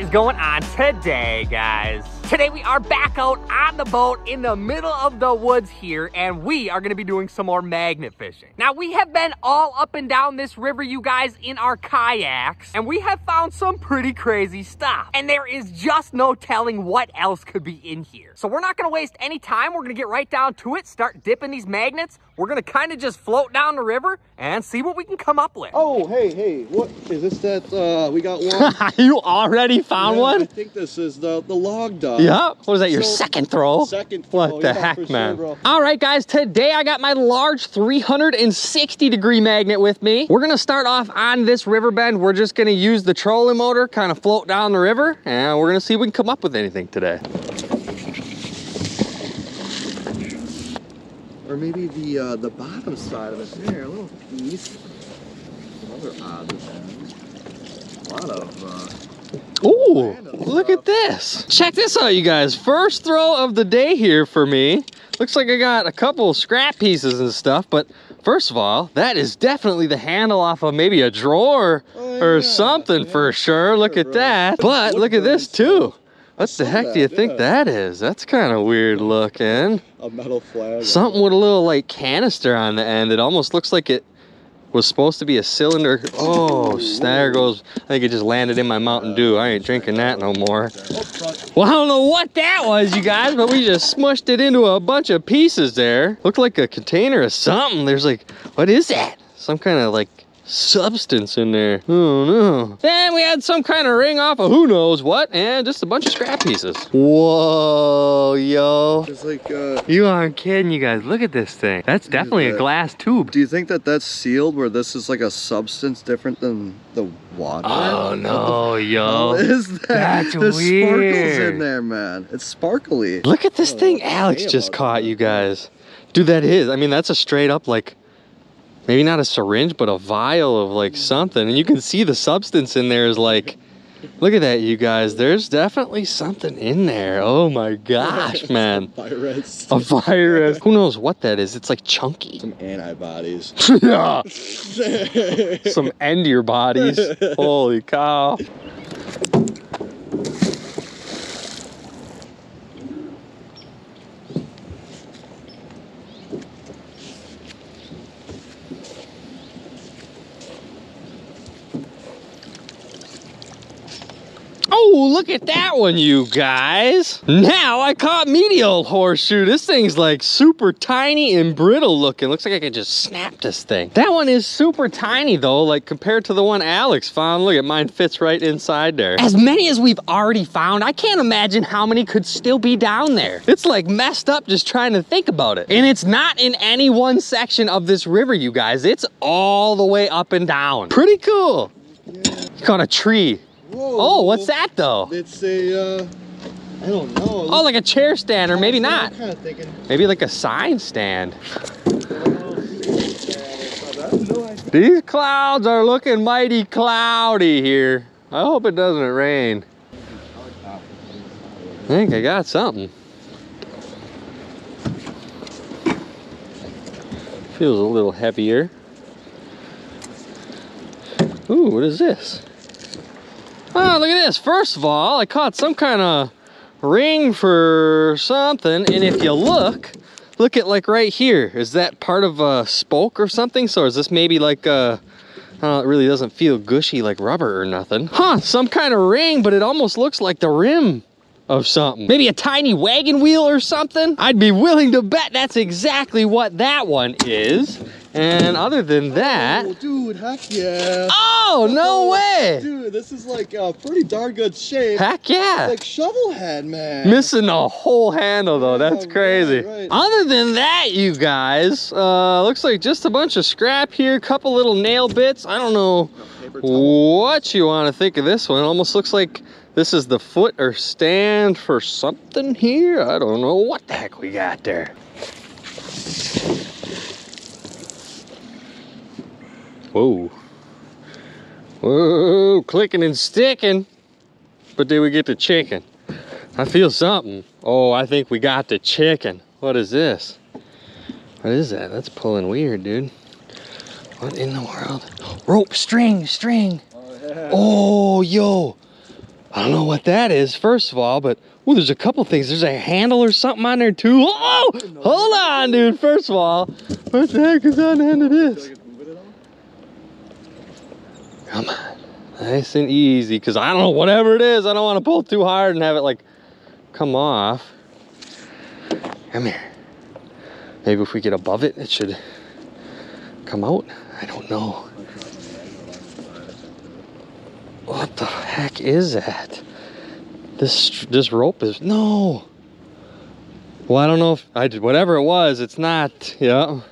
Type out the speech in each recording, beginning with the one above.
Is going on today, guys? Today we are back out on the boat in the middle of the woods here, and we are gonna be doing some more magnet fishing. Now, we have been all up and down this river, you guys, in our kayaks, and we have found some pretty crazy stuff. And there is just no telling what else could be in here. So we're not gonna waste any time. We're gonna get right down to it, start dipping these magnets. We're gonna kind of just float down the river and see what we can come up with. Oh, hey, hey, what is this that uh, we got one? you already found Yeah, I think this is the, the log dog. Yep, What was that, your So- second throw? Second throw, What the yeah, heck, for sure, man? bro. All right, guys, today I got my large 360 degree magnet with me. We're gonna start off on this river bend. We're just gonna use the trolling motor, kind of float down the river, and we're gonna see if we can come up with anything today. Or maybe the uh, the bottom side of it there, a little piece. Another odd ends. A lot of uh, Ooh, look stuff. at this. Check this out, you guys. First throw of the day here for me. Looks like I got a couple scrap pieces and stuff, but first of all, that is definitely the handle off of maybe a drawer Oh, or yeah, something yeah, for sure. Look at that. But look at this too. What the heck do you that, think that is? That's kind of weird looking. a metal flag. Something with a little like canister on the end. It almost looks like it was supposed to be a cylinder. Oh, there goes. I think it just landed in my Mountain Dew. I ain't drinking that no more. Well, I don't know what that was, you guys, but we just smushed it into a bunch of pieces there. Looked like a container of something. There's like, what is that? Some kind of like substance in there. Oh no. Then we had some kind of ring off of who knows what, and just a bunch of scrap pieces. Whoa, yo. It's like, uh, You aren't kidding, you guys. Look at this thing. That's definitely a glass tube. do you think that that's sealed where this is like a substance different than the water? Oh no, What yo. is that? That's There's sparkles in there, man. It's sparkly. Look at this Oh, thing Alex just caught, that? you guys. Dude, that is. I mean, that's a straight up like maybe not a syringe, but a vial of like something. And you can see the substance in there is like look at that, you guys. There's definitely something in there. Oh my gosh, man. a Virus. A virus. Who knows what that is? It's like chunky. Some antibodies. yeah. Some end your bodies. Holy cow. Oh, look at that one, you guys. Now I caught me the old horseshoe. This thing's like super tiny and brittle looking. Looks like I could just snap this thing. That one is super tiny though, like compared to the one Alex found. Look at mine fits right inside there. As many as we've already found, I can't imagine how many could still be down there. It's like messed up just trying to think about it. And it's not in any one section of this river, you guys. It's all the way up and down. Pretty cool. Caught a tree. Whoa. Oh, what's that though? It's a, uh, I don't know. Oh, like a chair stand, or maybe not. I'm kind of thinking. Maybe like a sign stand. I have no idea. These clouds are looking mighty cloudy here. I hope it doesn't rain. I think I got something. Feels a little heavier. Ooh, what is this? Oh, look at this. First of all, I caught some kind of ring for something. And if you look, look at like right here. Is that part of a spoke or something? So is this maybe like a, uh, it really doesn't feel gushy like rubber or nothing. Huh, some kind of ring, but it almost looks like the rim of something. Maybe a tiny wagon wheel or something? I'd be willing to bet that's exactly what that one is. And other than that, Oh, dude, heck yeah. oh, no way. Dude, this is like a pretty darn good shape. Heck yeah. Like shovel head, man. Missing a whole handle though, that's Yeah, crazy. right, right. Other than that, you guys, uh, looks like just a bunch of scrap here, couple little nail bits. I don't know what you want to think of this one. Almost looks like this is the foot or stand for something here. I don't know what the heck we got there. Whoa. Whoa, clicking and sticking. But did we get the chicken? I feel something. Oh, I think we got the chicken. What is this? What is that? That's pulling weird, dude. What in the world? Rope, string, string. Oh, yeah. Oh, yo. I don't know what that is, first of all, but oh, there's a couple things. There's a handle or something on there too. Oh, hold on, dude. First of all, what the heck is on the end of this? Come on, nice and easy, because I don't know, whatever it is, I don't want to pull too hard and have it like come off. Come here. Maybe if we get above it, it should come out. I don't know. What the heck is that? This this rope is no. Well, I don't know if I did whatever it was. It's not. Yeah.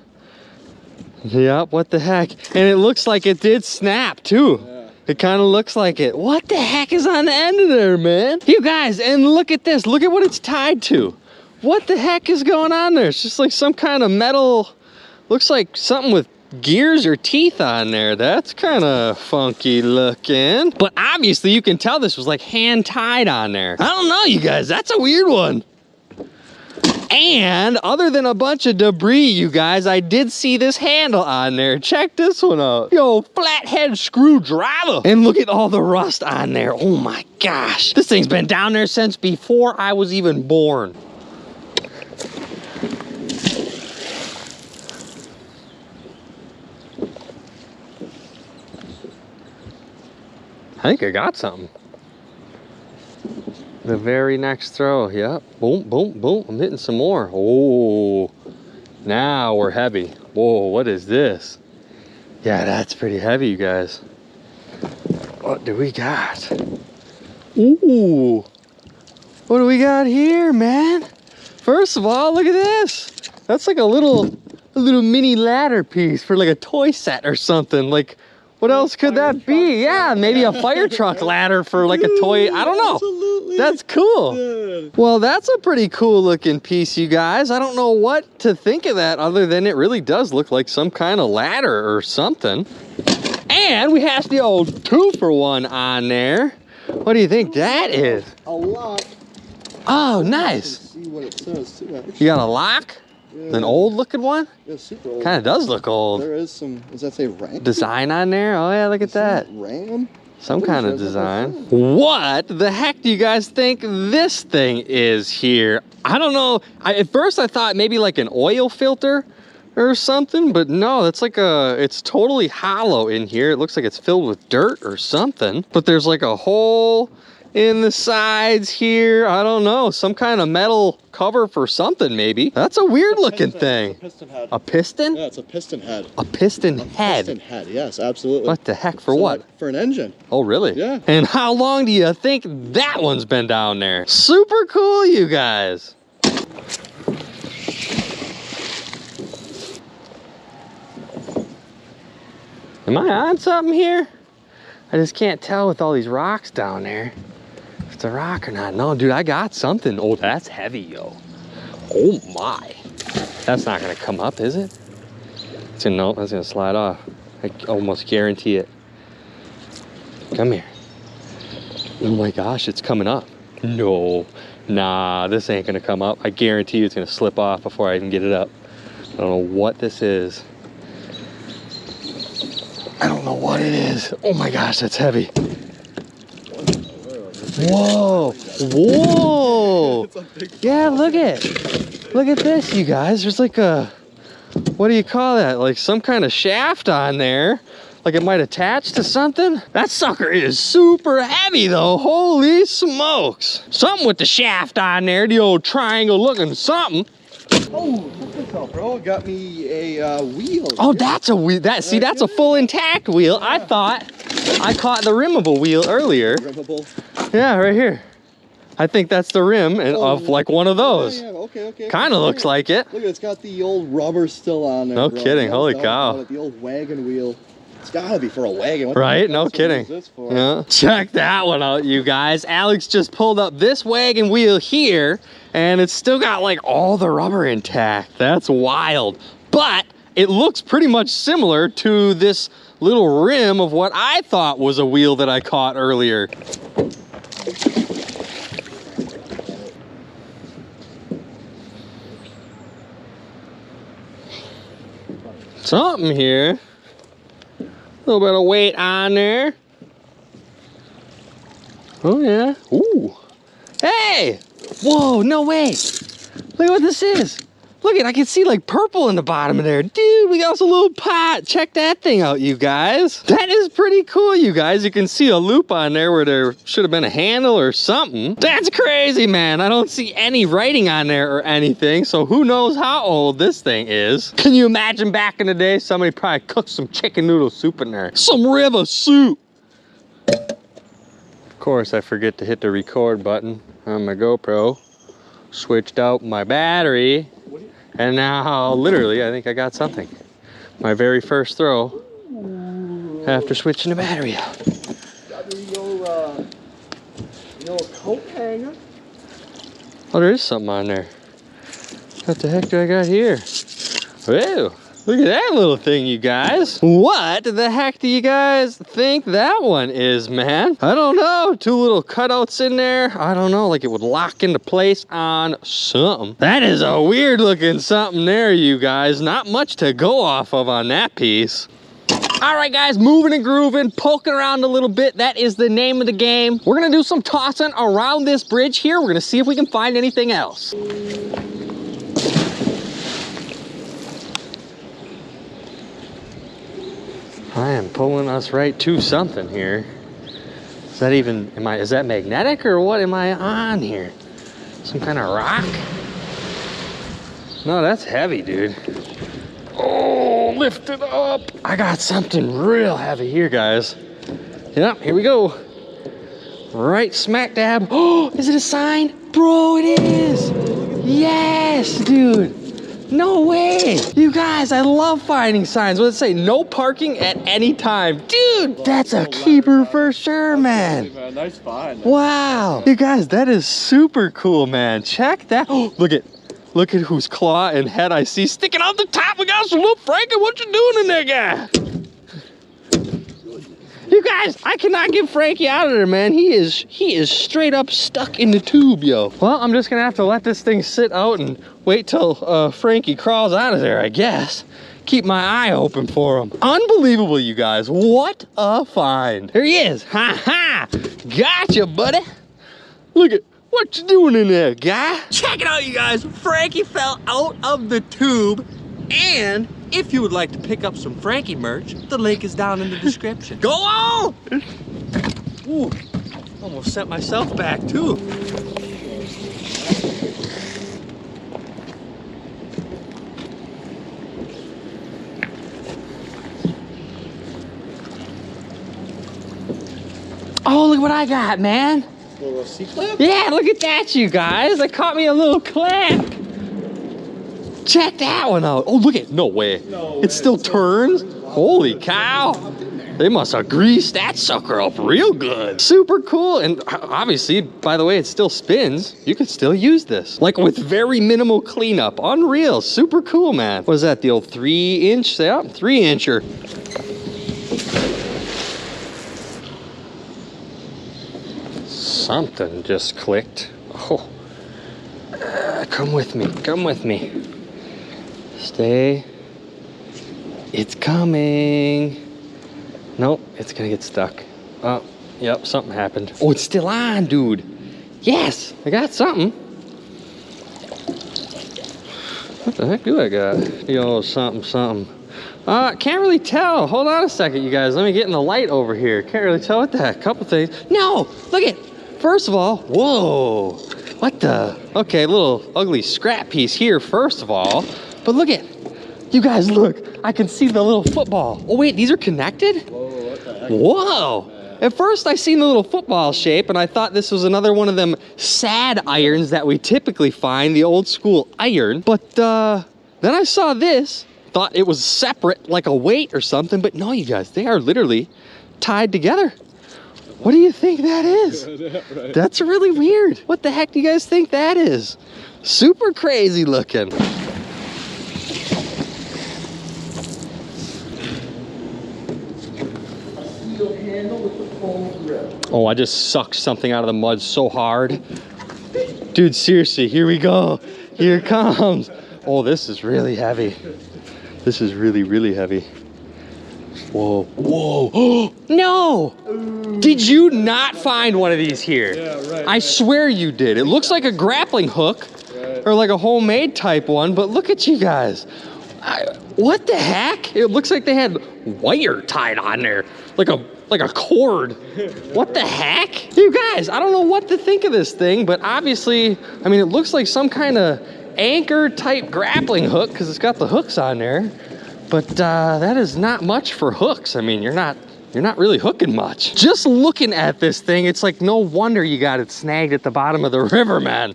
Yep. What the heck? And it looks like it did snap too. Yeah. It kind of looks like it. What the heck is on the end of there, man? You guys, and look at this. Look at what it's tied to. What the heck is going on there? It's just like some kind of metal. Looks like something with gears or teeth on there. That's kind of funky looking. But obviously you can tell this was like hand tied on there. I don't know, you guys. That's a weird one. And other than a bunch of debris, you guys, I did see this handle on there. Check this one out. Yo, flathead screwdriver. And look at all the rust on there. Oh my gosh. This thing's been down there since before I was even born. I think I got something. The very next throw, yep. Boom, boom, boom. I'm hitting some more. Oh, now we're heavy. Whoa, what is this? Yeah, that's pretty heavy, you guys. What do we got? Ooh, what do we got here, man? First of all, look at this. That's like a little, a little mini ladder piece for like a toy set or something. Like, what else could that be? Yeah, maybe a fire truck ladder for like a toy. I don't know. Absolutely. That's cool. Dude. Well, that's a pretty cool looking piece, you guys. I don't know what to think of that other than it really does look like some kind of ladder or something. And we have the old two for one on there. What do you think that is? A lock. Oh, nice. see what it says too. You got a lock? Yeah. An old looking one? Yeah, super old. Kind of does look old. There is some. Does that say Ram? Design on there? Oh, yeah, look at that. Ram. Some kind of design. what the heck do you guys think this thing is here? I don't know. I, at first I thought maybe like an oil filter or something, but no, that's like a, it's totally hollow in here. It looks like it's filled with dirt or something, but there's like a hole in the sides here. I don't know, some kind of metal cover for something maybe. That's a weird looking Piston- thing. Piston head. A piston? Yeah, it's a piston head. A piston A head. Piston head. Yes, absolutely. What the heck for So, what? like, for an engine. Oh, really? Yeah. And how long do you think that one's been down there? Super cool, you guys. Am I on something here? I just can't tell with all these rocks down there it's a rock or not. No, dude, I got something. Oh, that's heavy, yo. Oh my. That's not gonna come up, is it? It's gonna, no, that's gonna slide off. I almost guarantee it. Come here. Oh my gosh, it's coming up. No, nah, this ain't gonna come up. I guarantee you it's gonna slip off before I even get it up. I don't know what this is. I don't know what it is. Oh my gosh, that's heavy. Whoa, whoa. Yeah, look at, look at this, you guys. There's like a, what do you call that? Like some kind of shaft on there. Like it might attach to something. That sucker is super heavy though. Holy smokes. Something with the shaft on there, the old triangle looking something. Oh, check this out, bro. Got me a uh, wheel. Oh, here. that's a wheel. That see, that's a full intact wheel. I thought I caught the rim of a wheel earlier. Rimmable. Yeah, right here. I think that's the rim and Oh, of like one of those. Yeah, yeah, okay, okay. Kind of looks like it. Look, it's got the old rubber still on there. No bro. kidding, holy cow. The old wagon wheel. It's gotta be for a wagon. What Right? No kidding. Yeah. Check that one out, you guys. Alex just pulled up this wagon wheel here, and it's still got like all the rubber intact. That's wild. But it looks pretty much similar to this little rim of what I thought was a wheel that I caught earlier. Something here. Little bit of weight on there. Oh yeah. Ooh. Hey! Whoa, no way. Look at what this is. Look at, I can see like purple in the bottom of there. Dude, we got us a little pot. Check that thing out, you guys. That is pretty cool, you guys. You can see a loop on there where there should have been a handle or something. That's crazy, man. I don't see any writing on there or anything, so who knows how old this thing is. Can you imagine back in the day, somebody probably cooked some chicken noodle soup in there. Some river soup. Of course, I forget to hit the record button on my GoPro. Switched out my battery and now, literally, I think I got something. My very first throw after switching the battery out. Oh, there is something on there. What the heck do I got here? Whoa, look at that little thing, you guys. What the heck do you guys think that one is, man? I don't know. Two little cutouts in there. I don't know, like it would lock into place on something. That is a weird looking something there, you guys. Not much to go off of on that piece. All right, guys, moving and grooving, poking around a little bit. That is the name of the game. We're gonna do some tossing around this bridge here. We're gonna see if we can find anything else. I am pulling us right to something here. Is that even, am I, is that magnetic or what am I on here? Some kind of rock? No, that's heavy, dude. Oh, lift it up. I got something real heavy here, guys. Yep, here we go. Right smack dab. Oh, is it a sign? Bro, it is. Yes, dude. No way. You guys, I love finding signs. What does it say? No parking at any time. Dude, that's a keeper for sure, man. Nice find. Wow. You guys, that is super cool, man. Check that. Oh, look at look at whose claw and head I see sticking out the top. We got some little Frankie. What you doing in there, guy? You guys, I cannot get Frankie out of there, man. He is he is straight up stuck in the tube, yo. Well, I'm just gonna have to let this thing sit out and wait till uh, Frankie crawls out of there, I guess. Keep my eye open for him. Unbelievable, you guys. What a find. There he is. Ha ha. Gotcha, buddy. Look at what you doing in there, guy. Check it out, you guys. Frankie fell out of the tube and if you would like to pick up some Frankie merch, the link is down in the description. Go on! Ooh, almost sent myself back too. Oh, look what I got, man. Little C-clip? Yeah, look at that, you guys. I caught me a little clip. Check that one out. Oh, look at, no way. No it still turns? Holy cow. They must have greased that sucker up real good. Super cool. And obviously, by the way, it still spins. You could still use this. Like with very minimal cleanup. Unreal. Super cool, man. What is that? The old three inch? Yeah, three incher. Something just clicked. Oh. Uh, come with me. Come with me. Stay. It's coming. Nope, it's gonna get stuck. Oh, yep, something happened. Oh, it's still on, dude. Yes, I got something. What the heck do I got? Yo, something, something. Uh, can't really tell. Hold on a second, you guys. Let me get in the light over here. Can't really tell what the heck. Couple things. No, look it. First of all, whoa. What the? Okay, little ugly scrap piece here, first of all. But look at, you guys look. I can see the little football. Oh wait, these are connected? Whoa, what the heck? Whoa! At first, I seen the little football shape, and I thought this was another one of them sad irons that we typically find, the old school iron. But uh, then I saw this, thought it was separate, like a weight or something. But no, you guys, they are literally tied together. What do you think that is? right. That's really weird. What the heck do you guys think that is? Super crazy looking. Steel handle with the foam grip. Oh, I just sucked something out of the mud so hard. Dude, seriously, here we go. Here it comes. Oh, this is really heavy. This is really, really heavy. Whoa, whoa. no! Did you not find one of these here? Yeah, right. I swear you did. It looks like a grappling hook or like a homemade type one, but look at you guys. I, what the heck? It looks like they had wire tied on there, like a like a cord. What the heck? You guys, I don't know what to think of this thing, but obviously, I mean, it looks like some kind of anchor type grappling hook because it's got the hooks on there. But uh, that is not much for hooks. I mean, you're not you're not really hooking much. Just looking at this thing, it's like no wonder you got it snagged at the bottom of the river, man.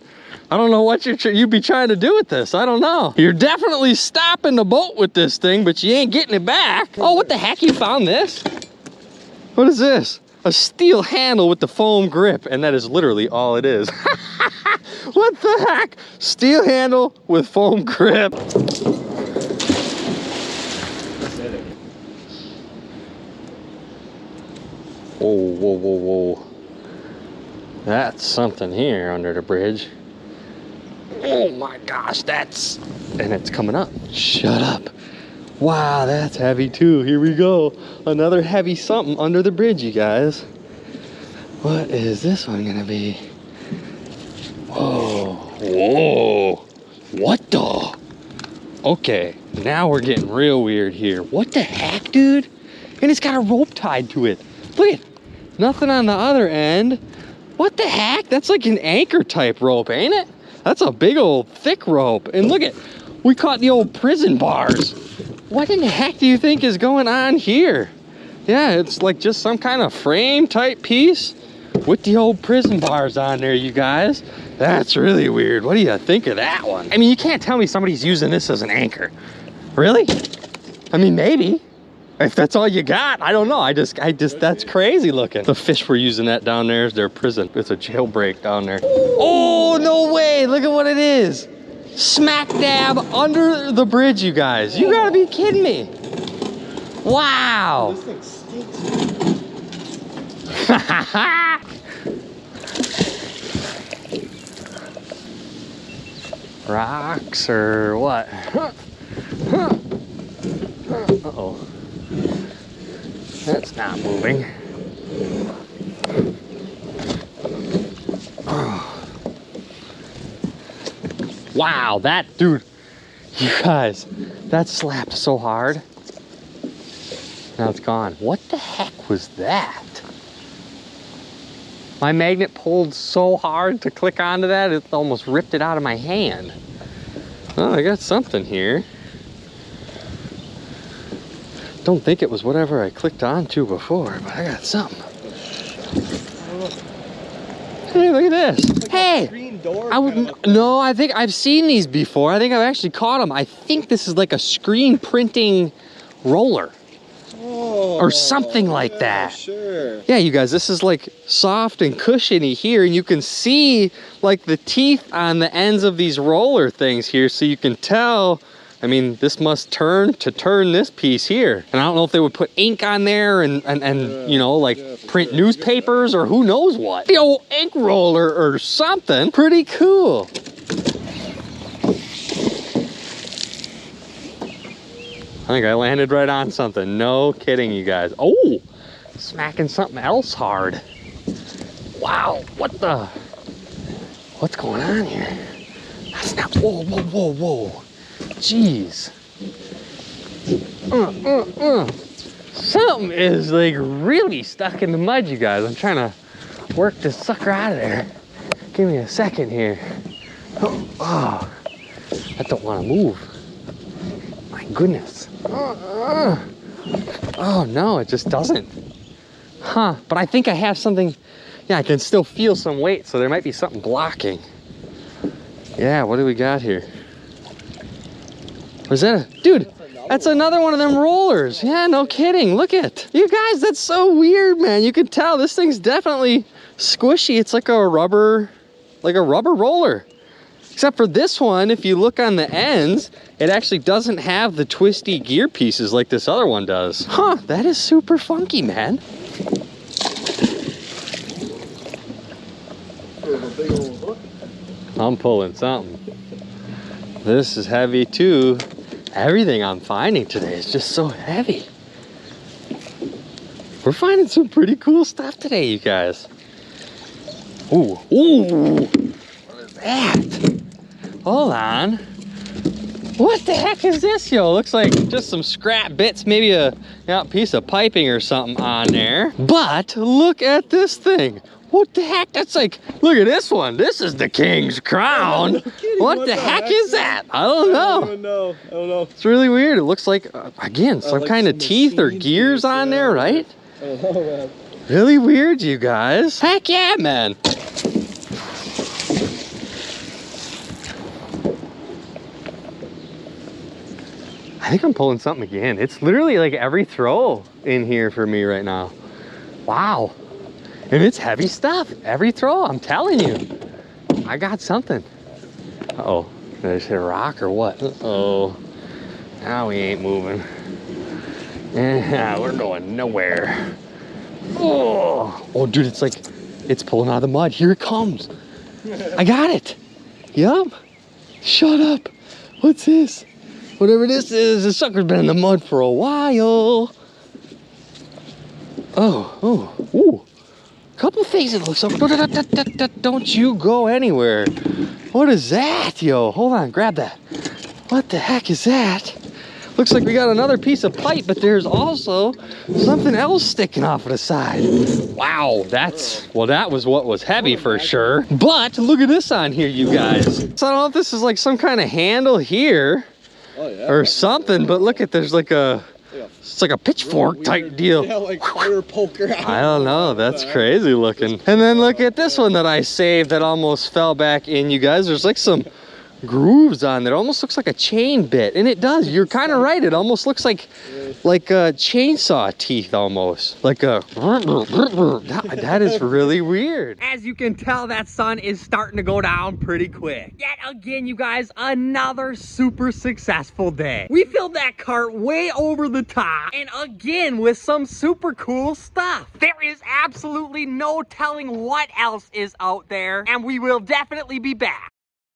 I don't know what you're you'd be trying to do with this. I don't know. You're definitely stopping the boat with this thing, but you ain't getting it back. Oh, what the heck? You found this? What is this? A steel handle with the foam grip, and that is literally all it is. what the heck? Steel handle with foam grip. Whoa, whoa, whoa, whoa. That's something here under the bridge. Oh my gosh, that's. And it's coming up. Shut up. Wow, that's heavy too. Here we go. Another heavy something under the bridge, you guys. What is this one gonna be? Whoa. Whoa. What the? Okay, now we're getting real weird here. What the heck, dude? And it's got a rope tied to it. Look at nothing on the other end. What the heck? That's like an anchor type rope, ain't it? That's a big old thick rope. And look at, we caught the old prison bars. What in the heck do you think is going on here? Yeah, it's like just some kind of frame type piece with the old prison bars on there, you guys. That's really weird. What do you think of that one? I mean, you can't tell me somebody's using this as an anchor. Really? I mean, maybe. If that's all you got, I don't know. I just, I just, that's crazy looking. The fish were using that down there is their prison. It's a jailbreak down there. Oh, no way. Look at what it is. Smack dab under the bridge, you guys. You gotta be kidding me. Wow. This thing stinks. Rocks or what? Uh-oh. That's not moving. Oh. Wow, that dude, you guys, that slapped so hard. Now it's gone. What the heck was that? My magnet pulled so hard to click onto that, it almost ripped it out of my hand. Oh, I got something here. Don't think it was whatever I clicked onto before, but I got something. Hey, look at this. Hey, door. I would no. I think I've seen these before. I think I've actually caught them. I think this is like a screen printing roller. Oh, or something like yeah, that. Sure. Yeah, you guys, this is like soft and cushiony here, and you can see like the teeth on the ends of these roller things here, so you can tell. I mean, this must turn to turn this piece here. And I don't know if they would put ink on there and, and, and Yeah, you know, like yeah, print sure. newspapers or who knows what. The old ink roller or something. Pretty cool. I think I landed right on something. No kidding, you guys. Oh, smacking something else hard. Wow, what the? What's going on here? That's not. Whoa, whoa, whoa, whoa. Jeez. Uh, uh, uh. Something is like really stuck in the mud, you guys. I'm trying to work this sucker out of there. Give me a second here. Oh, oh. I don't want to move. My goodness. Uh. Oh no, it just doesn't. Huh, but I think I have something. Yeah, I can still feel some weight, so there might be something blocking. Yeah, what do we got here? Was that a. Dude, that's another one of them rollers. Yeah, no kidding. Look at. You guys, that's so weird, man. You can tell this thing's definitely squishy. It's like a rubber, like a rubber roller. Except for this one, if you look on the ends, it actually doesn't have the twisty gear pieces like this other one does. Huh, that is super funky, man. I'm pulling something. This is heavy too. Everything I'm finding today is just so heavy. We're finding some pretty cool stuff today, you guys. Ooh, ooh, what is that? Hold on. What the heck is this, yo? Looks like just some scrap bits, maybe a yeah, piece of piping or something on there. But look at this thing. What the heck? That's like, look at this one. This is the king's crown. What, the, heck, is that? I don't know. even know. I don't know. It's really weird. It looks like, uh, again, some like kind of teeth or gears on there, right? I don't know, man. Really weird, you guys. Heck yeah, man. I think I'm pulling something again. It's literally like every throw in here for me right now. Wow. And it's heavy stuff. Every throw, I'm telling you. I got something. Uh-oh. Did I hit a rock or what? Uh-oh. Now we ain't moving. Yeah, we're going nowhere. Oh, oh, dude, it's like, it's pulling out of the mud. Here it comes. I got it. Yup. Shut up. What's this? Whatever this is, this sucker's been in the mud for a while. Oh, oh, ooh. Couple things it looks like. Don't you go anywhere. What is that, yo? Hold on, grab that. What the heck is that? Looks like we got another piece of pipe, but there's also something else sticking off of the side. Wow, that's, well, that was what was heavy for sure. But look at this on here, you guys. So I don't know if this is like some kind of handle here Oh, yeah. or something, but look at, there's like a, it's like a pitchfork type deal. Yeah, like fire poker. I don't know. That's crazy looking. And then look at this one that I saved that almost fell back in, you guys. There's like some grooves on there. Almost looks like a chain bit. And it does. You're kind of right. It almost looks like like a chainsaw teeth almost. Like a that, that is really weird. As you can tell, that sun is starting to go down pretty quick. Yet again, you guys, another super successful day. We filled that cart way over the top, and again with some super cool stuff. There is absolutely no telling what else is out there, and we will definitely be back.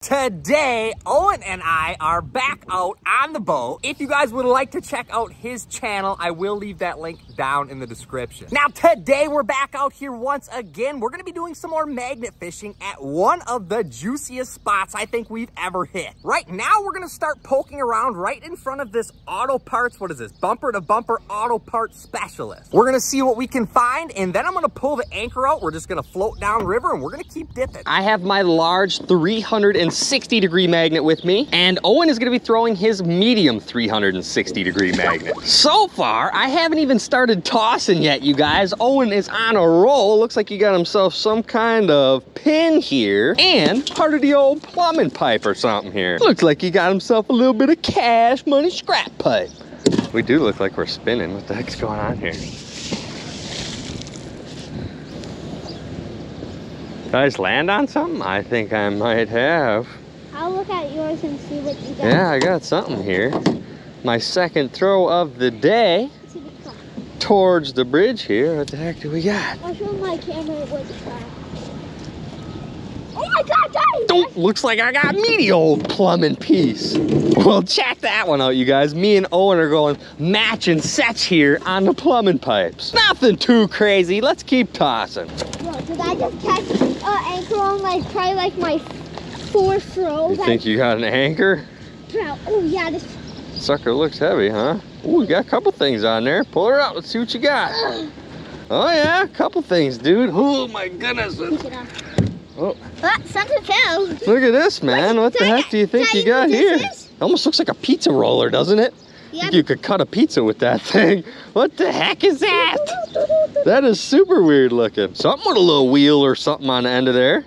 Today, Owen and I are back out on the boat. If you guys would like to check out his channel, I will leave that link down in the description. Now, today we're back out here once again. We're gonna be doing some more magnet fishing at one of the juiciest spots I think we've ever hit. Right now, we're gonna start poking around right in front of this auto parts, what is this? Bumper to bumper auto parts specialist. We're gonna see what we can find, and then I'm gonna pull the anchor out. We're just gonna float down river, and we're gonna keep dipping. I have my large 360 degree magnet with me, and Owen is gonna be throwing his medium 360 degree magnet. So far, I haven't even started tossing yet, you guys. Owen is on a roll. Looks like he got himself some kind of pin here, and part of the old plumbing pipe or something here. Looks like he got himself a little bit of cash money scrap pipe. We do look like we're spinning. What the heck's going on here? Did I just land on something? I think I might have. I'll look at yours and see what you got. Yeah, I got something here. My second throw of the day towards the bridge here. What the heck do we got? I'll show my camera what the clock. Oh my god, guys! Don't looks like I got me the old plumbing piece. Well, check that one out, you guys. Me and Owen are going matching sets here on the plumbing pipes. Nothing too crazy. Let's keep tossing. Bro, did I just catch an anchor on like probably like my fourth throw? You think you got an anchor? Bro, oh yeah, this. Sucker looks heavy, huh? Ooh, we got a couple things on there. Pull her out. Let's see what you got. Oh yeah, a couple things, dude. Oh my goodness. Oh. Ah, something fell. Look at this, man. What the heck do you think you got here? this? Almost looks like a pizza roller, doesn't it? Yep. You could cut a pizza with that thing. What the heck is that? That is super weird looking. Something with a little wheel or something on the end of there.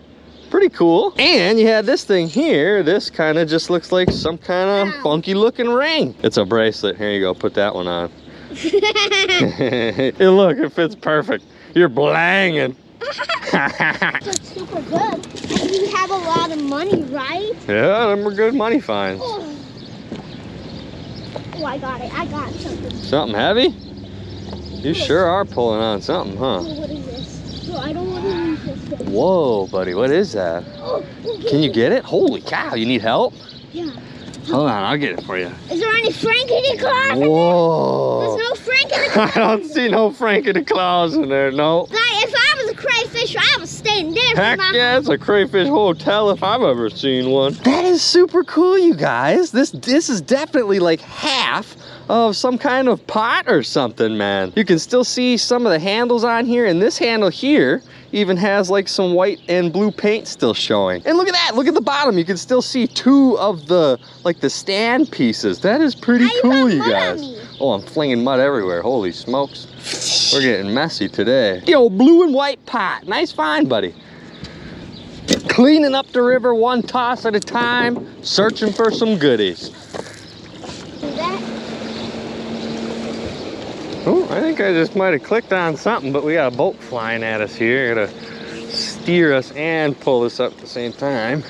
Pretty cool. And you had this thing here. This kind of just looks like some kind of Ow. funky looking ring. It's a bracelet. Here you go. Put that one on. hey, look, it fits perfect. You're blanging. That's super good. And you have a lot of money, right? yeah, them were good money finds. Oh. oh, I got it. I got something. Something heavy? You sure are pulling on something, huh? Oh, what is this? No, I don't want to use this thing. Whoa, buddy, what is that? Oh, oh, Can you get it? Holy cow, you need help? Yeah. Hold on, I'll get it for you. Is there any Frankie the Claus? Whoa. There's no Frankie the Claus. I don't see no Frankie the Claus in there, no. Like, if I was a crayfish, I would stay in there. for Heck my- yeah, it's a crayfish hotel if I've ever seen one. That is super cool, you guys. This this is definitely like half of some kind of pot or something, man. You can still see some of the handles on here, and this handle here even has like some white and blue paint still showing. And look at that, look at the bottom. You can still see two of the like the stand pieces. That is pretty you cool, you guys. Oh, I'm flinging mud everywhere. Holy smokes. We're getting messy today. Yo, blue and white pot. Nice find, buddy. Cleaning up the river one toss at a time, searching for some goodies. Oh, I think I just might have clicked on something, but we got a boat flying at us here. Gotta steer us and pull us up at the same time.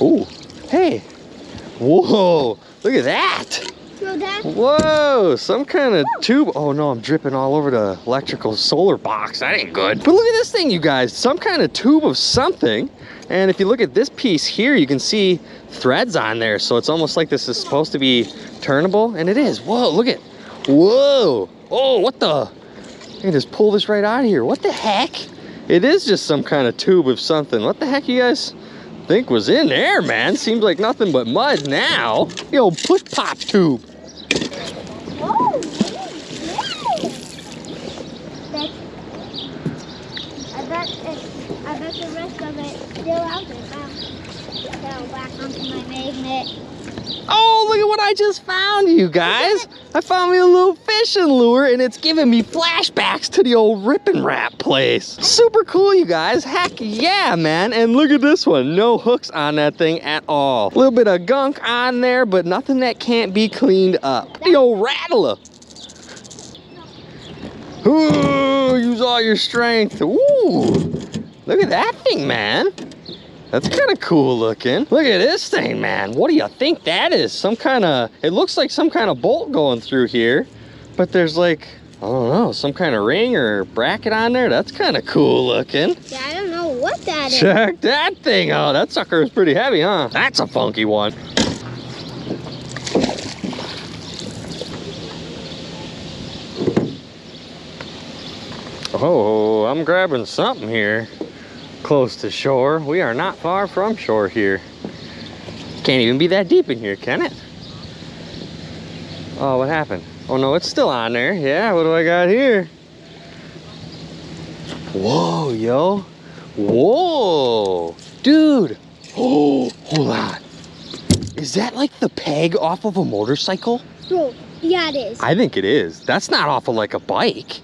Oh, hey. Whoa, look at that. Whoa, some kind of tube. Oh no, I'm dripping all over the electrical solar box. That ain't good. But look at this thing, you guys. Some kind of tube of something. And if you look at this piece here, you can see threads on there. So it's almost like this is supposed to be turnable. And it is. Whoa, look at. Whoa. Oh, what the? I can just pull this right out of here. What the heck? It is just some kind of tube of something. What the heck you guys think was in there, man? Seems like nothing but mud now. Yo, push pop tube. Oh, Whoa. yeah. I bet it, I bet the rest of it still out there. Now, go back onto my magnet. Oh, look at what I just found, you guys. I found me a little fishing lure and it's giving me flashbacks to the old rip and wrap place. Super cool, you guys. Heck yeah, man. And look at this one. No hooks on that thing at all. A little bit of gunk on there, but nothing that can't be cleaned up. The old rattler. Ooh, use all your strength. Ooh, look at that thing, man. That's kind of cool looking. Look at this thing, man. What do you think that is? Some kind of, it looks like some kind of bolt going through here, but there's like, I don't know, some kind of ring or bracket on there. That's kind of cool looking. Yeah, I don't know what that is. Check that thing out. That sucker is pretty heavy, huh? That's a funky one. Oh, I'm grabbing something here close to shore. We are not far from shore here. Can't even be that deep in here, can it? Oh, what happened? Oh no, it's still on there. Yeah, what do I got here? Whoa, yo. Whoa, dude. Oh, hold on. Is that like the peg off of a motorcycle? Bro, yeah, it is. I think it is. That's not off of like a bike.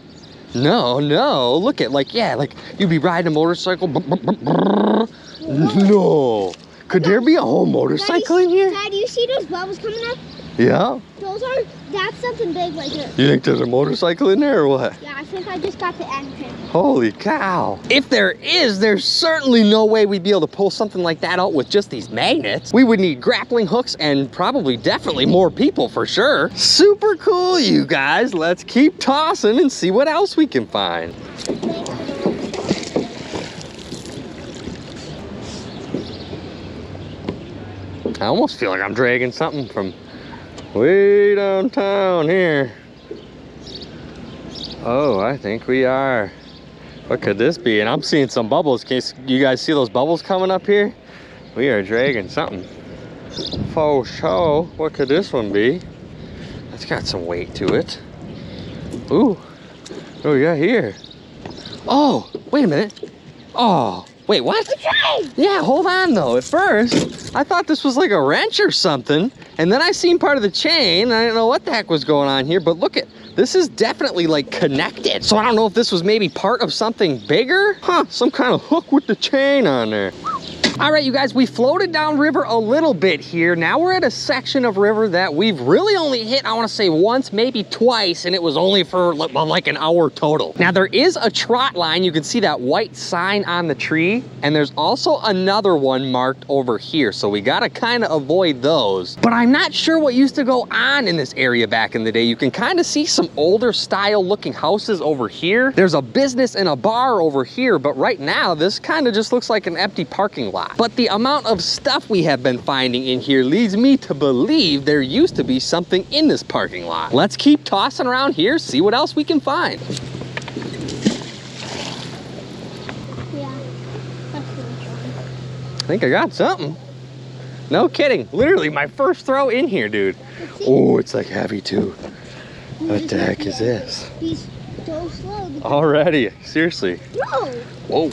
No, no. Look at like yeah, like you'd be riding a motorcycle. brr, brr, brr, brr. No. Could there be a whole motorcycle in here? Dad, you see those bubbles coming up? Yeah. Those are, that's something big right there. Uh, you think there's a motorcycle in there or what? Yeah, I think I just got the entrance. Holy cow. If there is, there's certainly no way we'd be able to pull something like that out with just these magnets. We would need grappling hooks and probably definitely more people for sure. Super cool, you guys. Let's keep tossing and see what else we can find. I almost feel like I'm dragging something from way downtown here. Oh, I think we are. What could this be? And I'm seeing some bubbles. Can you guys see those bubbles coming up here? We are dragging something. Faux show. What could this one be? That's got some weight to it. Ooh. What do we got here? Oh, wait a minute. Oh, wait, what? Yeah, hold on though. At first, I thought this was like a wrench or something. And then I seen part of the chain. I didn't know what the heck was going on here, but look at this is definitely like connected. So I don't know if this was maybe part of something bigger. Huh, some kind of hook with the chain on there. All right, you guys, we floated down river a little bit here. Now we're at a section of river that we've really only hit, I wanna say once, maybe twice, and it was only for like an hour total. Now there is a trot line. You can see that white sign on the tree, and there's also another one marked over here. So we gotta kinda avoid those. But I'm not sure what used to go on in this area back in the day. You can kinda see some older style looking houses over here. There's a business and a bar over here, but right now this kinda just looks like an empty parking lot. Lot. But the amount of stuff we have been finding in here leads me to believe there used to be something in this parking lot. Let's keep tossing around here, see what else we can find. Yeah. That's really fun. I think I got something. No kidding. Literally my first throw in here, dude. Oh, it's like heavy too. What the heck is this? He's so slow. Already, seriously. No. Whoa.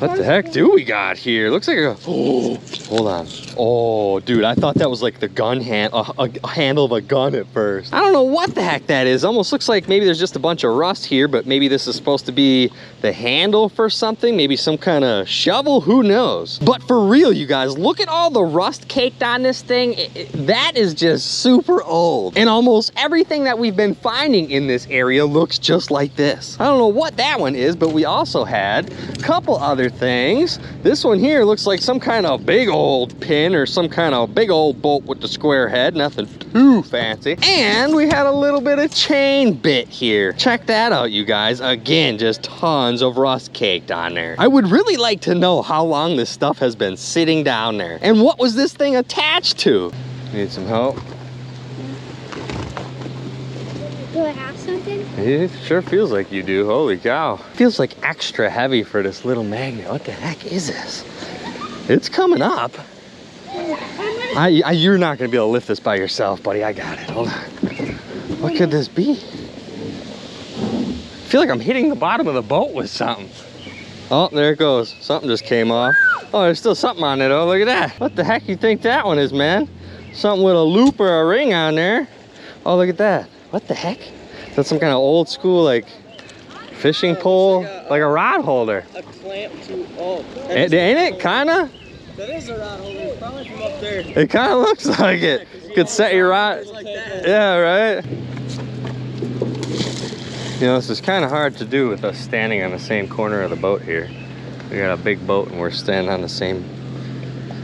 What the heck do we got here? Looks like a. Oh, hold on. Oh, dude, I thought that was like the gun hand, a, a- handle of a gun at first. I don't know what the heck that is. Almost looks like maybe there's just a bunch of rust here, but maybe this is supposed to be the handle for something. Maybe some kind of shovel. Who knows? But for real, you guys, look at all the rust caked on this thing. It- it- that is just super old. And almost everything that we've been finding in this area looks just like this. I don't know what that one is, but we also had a couple other things. This one here looks like some kind of big old pin or some kind of big old bolt with the square head. Nothing too fancy. And we had a little bit of chain bit here. Check that out, you guys. Again, just tons of rust caked on there. I would really like to know how long this stuff has been sitting down there. And what was this thing attached to? Need some help? Do I have? It sure feels like you do. Holy cow. Feels like extra heavy for this little magnet. What the heck is this? It's coming up. I, I, you're not gonna be able to lift this by yourself, buddy. I got it. Hold on. What could this be? I feel like I'm hitting the bottom of the boat with something. Oh, there it goes. Something just came off. Oh, there's still something on it. Oh, look at that. What the heck you think that one is, man? Something with a loop or a ring on there. Oh, look at that. What the heck? Is that some kind of old school, like, fishing pole? Like a rod holder. a clamp to oh Ain't ain't it? Kinda? that is a rod holder it's probably from up there It kinda looks like it. Could set your rod. like that Yeah, right? You know, this is kind of hard to do with us standing on the same corner of the boat here. We got a big boat and we're standing on the same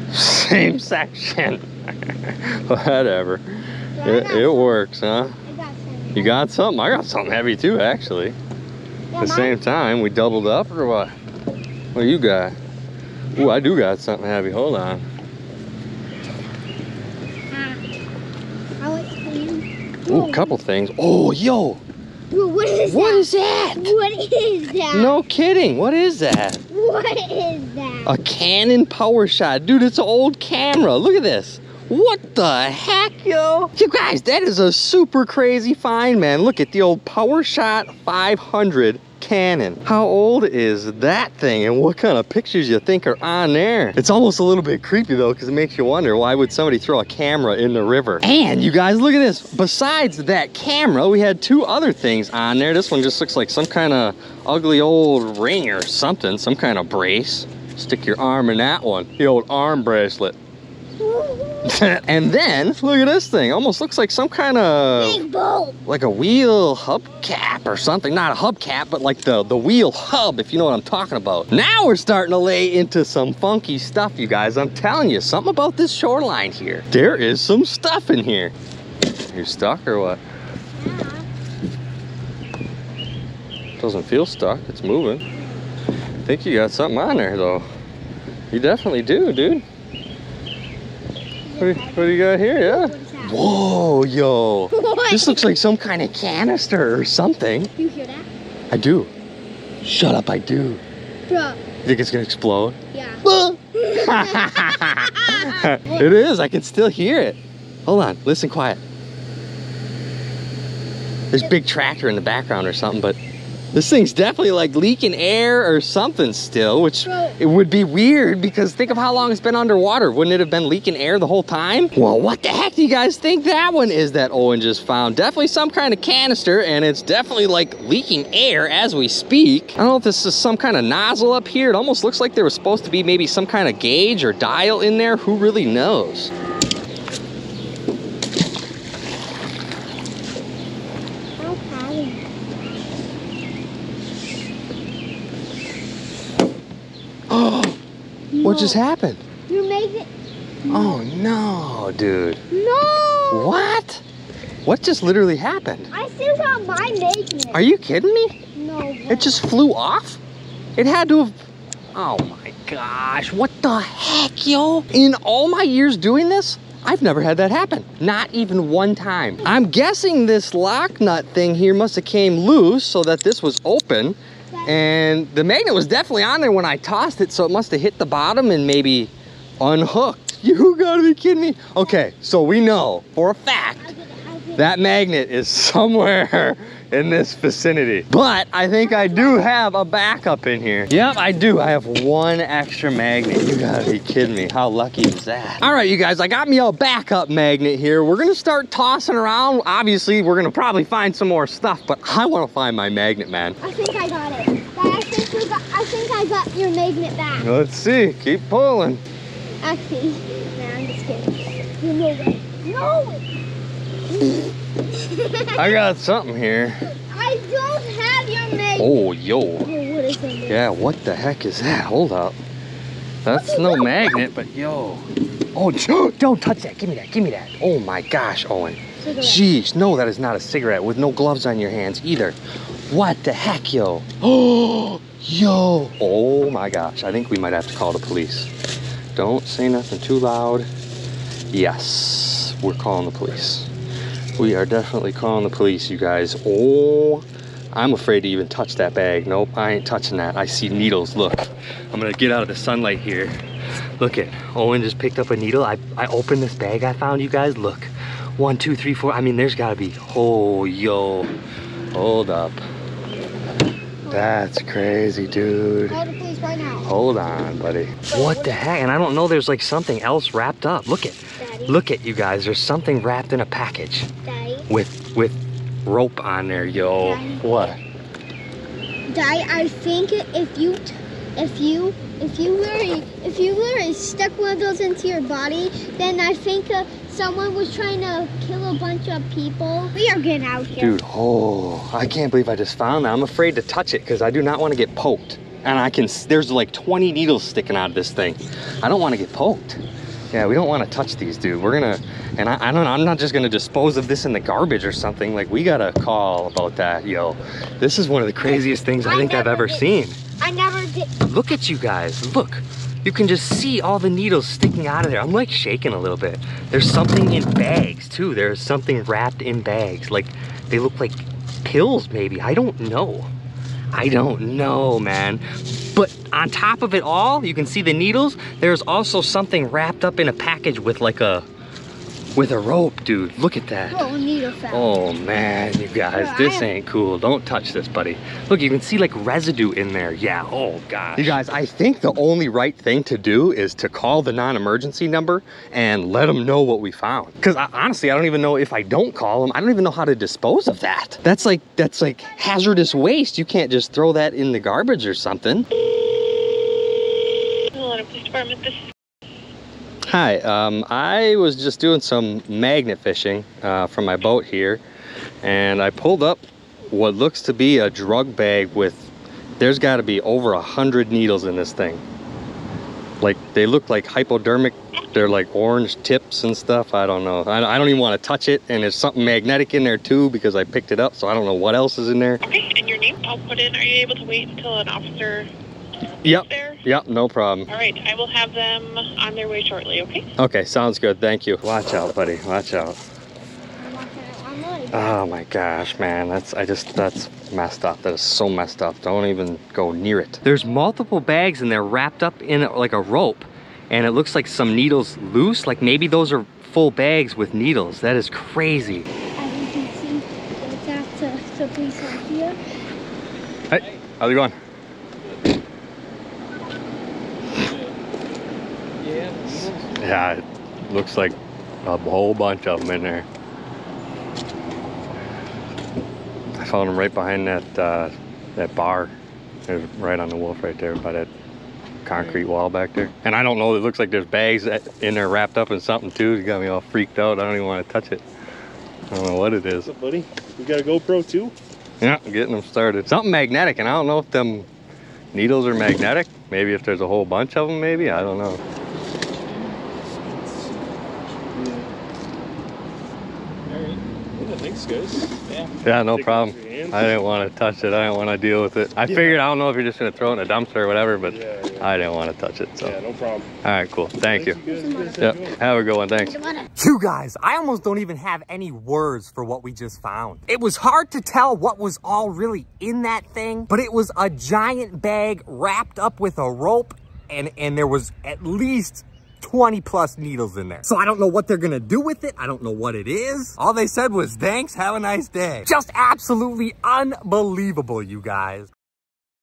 same section. Whatever. It, it works, huh? I got something. You got something? I got something heavy too, actually. Yeah, At the same time, we doubled up or what? What do you got? Ooh, I do got something heavy. Hold on. Uh, I like. Ooh, a couple things. Oh, yo, what is what that? is that? What is that? No kidding. What is that? What is that? A Canon PowerShot. Dude, it's an old camera. Look at this. What the heck, yo? You guys, that is a super crazy find, man. Look at the old PowerShot 500 Canon. How old is that thing and what kind of pictures you think are on there? It's almost a little bit creepy though because it makes you wonder why would somebody throw a camera in the river? And you guys, look at this. Besides that camera, we had two other things on there. This one just looks like some kind of ugly old ring or something, some kind of brace. Stick your arm in that one. The old arm bracelet. and then, look at this thing. Almost looks like some kind of like a wheel hubcap or something. Not a hubcap, but like the, the wheel hub, if you know what I'm talking about. Now we're starting to lay into some funky stuff, you guys. I'm telling you, something about this shoreline here. There is some stuff in here. You stuck or what? Doesn't feel stuck, it's moving. I think you got something on there though. You definitely do, dude. What do you, what do you got here? Yeah. What is that? Whoa, yo. What? This looks like some kind of canister or something. You hear that? I do. Shut up, I do. Bro, You think it's gonna explode? yeah. it is, I can still hear it. Hold on, listen quiet. There's a big tractor in the background or something, but this thing's definitely like leaking air or something still, which it would be weird because think of how long it's been underwater. Wouldn't it have been leaking air the whole time? Well, what the heck do you guys think that one is that Owen just found? Definitely some kind of canister, and it's definitely like leaking air as we speak. I don't know if this is some kind of nozzle up here. It almost looks like there was supposed to be maybe some kind of gauge or dial in there. Who really knows? Okay. What just happened? You made it? Oh no, dude. No! What? What just literally happened? I still got mine making it. Are you kidding me? No. It just flew off? It had to have. Oh my gosh, what the heck, yo? In all my years doing this, I've never had that happen. Not even one time. I'm guessing this lock nut thing here must have came loose so that this was open. And the magnet was definitely on there when I tossed it, so it must have hit the bottom and maybe unhooked. You gotta be kidding me. Okay, so we know for a fact I'll get it. I'll get it. that magnet is somewhere in this vicinity. But I think I do have a backup in here. Yep, I do. I have one extra magnet. You gotta be kidding me. How lucky is that? All right, you guys, I got me a backup magnet here. We're gonna start tossing around. Obviously, we're gonna probably find some more stuff, but I wanna find my magnet, man. I think I got it. I think we got. I think I got your magnet back. Let's see. Keep pulling. Actually, no, I'm just kidding. You know that. No. I got something here. I don't have your magnet. Oh, yo. Oh, what? Yeah, what the heck is that? Hold up. That's no magnet, but yo. Oh, don't touch that. Give me that. Give me that. Oh my gosh, Owen. Cigarette. Jeez, no, that is not a cigarette with no gloves on your hands either. What the heck, yo? Oh, yo. Oh my gosh, I think we might have to call the police. Don't say nothing too loud. Yes, we're calling the police. We are definitely calling the police, you guys. Oh, I'm afraid to even touch that bag. Nope, I ain't touching that. I see needles. Look, I'm gonna get out of the sunlight here. Look it, Owen just picked up a needle. I, I opened this bag I found, you guys. Look, one, two, three, four. I mean, there's gotta be, oh, yo. Hold up. That's crazy, dude. Call the police right now. Hold on, buddy. What the heck? And I don't know, there's like something else wrapped up. Look it. Daddy. Look at you guys. There's something wrapped in a package Daddy. with with rope on there, yo. Daddy. What? Daddy, I think if you, if you, if you literally, if you literally stuck one of those into your body, then I think uh, someone was trying to kill a bunch of people. We are getting out here. Dude, oh, I can't believe I just found that. I'm afraid to touch it because I do not want to get poked. And I can, there's like 20 needles sticking out of this thing. I don't want to get poked. Yeah, we don't want to touch these, dude. We're gonna, and I, I don't know, I'm not just gonna dispose of this in the garbage or something. Like, we gotta call about that, yo. This is one of the craziest things I I think I've ever did. seen. I never did. Look at you guys, look. You can just see all the needles sticking out of there. I'm like shaking a little bit. There's something in bags too. There's something wrapped in bags. Like they look like pills maybe. I don't know. I don't know, man. But on top of it all, you can see the needles. There's also something wrapped up in a package with like a with a rope, dude. Look at that. Oh, needle found. Oh man, you guys, Yeah, this ain't cool. Don't touch this, buddy. Look, you can see like residue in there. Yeah, oh gosh. You guys, I think the only right thing to do is to call the non-emergency number and let them know what we found. Because honestly, I don't even know if I don't call them, I don't even know how to dispose of that. That's like, that's like hazardous waste. You can't just throw that in the garbage or something. Atlanta Police Department. This is Hi, um, I was just doing some magnet fishing uh, from my boat here, and I pulled up what looks to be a drug bag with, there's got to be over a hundred needles in this thing. Like, they look like hypodermic, they're like orange tips and stuff. I don't know. I, I don't even want to touch it, and there's something magnetic in there too because I picked it up, so I don't know what else is in there. okay. And your name? I'll put in. Are you able to wait until an officer Yep, there? yep, no problem. All right. I will have them on their way shortly. Okay. Okay, sounds good. Thank you. Watch out, buddy. Watch out. I'm watching it online. Oh my gosh, man, that's I just that's messed up. That is so messed up. Don't even go near it. There's multiple bags and they're wrapped up in like a rope, and it looks like some needles loose. Like maybe those are full bags with needles. That is crazy. As you can see, there's that uh, the police are here. Hey, how's it going? Yeah, it looks like a whole bunch of them in there. I found them right behind that uh, that bar. They're right on the wolf right there by that concrete wall back there. And I don't know, it looks like there's bags in there wrapped up in something too. It got me all freaked out. I don't even want to touch it. I don't know what it is. What's up, buddy? You got a GoPro too? Yeah, getting them started. Something magnetic, and I don't know if them needles are magnetic. Maybe if there's a whole bunch of them, maybe. I don't know. Alright. Yeah, thanks, guys. Yeah, no Take problem. off your hand. I didn't want to touch it. I didn't want to deal with it. I figured I don't know if you're just gonna throw it in a dumpster or whatever, but Yeah, yeah. I didn't want to touch it. So, Yeah, no problem. all right, cool. Thank you. guys. You guys Yep. Have a good one. Thanks. You guys, I almost don't even have any words for what we just found. It was hard to tell what was all really in that thing, but it was a giant bag wrapped up with a rope and, and there was at least 20 plus needles in there. So I don't know what they're gonna do with it. I don't know what it is. All they said was, thanks, have a nice day. Just absolutely unbelievable, you guys.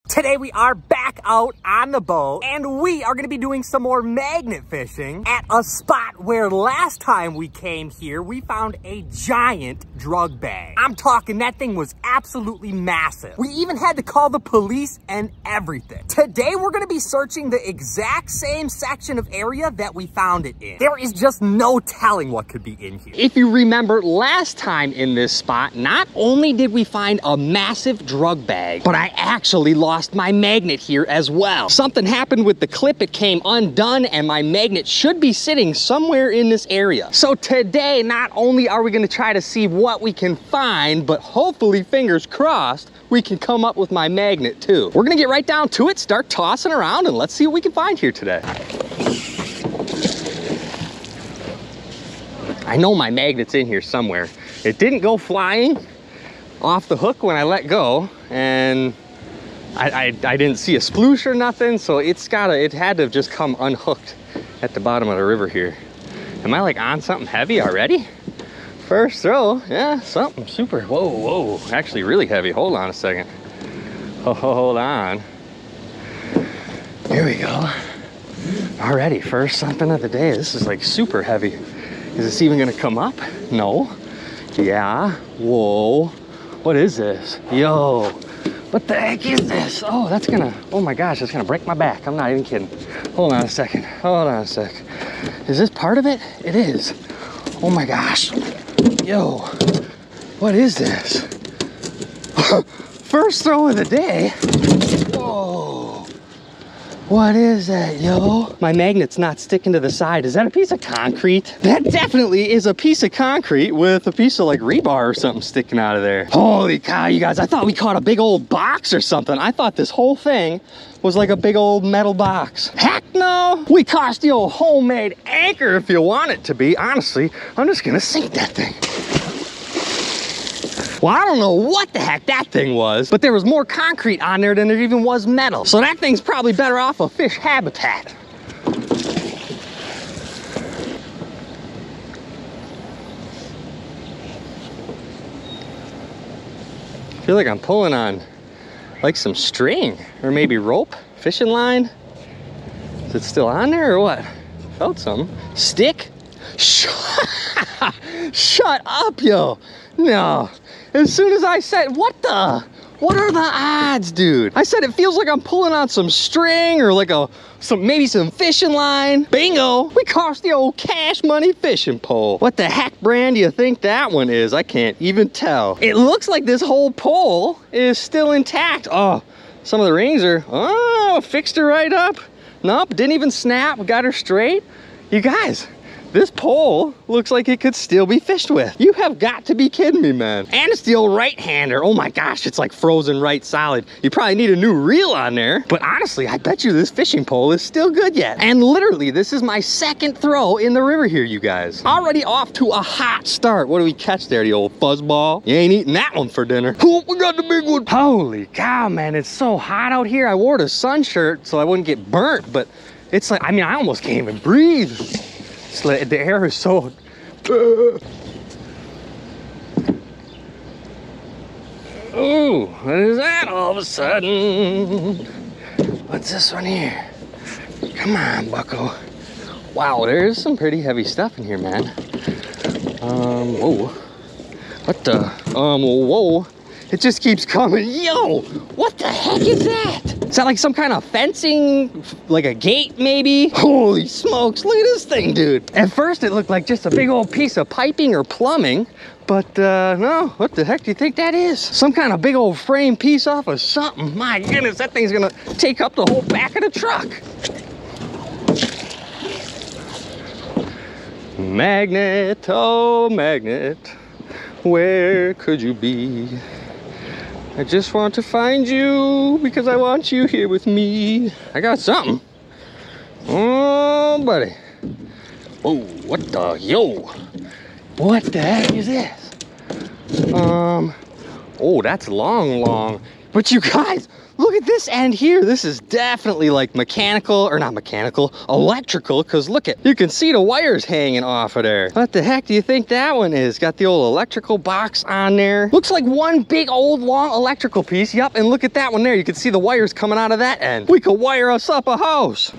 Today we are back out on the boat and we are gonna be doing some more magnet fishing at a spot where last time we came here, we found a giant drug bag. I'm talking that thing was absolutely massive. We even had to call the police and everything. Today we're gonna be searching the exact same section of area that we found it in. There is just no telling what could be in here. If you remember last time in this spot, not only did we find a massive drug bag, but I actually lost my magnet here as well. Something happened with the clip, it came undone, and my magnet should be sitting somewhere in this area. So today, not only are we gonna try to see what we can find, but hopefully, fingers crossed, we can come up with my magnet too. We're gonna get right down to it, start tossing around, and let's see what we can find here today. I know my magnet's in here somewhere. It didn't go flying off the hook when I let go, and I, I, I didn't see a sploosh or nothing, so it's gotta, it had to have just come unhooked at the bottom of the river here. Am I like on something heavy already? First throw, yeah, something super, whoa, whoa, actually really heavy. Hold on a second. Oh, hold on. Here we go. Already, first something of the day. This is like super heavy. Is this even gonna come up? No. Yeah, whoa. What is this? Yo, what the heck is this? Oh, that's gonna, oh my gosh, that's gonna break my back. I'm not even kidding. Hold on a second. Hold on a sec. Is this part of it? It is. Oh my gosh. Yo, what is this? First throw of the day. Whoa. What is that, yo? My magnet's not sticking to the side. Is that a piece of concrete? That definitely is a piece of concrete with a piece of like rebar or something sticking out of there. Holy cow, you guys. I thought we caught a big old box or something. I thought this whole thing was like a big old metal box. Heck no! We caught the old homemade anchor if you want it to be. Honestly, I'm just gonna sink that thing. Well, I don't know what the heck that thing was, but there was more concrete on there than there even was metal. So that thing's probably better off a fish habitat. I feel like I'm pulling on like some string or maybe rope, fishing line. Is it still on there or what? Felt some. Stick? Shut, Shut up, yo. No. As soon as I said, what the? What are the odds, dude? I said it feels like I'm pulling on some string or like a some maybe some fishing line. Bingo! We caught the old cash money fishing pole. What the heck brand do you think that one is? I can't even tell. It looks like this whole pole is still intact. Oh, some of the rings are, oh, fixed her right up. Nope, didn't even snap, got her straight. You guys, this pole looks like it could still be fished with. You have got to be kidding me, man. And it's the old right-hander. Oh my gosh, it's like frozen right solid. You probably need a new reel on there. But honestly, I bet you this fishing pole is still good yet. And literally, this is my second throw in the river here, you guys. Already off to a hot start. What do we catch there, the old fuzzball? You ain't eating that one for dinner. Oh, we got the big one. Holy cow, man, it's so hot out here. I wore the sun shirt so I wouldn't get burnt, but it's like, I mean, I almost can't even breathe. The air is so. Ooh, what is that all of a sudden? What's this one here? Come on, bucko. Wow, there's some pretty heavy stuff in here, man. Um, whoa. What the? Um, whoa. It just keeps coming. Yo, what the heck is that? Is that like some kind of fencing, like a gate maybe? Holy smokes, look at this thing, dude. At first it looked like just a big old piece of piping or plumbing, but uh, no, what the heck do you think that is? Some kind of big old frame piece off of something. My goodness, that thing's gonna take up the whole back of the truck. Magnet, oh magnet. Where could you be? I just want to find you because I want you here with me. I got something. Oh, buddy. Oh, what the, yo. What the heck is this? Um, oh, that's long, long. But you guys, look at this end here. This is definitely like mechanical, or not mechanical, electrical, because look at, you can see the wires hanging off of there. What the heck do you think that one is? Got the old electrical box on there. Looks like one big old long electrical piece. Yep, and look at that one there. You can see the wires coming out of that end. We could wire us up a house.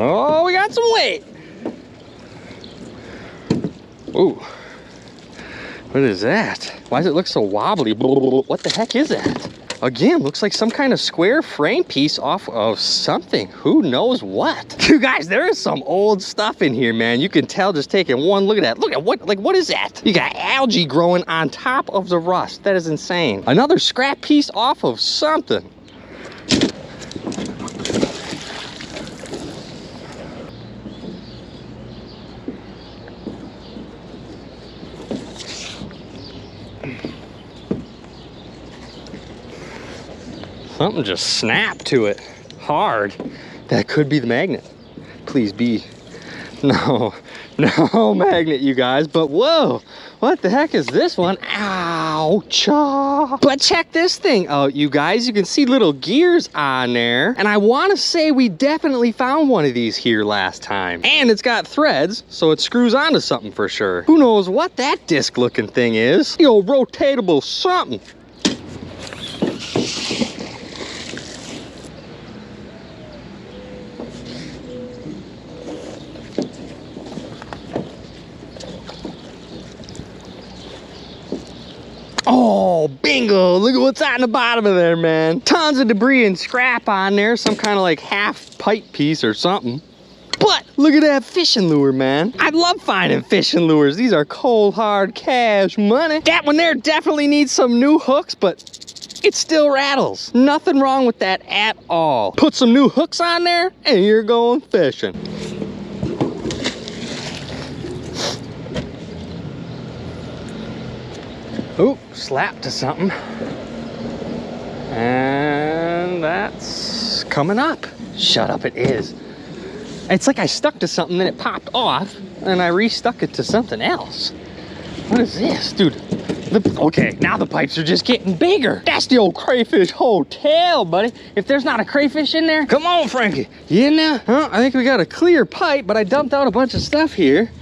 Oh, we got some weight. Ooh. What is that? Why does it look so wobbly? What the heck is that? Again, looks like some kind of square frame piece off of something. Who knows what? You guys, there is some old stuff in here, man. You can tell just taking one look at that. Look at what, like, what is that? You got algae growing on top of the rust. That is insane. Another scrap piece off of something. Something just snapped to it hard. That could be the magnet. Please be. No, no magnet, you guys. But whoa, what the heck is this one? Ouch. But check this thing out, you guys. You can see little gears on there. And I want to say we definitely found one of these here last time. And it's got threads, so it screws onto something for sure. Who knows what that disc looking thing is? The old rotatable something. Oh, bingo. Look at what's on the bottom of there, man. Tons of debris and scrap on there. Some kind of like half pipe piece or something. But look at that fishing lure, man. I love finding fishing lures. These are cold, hard cash money. That one there definitely needs some new hooks, but it still rattles. Nothing wrong with that at all. Put some new hooks on there and you're going fishing. Oop, slap to something. And that's coming up. Shut up, it is. It's like I stuck to something, then it popped off, and I restuck it to something else. What is this? Dude, the, okay, now the pipes are just getting bigger. That's the old crayfish hotel, buddy. If there's not a crayfish in there, come on, Frankie. You there? Huh? I think we got a clear pipe, but I dumped out a bunch of stuff here.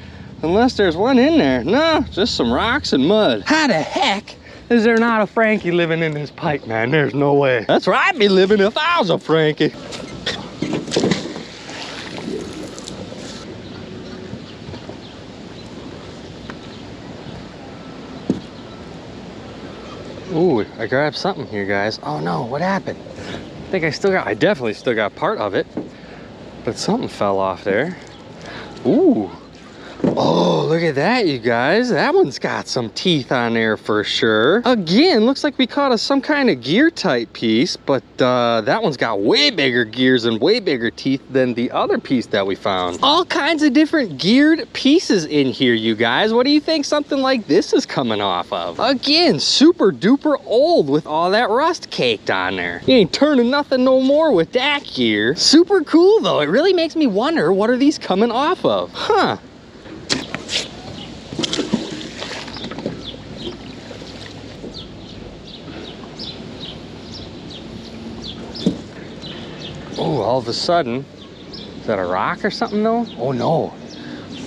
Unless there's one in there. No, just some rocks and mud. How the heck is there not a Frankie living in this pipe, man? There's no way. That's where I'd be living if I was a Frankie. Ooh, I grabbed something here, guys. Oh no, what happened? I think I still got, I definitely still got part of it, but something fell off there. Ooh, Oh, look at that, you guys. That one's got some teeth on there for sure. Again, looks like we caught a, some kind of gear type piece, but uh, that one's got way bigger gears and way bigger teeth than the other piece that we found. All kinds of different geared pieces in here, you guys. What do you think something like this is coming off of? Again, super duper old with all that rust caked on there. You ain't turning nothing no more with that gear. Super cool though. It really makes me wonder what are these coming off of? Huh. Oh, all of a sudden, is that a rock or something though? Oh no.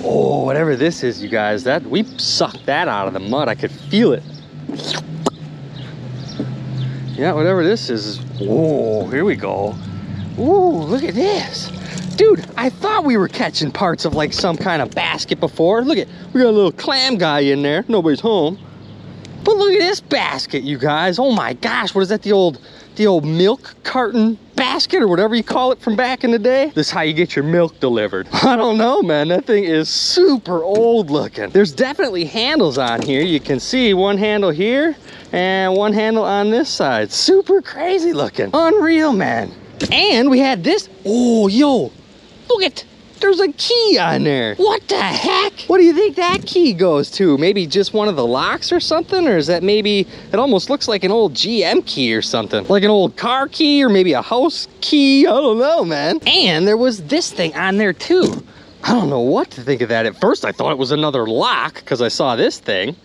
Oh, whatever this is, you guys, that we sucked that out of the mud. I could feel it. Yeah, whatever this is. Whoa, oh, here we go. Ooh, look at this. Dude, I thought we were catching parts of like some kind of basket before. Look at, we got a little clam guy in there. Nobody's home. But look at this basket, you guys. Oh my gosh, what is that, the old, the old milk carton basket or whatever you call it from back in the day? This is how you get your milk delivered. I don't know, man. That thing is super old looking. There's definitely handles on here. You can see one handle here and one handle on this side. Super crazy looking. Unreal, man. And we had this. Oh, yo, look at. There's a key on there. What the heck? What do you think that key goes to? Maybe just one of the locks or something? Or is that maybe, it almost looks like an old GM key or something. Like an old car key or maybe a house key. I don't know, man. And there was this thing on there too. I don't know what to think of that. At first I thought it was another lock because I saw this thing.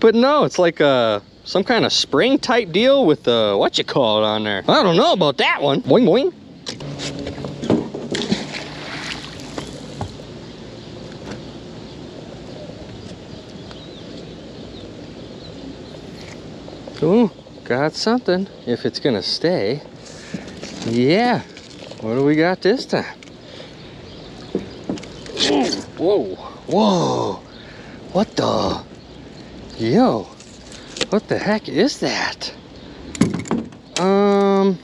But no, it's like a, some kind of spring type deal with the, what you call it on there. I don't know about that one. Boing, boing. Ooh, got something. If it's gonna stay. Yeah. What do we got this time? Whoa. Whoa. What the? Yo. What the heck is that? Um,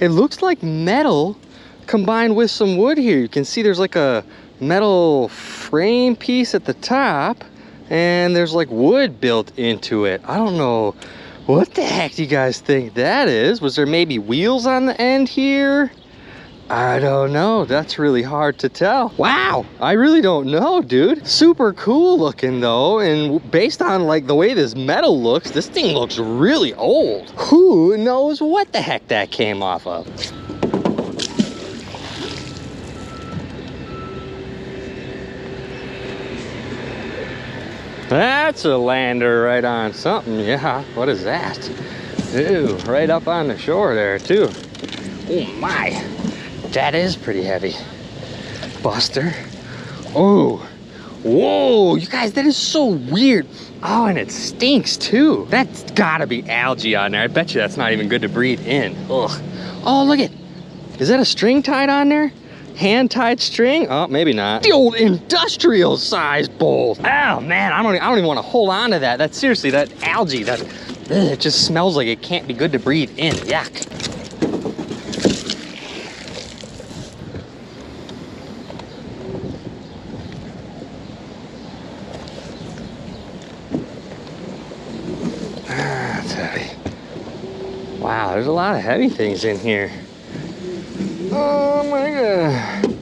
it looks like metal combined with some wood here. You can see there's like a metal frame piece at the top and there's like wood built into it. I don't know what the heck do you guys think that is? Was there maybe wheels on the end here? I don't know. That's really hard to tell. Wow. I really don't know, dude. Super cool looking though. And based on like the way this metal looks, this thing looks really old. Who knows what the heck that came off of? That's a lander right on something. Yeah, what is that? Ooh, right up on the shore there too. Oh my, that is pretty heavy. Buster. Oh, whoa, you guys, that is so weird. Oh, and it stinks too. That's gotta be algae on there. I bet you that's not even good to breathe in. Ugh. Oh, look at it. Is that a string tied on there? Hand tied string? Oh, maybe not. The old industrial size bowl. Oh man, I don't, I don't even want to hold on to that. That seriously, that algae, that ugh, it just smells like it can't be good to breathe in. Yuck. Ah, That's heavy. Wow, there's a lot of heavy things in here. Oh my god.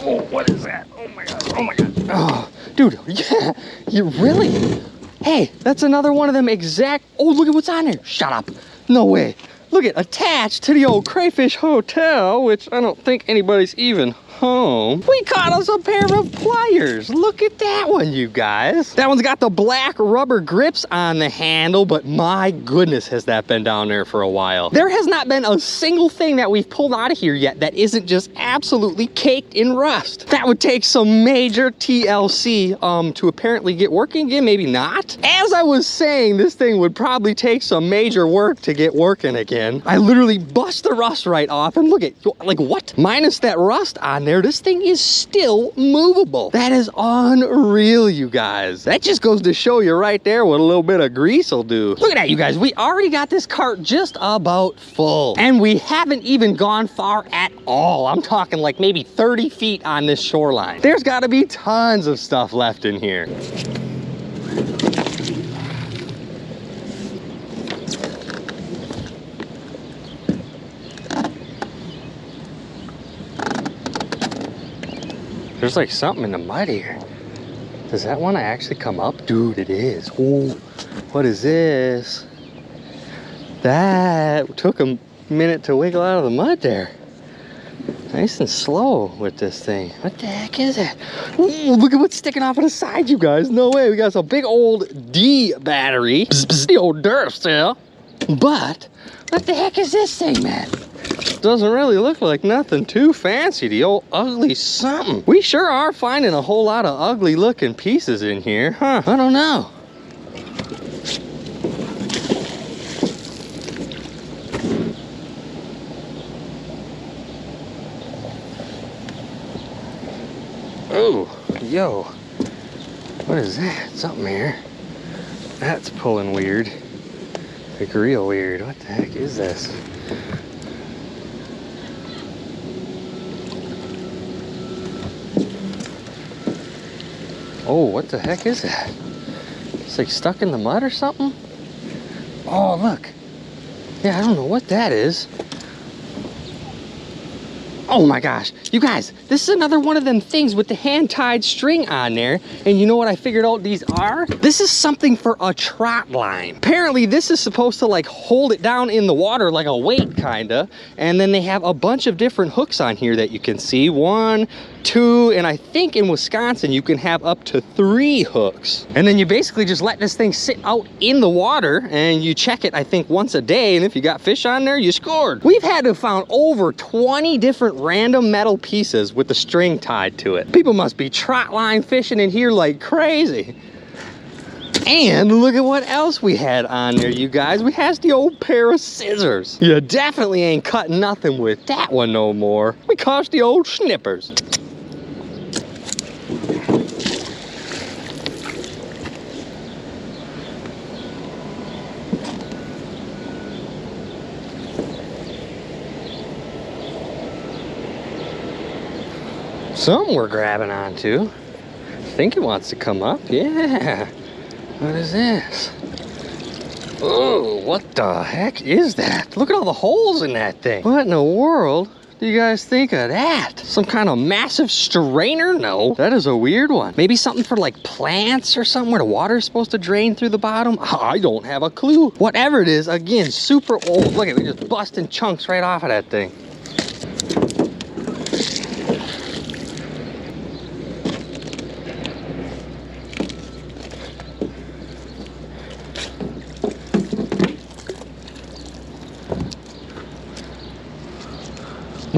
Oh, what is that? Oh my god. Oh my god. Oh, dude, yeah, you really? Hey, that's another one of them exact. Oh, look at what's on there. Shut up. No way. Look at attached to the old Crayfish Hotel, which I don't think anybody's even home. We caught us a pair of pliers. Look at that one, you guys. That one's got the black rubber grips on the handle, but my goodness, has that been down there for a while. There has not been a single thing that we've pulled out of here yet that isn't just absolutely caked in rust. That would take some major TLC um, to apparently get working again, maybe not. As I was saying, this thing would probably take some major work to get working again. I literally bust the rust right off and look at, like what? Minus that rust on there, this thing is still movable. That is unreal, you guys. That just goes to show you right there what a little bit of grease will do. Look at that, you guys. We already got this cart just about full. And we haven't even gone far at all. I'm talking like maybe 30 feet on this shoreline. There's gotta be tons of stuff left in here. There's like something in the mud here. Does that want to actually come up? Dude, it is. Ooh, what is this? That took a minute to wiggle out of the mud there. Nice and slow with this thing. What the heck is that? Ooh, look at what's sticking off on the side, you guys. No way. We got some big old D battery. Bzz, the old Duracell. But what the heck is this thing, man? Doesn't really look like nothing too fancy. The old ugly something. We sure are finding a whole lot of ugly looking pieces in here, huh? I don't know. Oh, yo. What is that? Something here. That's pulling weird. Like real weird. What the heck is this? Oh, what the heck is that? It's like stuck in the mud or something? Oh, look. Yeah, I don't know what that is. Oh my gosh, you guys, this is another one of them things with the hand-tied string on there. And you know what I figured out these are? This is something for a trot line. Apparently this is supposed to like hold it down in the water like a weight kinda. And then they have a bunch of different hooks on here that you can see. One, two, and I think in Wisconsin you can have up to three hooks. And then you basically just let this thing sit out in the water and you check it, I think, once a day. And if you got fish on there, you scored. We've had to found over 20 different random metal pieces with the string tied to it. People must be trot line fishing in here like crazy. And look at what else we had on there, you guys. We has the old pair of scissors. You definitely ain't cutting nothing with that one no more. We cost the old snippers. Some we're grabbing onto. I think it wants to come up. Yeah. What is this? Oh, what the heck is that? Look at all the holes in that thing. What in the world you guys think of that? Some kind of massive strainer? No, that is a weird one. Maybe something for like plants or something where the water is supposed to drain through the bottom? I don't have a clue. Whatever it is, again, super old. Look at it, just busting chunks right off of that thing.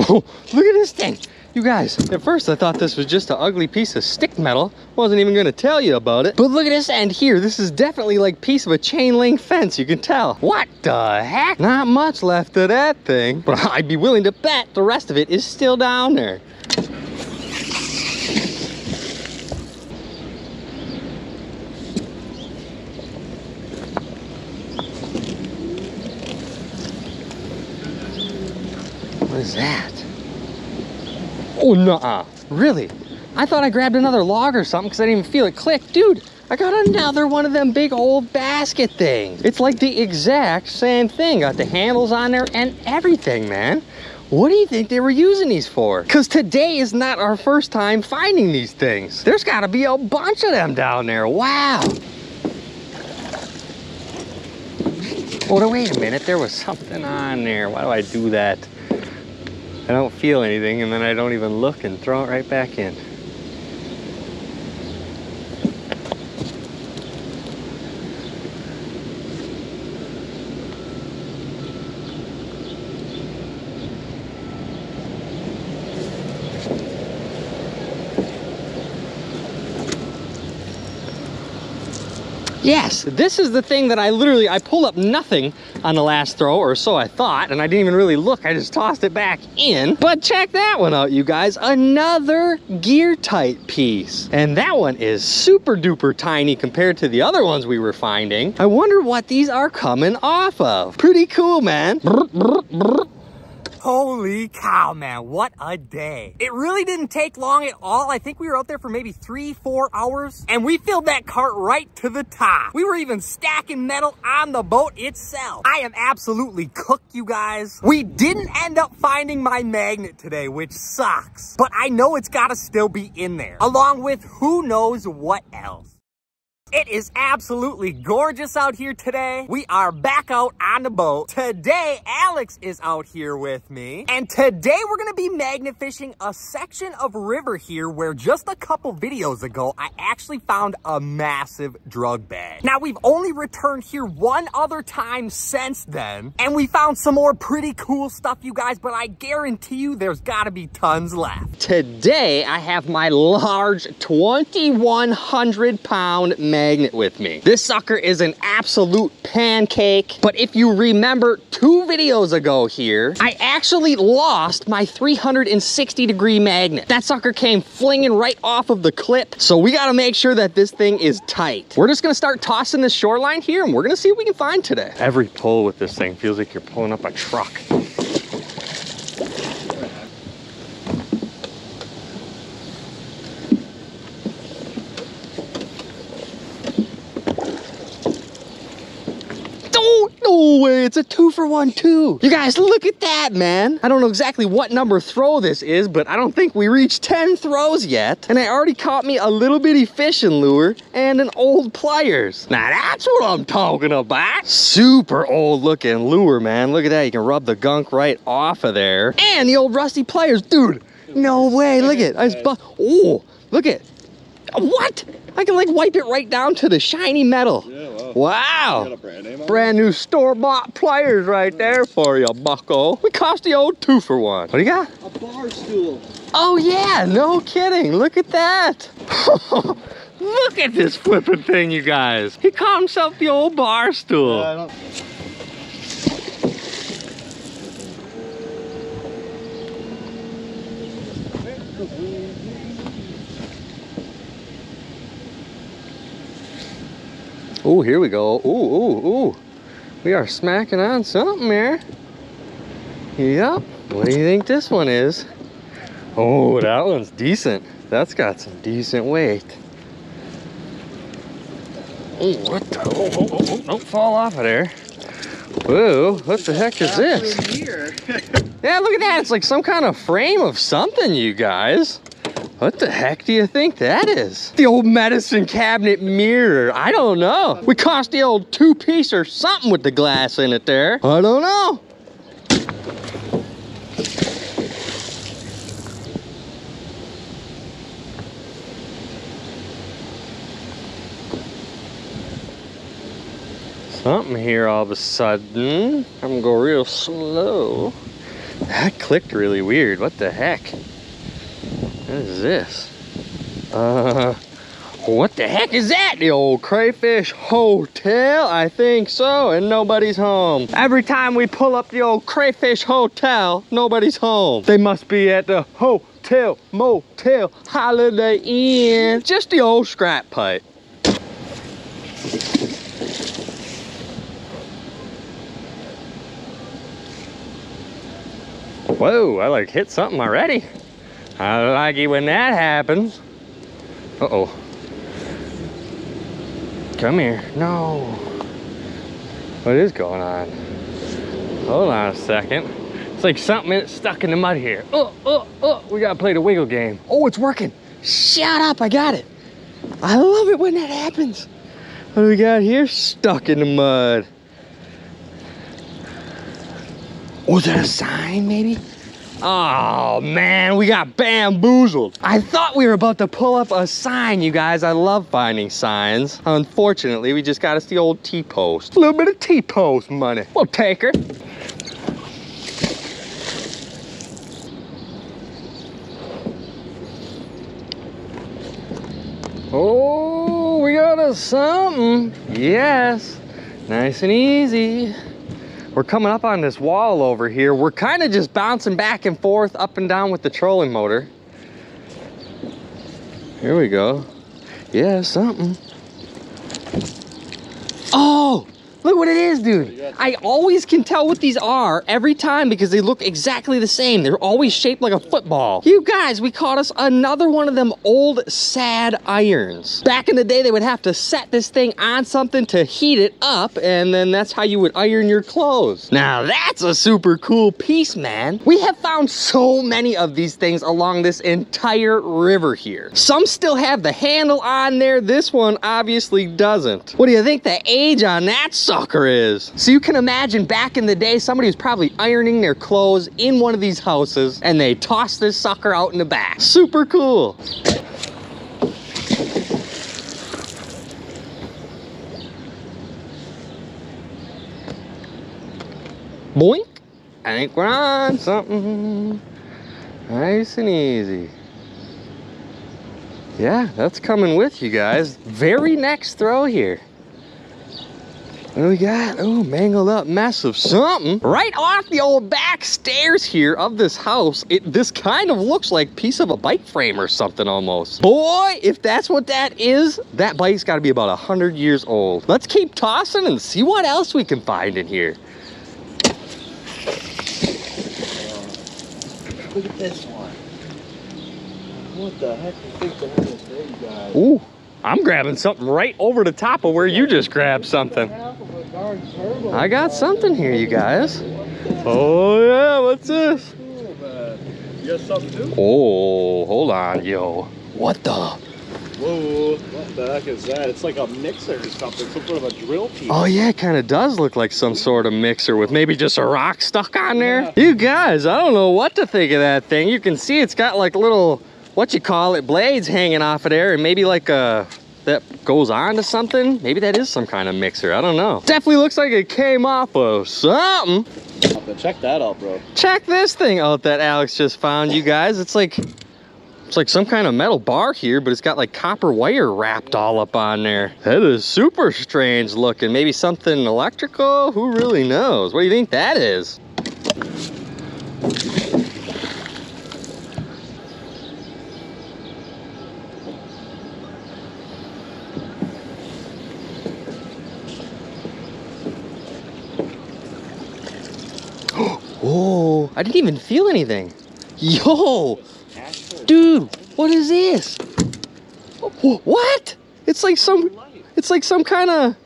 Look at this thing. You guys, at first I thought this was just an ugly piece of stick metal. Wasn't even gonna tell you about it. But look at this end here. This is definitely like piece of a chain link fence, you can tell. What the heck? Not much left of that thing. But I'd be willing to bet the rest of it is still down there. What is that? Oh, nuh-uh. Really? I thought I grabbed another log or something because I didn't even feel it click. Dude, I got another one of them big old basket things. It's like the exact same thing. Got the handles on there and everything, man. What do you think they were using these for? Because today is not our first time finding these things. There's got to be a bunch of them down there. Wow. Oh, wait a minute. There was something on there. Why do I do that? I don't feel anything and then I don't even look and throw it right back in. Yes, this is the thing that I literally, I pulled up nothing on the last throw, or so I thought, and I didn't even really look. I just tossed it back in. But check that one out, you guys. Another gear tight piece. And that one is super duper tiny compared to the other ones we were finding. I wonder what these are coming off of. Pretty cool, man. Brr, brr, brr. Holy cow, man, what a day. It really didn't take long at all. I think we were out there for maybe three, four hours, and we filled that cart right to the top. We were even stacking metal on the boat itself. I am absolutely cooked, you guys. We didn't end up finding my magnet today, which sucks, but I know it's gotta still be in there, along with who knows what else. It is absolutely gorgeous out here today. We are back out on the boat. Today, Alex is out here with me. And today we're gonna be magnet fishing a section of river here where just a couple videos ago, I actually found a massive drug bag. Now we've only returned here one other time since then, and we found some more pretty cool stuff, you guys, but I guarantee you there's gotta be tons left. Today, I have my large 2,100 pound magnet with me. This sucker is an absolute pancake, but if you remember two videos ago here, I actually lost my 360 degree magnet. That sucker came flinging right off of the clip, so we gotta make sure that this thing is tight. We're just gonna start tossing the shoreline here and we're gonna see what we can find today. Every pull with this thing feels like you're pulling up a truck. No way, it's a two for one too. You guys, look at that, man. I don't know exactly what number throw this is, but I don't think we reached 10 throws yet. And I already caught me a little bitty fishing lure and an old pliers. Now that's what I'm talking about. Super old looking lure, man. Look at that, you can rub the gunk right off of there. And the old rusty pliers, dude. No way, look at, I just, oh, look at, what? I can like wipe it right down to the shiny metal. Yeah, wow. Wow. Brand Brand new store-bought pliers right there for you, bucko. We cost the old two for one. What do you got? A bar stool. Oh yeah, no kidding. Look at that. Look at this flipping thing, you guys. He called himself the old bar stool. I Oh, here we go. Ooh, ooh, ooh. We are smacking on something here. Yep. What do you think this one is? Oh, that one's decent. That's got some decent weight. Oh, what the? Oh, oh, oh, oh, don't fall off of there. Whoa, what the heck is this? Yeah, look at that. It's like some kind of frame of something, you guys. What the heck do you think that is? The old medicine cabinet mirror. I don't know. We cost the old two piece or something with the glass in it there. I don't know. Something here all of a sudden. I'm gonna go real slow. That clicked really weird. What the heck? What is this? Uh, what the heck is that? The old crayfish hotel? I think so, and nobody's home. Every time we pull up the old crayfish hotel, nobody's home. They must be at the hotel, motel, holiday inn. Just the old scrap pipe. Whoa, I like hit something already. I like it when that happens. Uh-oh. Come here. No. What is going on? Hold on a second. It's like something is stuck in the mud here. Oh, oh, oh. We gotta play the wiggle game. Oh, it's working. Shut up, I got it. I love it when that happens. What do we got here? Stuck in the mud. Was that a sign, maybe? Oh man, we got bamboozled. I thought we were about to pull up a sign, you guys. I love finding signs. Unfortunately, we just got us the old T-post. A little bit of T-post money. We'll take her. Oh, we got us something. Yes, nice and easy. We're coming up on this wall over here. We're kind of just bouncing back and forth, up and down with the trolling motor. Here we go. Yeah, something. Oh, look what it is, dude. I always can tell what these are every time because they look exactly the same. They're always shaped like a football. You guys, we caught us another one of them old sad irons. Back in the day, they would have to set this thing on something to heat it up, and then that's how you would iron your clothes. Now that's a super cool piece, man. We have found so many of these things along this entire river here. Some still have the handle on there. This one obviously doesn't. What do you think the age on that is? So you can imagine back in the day, somebody was probably ironing their clothes in one of these houses and they tossed this sucker out in the back. Super cool. Boink. I think we're on something. Nice and easy. Yeah, that's coming with you guys. Very next throw here. What we got? Oh, mangled up mess of something. Right off the old back stairs here of this house, it this kind of looks like piece of a bike frame or something almost. Boy, if that's what that is, that bike's gotta be about 100 years old. Let's keep tossing and see what else we can find in here. Look at this one. What the heck do you think the is there, you guys? Ooh, I'm grabbing something right over the top of where you just grabbed something. Half of it darn turbo. I got something here, you guys. Oh yeah, what's this? Cool, man. You got something too? Oh, hold on, yo. What the? Whoa, what the heck is that? It's like a mixer or something, some sort of a drill piece. Oh yeah, it kind of does look like some sort of mixer with maybe just a rock stuck on there. You guys, I don't know what to think of that thing. You can see it's got like little, what you call it, blades hanging off of there and maybe like a, that goes on to something. Maybe that is some kind of mixer, I don't know. Definitely looks like it came off of something. Check that out, bro. Check this thing out that Alex just found, you guys. It's like, it's like some kind of metal bar here, but it's got like copper wire wrapped all up on there. That is super strange looking. Maybe something electrical? Who really knows? What do you think that is? I didn't even feel anything. Yo, dude, what is this? What? It's like some, it's like some kind of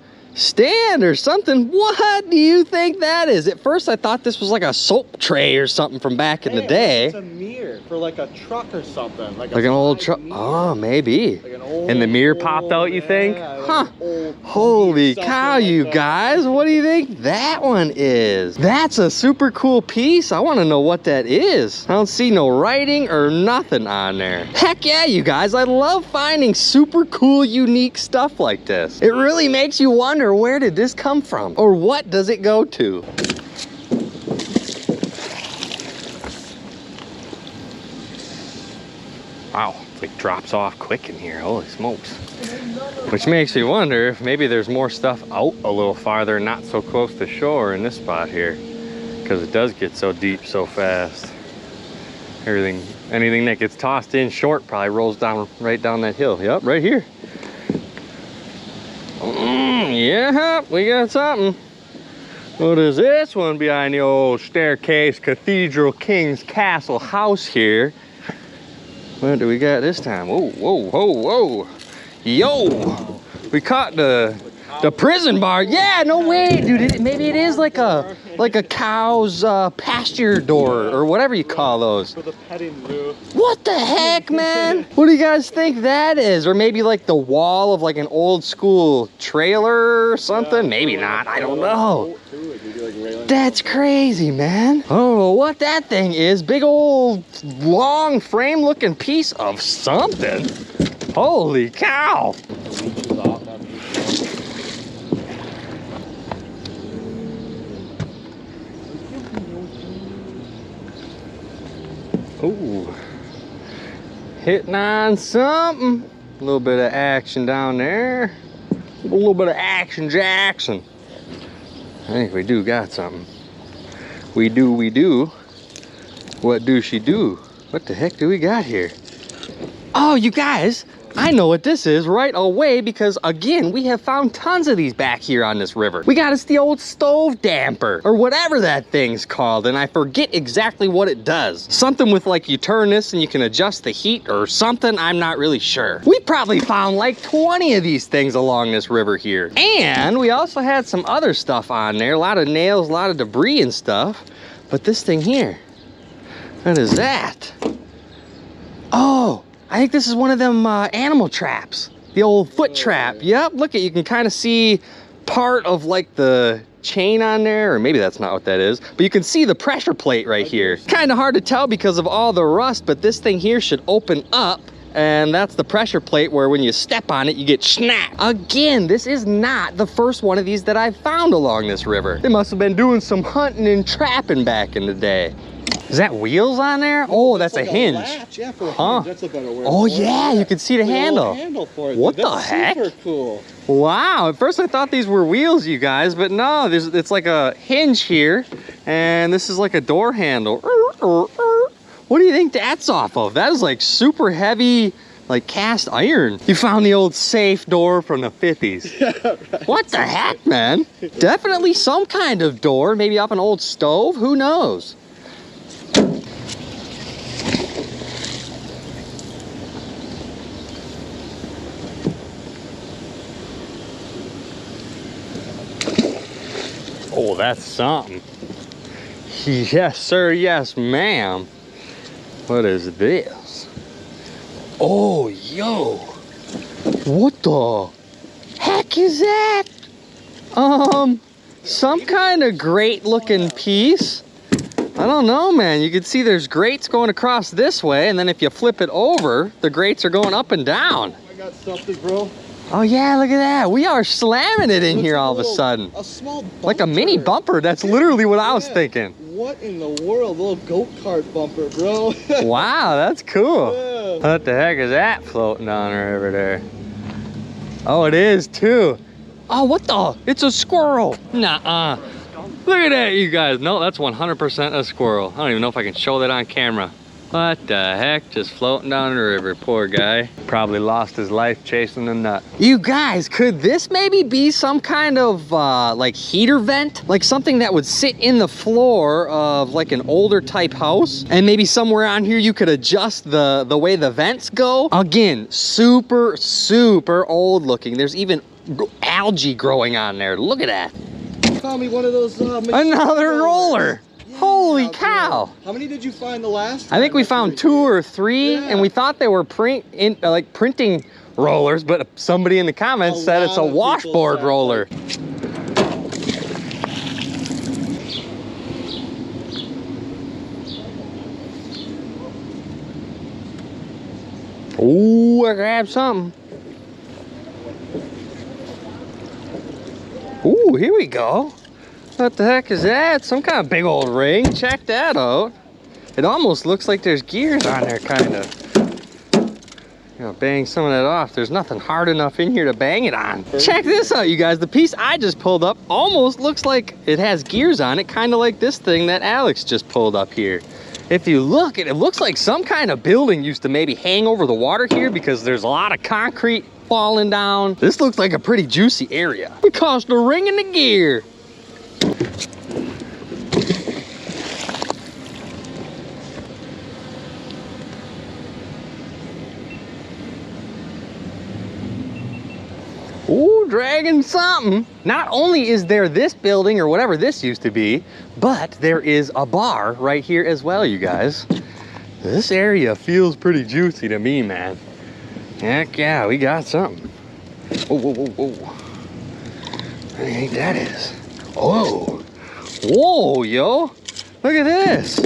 stand or something. What do you think that is? At first, I thought this was like a soap tray or something from back in the day, It's a mirror for like a truck or something. Like, like an old truck. Oh, maybe. Like an old, And the mirror popped out, you think? yeah, like Huh. old Holy cow, like you that. guys. What do you think that one is? That's a super cool piece. I want to know what that is. I don't see no writing or nothing on there. Heck yeah, you guys. I love finding super cool, unique stuff like this. It really makes you wonder where did this come from? Or what does it go to? Wow, it like drops off quick in here. Holy smokes. Which makes me wonder if maybe there's more stuff out a little farther, not so close to shore in this spot here. Because it does get so deep so fast. Everything, anything that gets tossed in short probably rolls down right down that hill. Yep, right here. Yeah, we got something. What is this one behind the old staircase Cathedral King's Castle house here? What do we got this time? Whoa, whoa, whoa, whoa. Yo, we caught the the prison bar. Yeah, no way, dude. It, maybe it is like a like a cow's uh, pasture door or whatever you call those. For the petting zoo. What the heck, man? What do you guys think that is? Or maybe like the wall of like an old school trailer or something? Maybe not. I don't know. That's crazy, man. I don't know what that thing is. Big old long frame looking piece of something. Holy cow. Ooh. Hitting on something. A little bit of action down there. A little bit of action Jackson. I think we do got something. We do, we do. What do she do? What the heck do we got here? Oh, you guys, I know what this is right away because again, we have found tons of these back here on this river. We got us the old stove damper or whatever that thing's called and I forget exactly what it does. Something with like you turn this and you can adjust the heat or something, I'm not really sure. We probably found like 20 of these things along this river here. And we also had some other stuff on there, a lot of nails, a lot of debris and stuff. But this thing here, what is that? Oh, I think this is one of them uh, animal traps. The old foot trap. Yep, look at you can kind of see part of like the chain on there, or maybe that's not what that is, but you can see the pressure plate right here. Kind of hard to tell because of all the rust, but this thing here should open up and that's the pressure plate where when you step on it, you get snapped. Again, this is not the first one of these that I've found along this river. They must have been doing some hunting and trapping back in the day. Is that wheels on there? Oh, that's a hinge. latch, yeah, for a Huh. That's a better word. Oh for it. yeah, you can see the Little handle. handle for it. What dude. the heck? Super cool. Wow, at first I thought these were wheels, you guys, but no, there's it's like a hinge here, and this is like a door handle. What do you think that's off of? That is like super heavy, like cast iron. You found the old safe door from the 50s. What the heck, man? Definitely some kind of door, maybe off an old stove, who knows? That's something. Yes, sir. Yes, ma'am. What is this? Oh, yo. What the heck is that? Um, some kind of great looking piece. I don't know, man. You can see there's grates going across this way, and then if you flip it over, the grates are going up and down. I got something, bro. Oh yeah, look at that. We are slamming it in here all of a sudden. A small bumper. Like a mini bumper. That's literally what I was thinking. What in the world? A little go-kart bumper, bro. Wow, that's cool. Yeah. What the heck is that floating down over there? Oh, it is too. Oh, what the? It's a squirrel. Nah, uh Look at that, you guys. No, that's 100% a squirrel. I don't even know if I can show that on camera. What the heck? Just floating down the river. Poor guy. Probably lost his life chasing a nut. You guys, could this maybe be some kind of uh, like heater vent? Like something that would sit in the floor of like an older type house? And maybe somewhere on here you could adjust the, the way the vents go? Again, super, super old looking. There's even algae growing on there. Look at that. Found me one of those. Uh, machine Another roller. Holy cow. How many did you find the last? I think we found two or three, Yeah. and we thought they were print in uh, like printing rollers, but somebody in the comments A said it's a lot of people washboard roller. Ooh, I grabbed something. Ooh, here we go. What the heck is that? Some kind of big old ring. Check that out. It almost looks like there's gears on there, kind of. You know, bang some of that off. There's nothing hard enough in here to bang it on. Check this out, you guys. The piece I just pulled up almost looks like it has gears on it, kind of like this thing that Alex just pulled up here. If you look, it, looks like some kind of building used to maybe hang over the water here because there's a lot of concrete falling down. This looks like a pretty juicy area. It cost a ring and the gear. Ooh, dragging something. Not only is there this building or whatever this used to be, but there is a bar right here as well, you guys. This area feels pretty juicy to me, man. Heck yeah, we got something. Whoa, whoa, whoa, whoa. You think that is? Oh, whoa, yo. Look at this.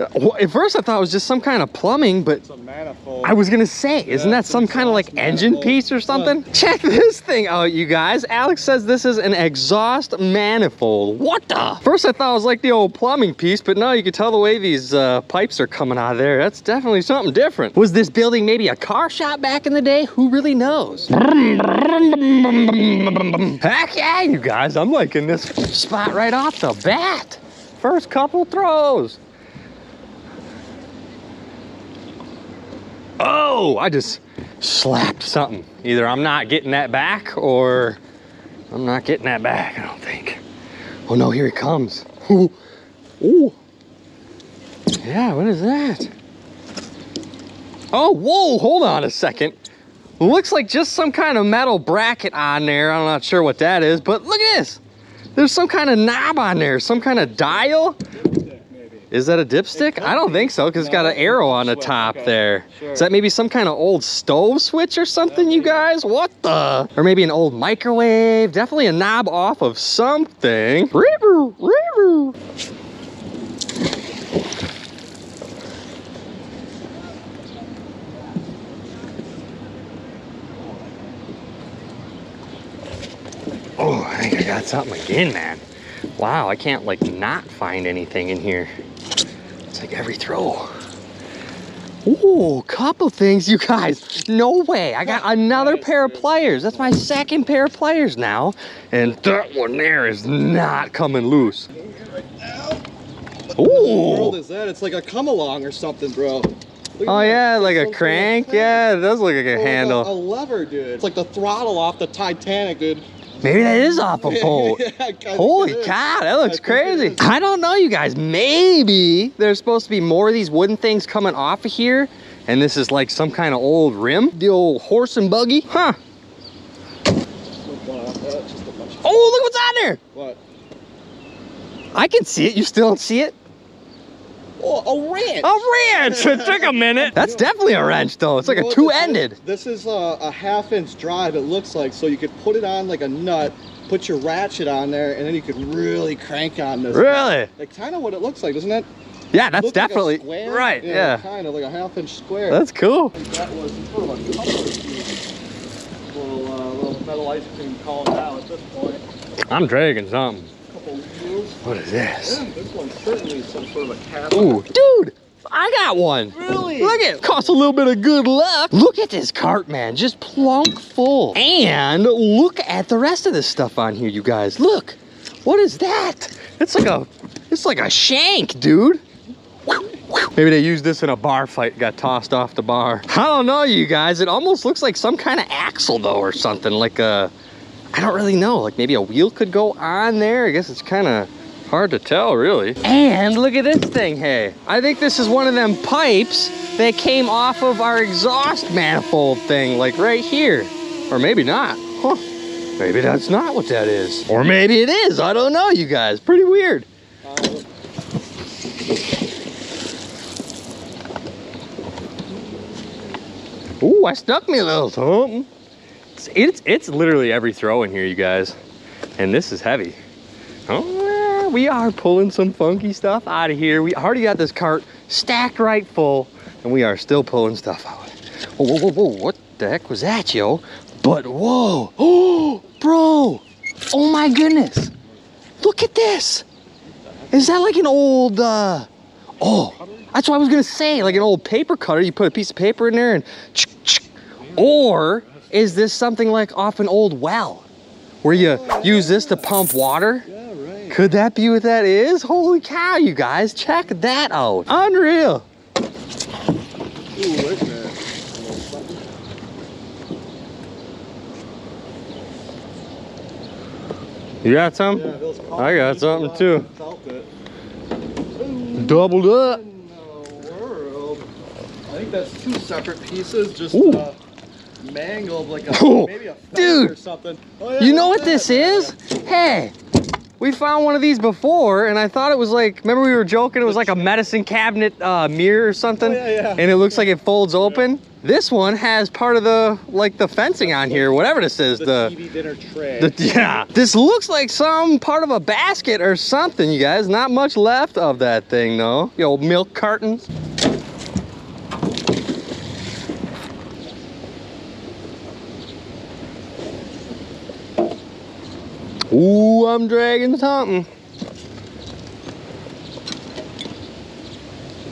At first I thought it was just some kind of plumbing, but It's a manifold. I was gonna say, isn't that some kind of like engine manifold. piece or something? Check this thing out, you guys. Alex says this is an exhaust manifold. What the? First I thought it was like the old plumbing piece, but no, you can tell the way these uh, pipes are coming out of there. That's definitely something different. Was this building maybe a car shop back in the day? Who really knows? Heck yeah, you guys. I'm liking this spot right off the bat. First couple throws. Oh, I just slapped something. Either I'm not getting that back or I'm not getting that back, I don't think. Oh no, here he comes. Ooh. Ooh. Yeah, what is that? Oh, whoa, hold on a second. Looks like just some kind of metal bracket on there. I'm not sure what that is, but look at this. There's some kind of knob on there, some kind of dial. Is that a dipstick? I don't think so, because it's got an arrow on the top there. Is that maybe some kind of old stove switch or something, you guys? What the? Or maybe an old microwave? Definitely a knob off of something. Reeboo, reeboo. Oh, I think I got something again, man. Wow, I can't like not find anything in here. It's like every throw. Ooh, couple things, you guys. No way. I got another pair of pliers. That's my second pair of pliers now. And that one there is not coming loose. The world is that? It's like a come along or something, bro. Oh yeah, like a Some sort of crank. crank. Yeah, it does look like a oh, like handle. A, lever, dude. It's like the throttle off the Titanic, dude. Maybe that is off a boat. Yeah, Holy cow, that looks I crazy. I don't know, you guys. Maybe there's supposed to be more of these wooden things coming off of here, and this is like some kind of old rim. The old horse and buggy. Huh. Wow, that's just a bunch of- Oh, look what's on there. What? I can see it. You still don't see it? Oh, a wrench. A wrench! It took a minute. That's definitely a wrench, though. It's like You a two-ended. This is a, a half inch drive, it looks like. So you could put it on like a nut, put your ratchet on there, and then you could really crank on this. Really? Like kind of what it looks like, doesn't it? Yeah, that's Look like a definitely square? right. Yeah. Kind of like a half inch square. That's cool. that was sort of a couple of these little, uh, little metal ice cream cone now at this point. I'm dragging something. What is this? Yeah, this one's certainly some sort of a cast. Ooh, dude, I got one. Really? Look at it. Cost a little bit of good luck. Look at this cart, man. Just plunk full. And look at the rest of this stuff on here, you guys. Look. What is that? It's like a, it's like a shank, dude. Maybe they used this in a bar fight, got tossed off the bar. I don't know, you guys. It almost looks like some kind of axle, though, or something. Like a, I don't really know. Like maybe a wheel could go on there. I guess it's kind of hard to tell, really. And look at this thing, hey. I think this is one of them pipes that came off of our exhaust manifold thing, like right here. Or maybe not. Huh. Maybe that's not what that is. Or maybe it is. I don't know, you guys. Pretty weird. Ooh, I stuck me a little something. It's, it's, literally every throw in here, you guys. And this is heavy. Oh, we are pulling some funky stuff out of here. We already got this cart stacked right full, and we are still pulling stuff out. Whoa, whoa, whoa, whoa, what the heck was that, yo? But whoa, oh, bro, oh my goodness. Look at this. Is that like an old, uh, oh, that's what I was gonna say, like an old paper cutter. You put a piece of paper in there and, or is this something like off an old well where you use this to pump water? Yeah, right. Could that be what that is? Holy cow, you guys, check that out. Unreal. Ooh, wait a minute. You got some? Yeah, I got something too. Doubled up. In the world. I think that's two separate pieces, just uh, mangled like a Oh, maybe a dude. or something. Oh, yeah, You know what at this that, man. is? Hey, we found one of these before, and I thought it was like, remember we were joking, it was like a medicine cabinet uh, mirror or something? Oh, yeah, yeah. And it looks like it folds open. This one has part of the, like the fencing on here, whatever this is. The, The, TV dinner tray. the, yeah. This looks like some part of a basket or something, you guys. Not much left of that thing, though. Old milk cartons. Ooh, I'm dragging something.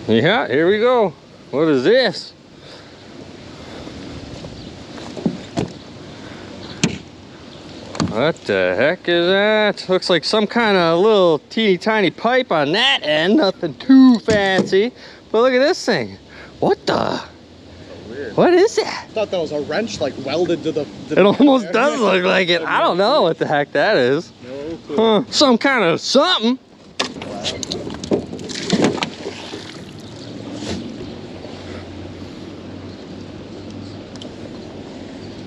Yeah, here we go. What is this? What the heck is that? Looks like some kind of little teeny tiny pipe on that end. Nothing too fancy. But look at this thing. What the? Weird. What is that? I thought that was a wrench like welded to the. the It almost does look like it. I don't know what the heck that is. No clue. Huh. Some kind of something.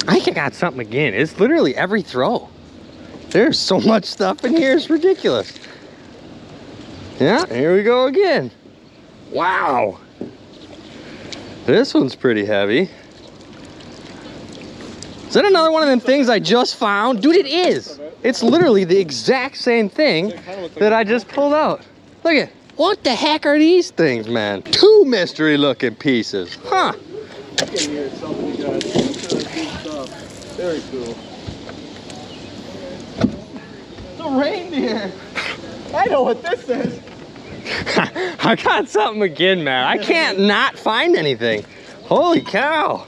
I think I got something again. It's literally every throw. There's so much stuff in here, it's ridiculous. Yeah, here we go again. Wow. This one's pretty heavy. Is that another one of them things I just found? Dude, it is. It's literally the exact same thing that I just pulled out. Look at, what the heck are these things, man? Two mystery looking pieces. Huh. I can hear something, guys. This is good stuff. Very cool. It's a reindeer. I know what this is. I got something again, man. I can't not find anything. Holy cow.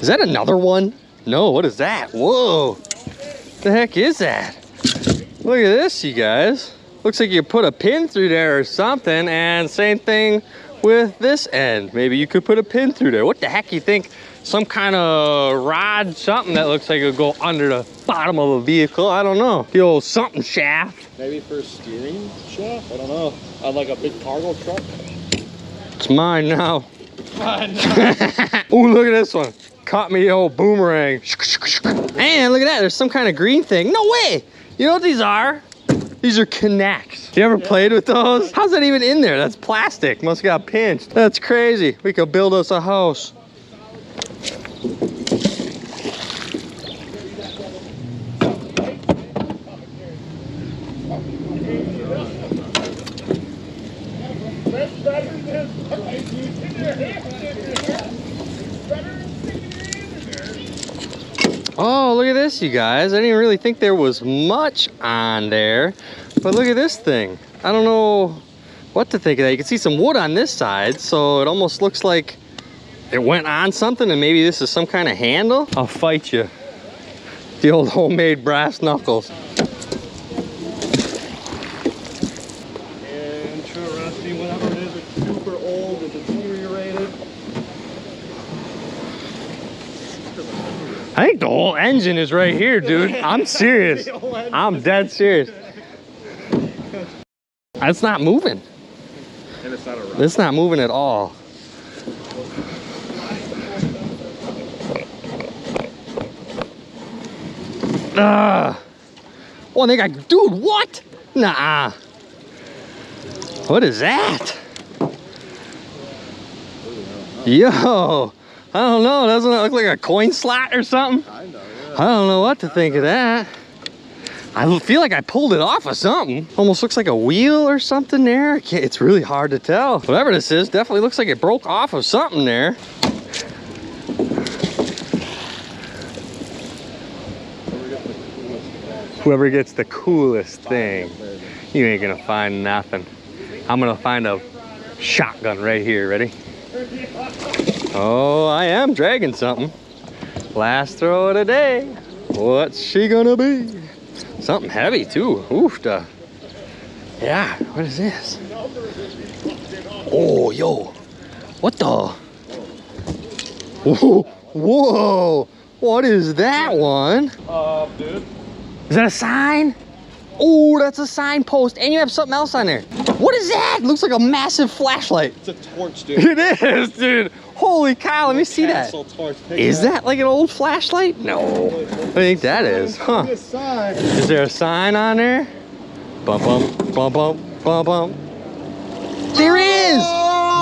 Is that another one? No, what is that? Whoa. The heck is that? Look at this, you guys. Looks like you put a pin through there or something, and same thing with this end. Maybe you could put a pin through there. What the heck you think? Some kind of rod, something that looks like it would go under the bottom of a vehicle. I don't know. The old something shaft. Maybe for a steering shaft? I don't know. On like a big cargo truck? It's mine now. Ooh, look at this one. Caught me old boomerang. And look at that, there's some kind of green thing. No way! You know what these are? These are K'NEX. You ever played with those? How's that even in there? That's plastic. Must got pinched. That's crazy. We could build us a house. Oh, look at this, you guys. I didn't really think there was much on there. But look at this thing. I don't know what to think of that. You can see some wood on this side, so it almost looks like it went on something and maybe this is some kind of handle. I'll fight you. The old homemade brass knuckles. Interesting, whatever it is, it's super old and deteriorated. I think the whole engine is right here, dude. I'm serious. I'm dead serious. It's not moving. And it's not a rock. It's not moving at all. Ah. Oh, they got, dude, what? Nah. What is that? Yo, I don't know. Doesn't it look like a coin slot or something? Kinda, yeah. I don't know what to think of that. I feel like I pulled it off of something. Almost looks like a wheel or something there. I It's really hard to tell. Whatever this is, definitely looks like it broke off of something there. Whoever gets the coolest thing, you ain't gonna find nothing. I'm gonna find a shotgun right here. Ready? Oh, I am dragging something. Last throw of the day. What's she gonna be? Something heavy too. Oof. duh. Yeah. What is this? Oh, yo. What the? Whoa. Whoa. What is that one? Uh, dude. Is that a sign? Oh, that's a signpost. And you have something else on there. What is that? Looks like a massive flashlight. It's a torch, dude. It is, dude. Holy cow, let me see that. Castle torch. Pick Is it up. that like an old flashlight? No. I think that is, huh? Is there a sign on there? Bum bum bum bum bum bum. There is!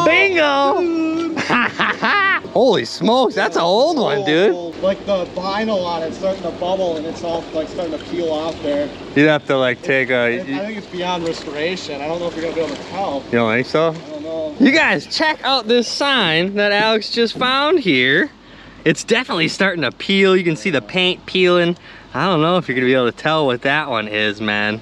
Bingo! Holy smokes, that's an old one, dude. Like the vinyl on it starting to bubble and it's all like starting to peel off there. You'd have to like take I a. I You, think it's beyond restoration. I don't know if you're gonna be able to tell. you don't think so? I don't know. You guys, check out this sign that Alex just found here. It's definitely starting to peel. You can see the paint peeling. I don't know if you're gonna be able to tell what that one is, man.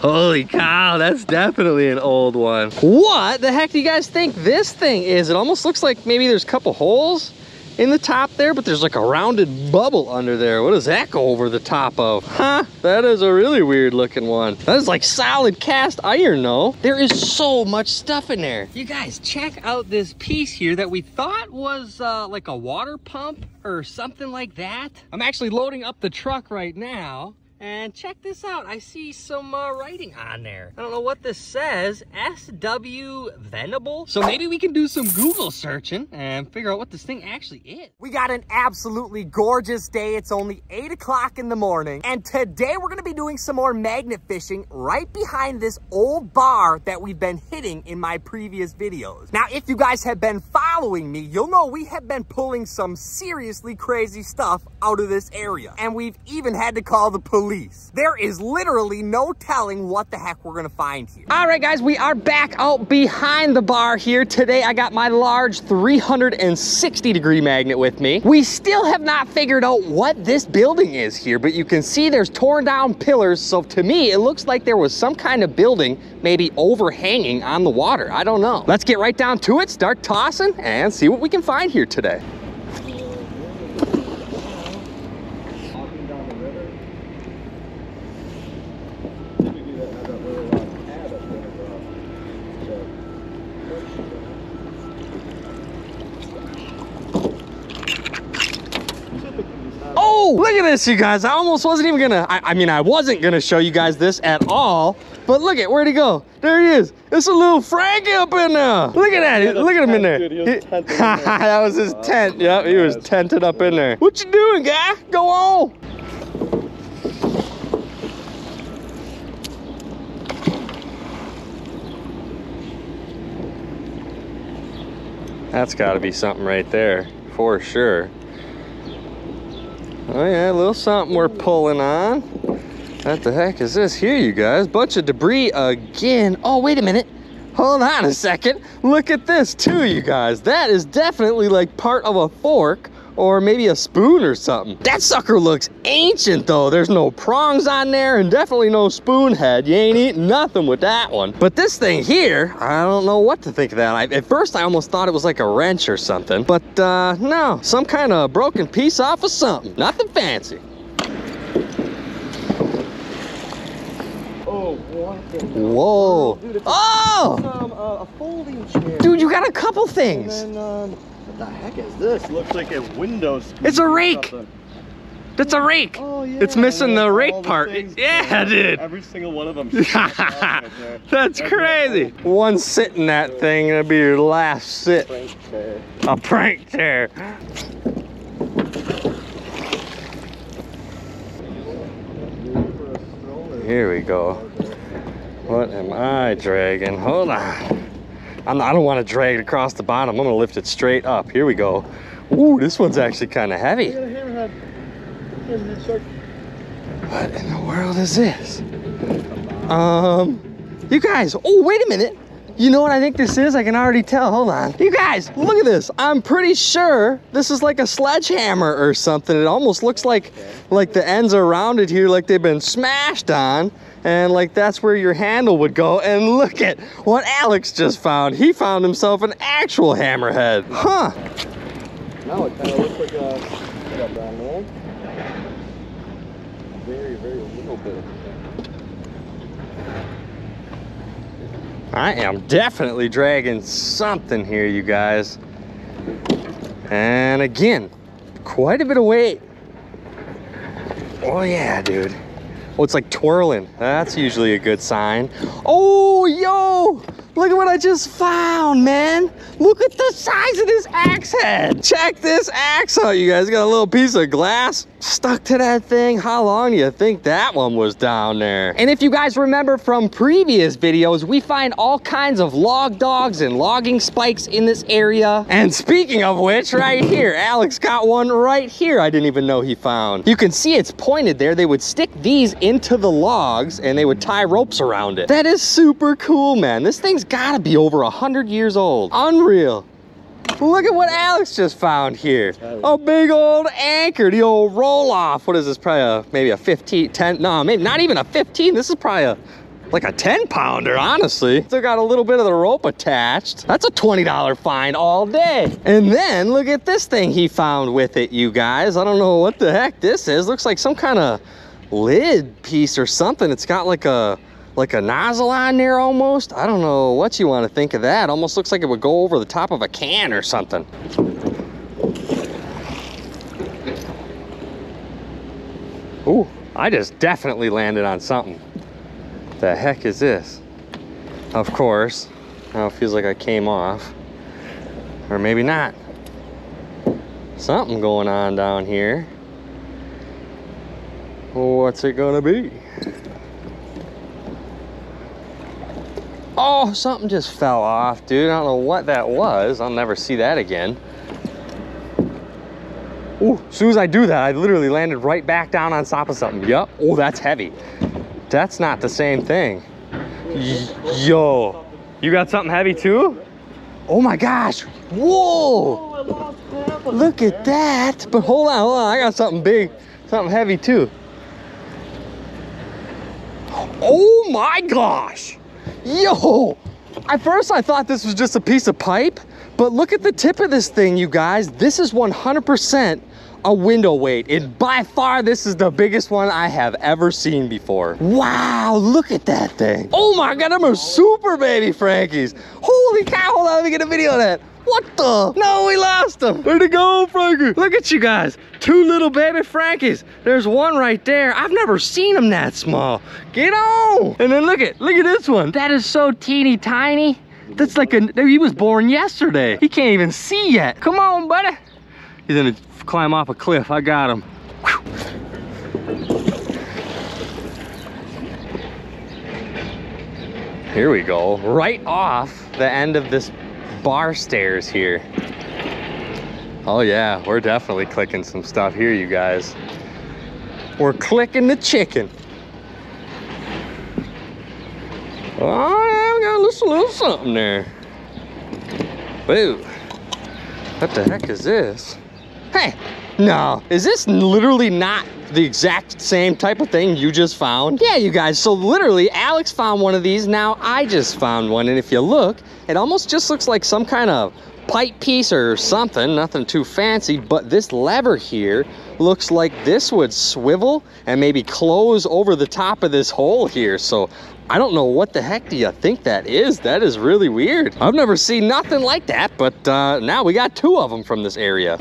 Holy cow, that's definitely an old one. What the heck do you guys think this thing is? It almost looks like maybe there's a couple holes in the top there, but there's like a rounded bubble under there. What does that go over the top of? Huh, that is a really weird looking one. That is like solid cast iron, no? There is so much stuff in there. You guys, check out this piece here that we thought was uh, like a water pump or something like that. I'm actually loading up the truck right now. And check this out. I see some uh, writing on there. I don't know what this says. SW Venable. So maybe we can do some Google searching and figure out what this thing actually is. We got an absolutely gorgeous day. It's only 8 o'clock in the morning. And today we're going to be doing some more magnet fishing right behind this old bar that we've been hitting in my previous videos. Now, if you guys have been following me, you'll know we have been pulling some seriously crazy stuff out of this area. And we've even had to call the police. There is literally no telling what the heck we're gonna find here. All right, guys, we are back out behind the bar here. Today, I got my large 360 degree magnet with me. We still have not figured out what this building is here, but you can see there's torn down pillars. So to me, it looks like there was some kind of building maybe overhanging on the water. I don't know. Let's get right down to it, start tossing, and see what we can find here today. Look at this, you guys. I almost wasn't even gonna, I, I mean, I wasn't gonna show you guys this at all, but look at, where'd he go? There he is. It's a little Frankie up in there. Look at that. Look at him in there. Dude, he was there. that was his tent. Yep, he was tented up in there. What you doing, guy? Go on. That's got to be something right there, for sure. Oh yeah, a little something we're pulling on. What the heck is this here, you guys? Bunch of debris again. Oh, wait a minute. Hold on a second. Look at this too, you guys. That is definitely like part of a fork or maybe a spoon or something. That sucker looks ancient though. There's no prongs on there and definitely no spoon head. You ain't eating nothing with that one. But this thing here, I don't know what to think of that. I, at first I almost thought it was like a wrench or something, but uh, no, some kind of broken piece off of something. Nothing fancy. Oh, what the Whoa. Dude, Oh! um, uh, a folding chair. Dude, you got a couple And things. Then, what the heck is this? Looks like a window squeeze It's a rake. That's a rake. Oh, yeah. It's missing the All rake part. things- Yeah, dude. Every single one of them. That's crazy. One sit in that thing, that'll be your last sit. Prank chair. A prank chair. For a stroller. Here we go. What am I dragging? Hold on. I'm I don't want to drag it across the bottom. I'm gonna lift it straight up. Here we go. Ooh, this one's actually kind of heavy. We got a hammerhead. Hammerhead shark. What in the world is this? Um, you guys, oh, wait a minute. You know what I think this is? I can already tell. Hold on. You guys, look at this. I'm pretty sure this is like a sledgehammer or something. It almost looks like like the ends are rounded here like they've been smashed on. And like that's where your handle would go. And look at what Alex just found. He found himself an actual hammerhead. Huh. Now it kind of looks like a, down there? Very, very little bit I am definitely dragging something here, you guys. And again, quite a bit of weight. Oh yeah, dude. Oh, it's like twirling. That's usually a good sign. Oh, yo! Look at what I just found, man. Look at the size of this axe head. Check this axe out, you guys. Got a little piece of glass stuck to that thing. How long do you think that one was down there? And if you guys remember from previous videos, we find all kinds of log dogs and logging spikes in this area. And speaking of which, right here, Alex got one right here I didn't even know he found. You can see it's pointed there. They would stick these into the logs and they would tie ropes around it. That is super cool, man. This thing's gotta be over a hundred years old. Unreal. Look at what Alex just found here. A big old anchor, the old roll off. What is this? Probably a, maybe a 15, 10, no, maybe not even a 15. This is probably a, like a 10 pounder, honestly. Still got a little bit of the rope attached. That's a $20 find all day. And then look at this thing he found with it, you guys. I don't know what the heck this is. Looks like some kind of lid piece or something. It's got like a, like a nozzle on there almost. I don't know what you want to think of that. Almost looks like it would go over the top of a can or something. Ooh, I just definitely landed on something. The heck is this? Of course, now it feels like I came off. Or maybe not. Something going on down here. What's it gonna be? Oh, something just fell off, dude. I don't know what that was. I'll never see that again. Ooh, as soon as I do that, I literally landed right back down on top of something. Yup. Oh, that's heavy. That's not the same thing. Yo, you got something heavy too? Oh my gosh. Whoa. Look at that. But hold on, hold on. I got something big, something heavy too. Oh my gosh. Yo! At first I thought this was just a piece of pipe, but look at the tip of this thing, you guys. This is 100% a window weight. And by far, this is the biggest one I have ever seen before. Wow, look at that thing. Oh my God, I'm a super baby Frankies. Holy cow, hold on, let me get a video of that. What the? No, we lost them. Where'd it go, Frankie? Look at you guys. Two little baby Frankies. There's one right there. I've never seen them that small. Get on. And then look at, look at this one. That is so teeny tiny. That's like a, he was born yesterday. He can't even see yet. Come on, buddy. He's gonna climb off a cliff. I got him. Here we go. Right off the end of this bar stairs here. Oh yeah, we're definitely clicking some stuff here, you guys. We're clicking the chicken. Oh yeah, we got a little, little something there. Whoa. What the heck is this? Hey, no, is this literally not the exact same type of thing you just found? Yeah, you guys, so literally Alex found one of these, now I just found one, and if you look, it almost just looks like some kind of pipe piece or something, nothing too fancy, but this lever here looks like this would swivel and maybe close over the top of this hole here. So I don't know what the heck do you think that is? That is really weird. I've never seen nothing like that, but uh, now we got two of them from this area.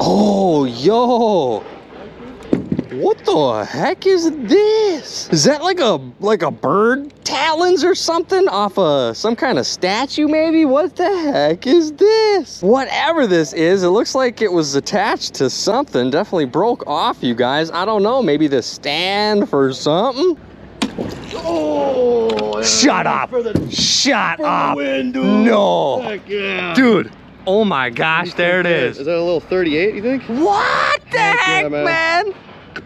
Oh, yo. What the heck is this? Is that like a like a bird talons or something off of some kind of statue maybe? What the heck is this? Whatever this is, it looks like it was attached to something. Definitely broke off, you guys. I don't know, maybe the stand for something? Oh! Shut up. The, Shut up. the dude. No. Yeah. Dude. Oh my gosh, there it is. Is that a little 38, you think? What the Heck heck, yeah, man. man?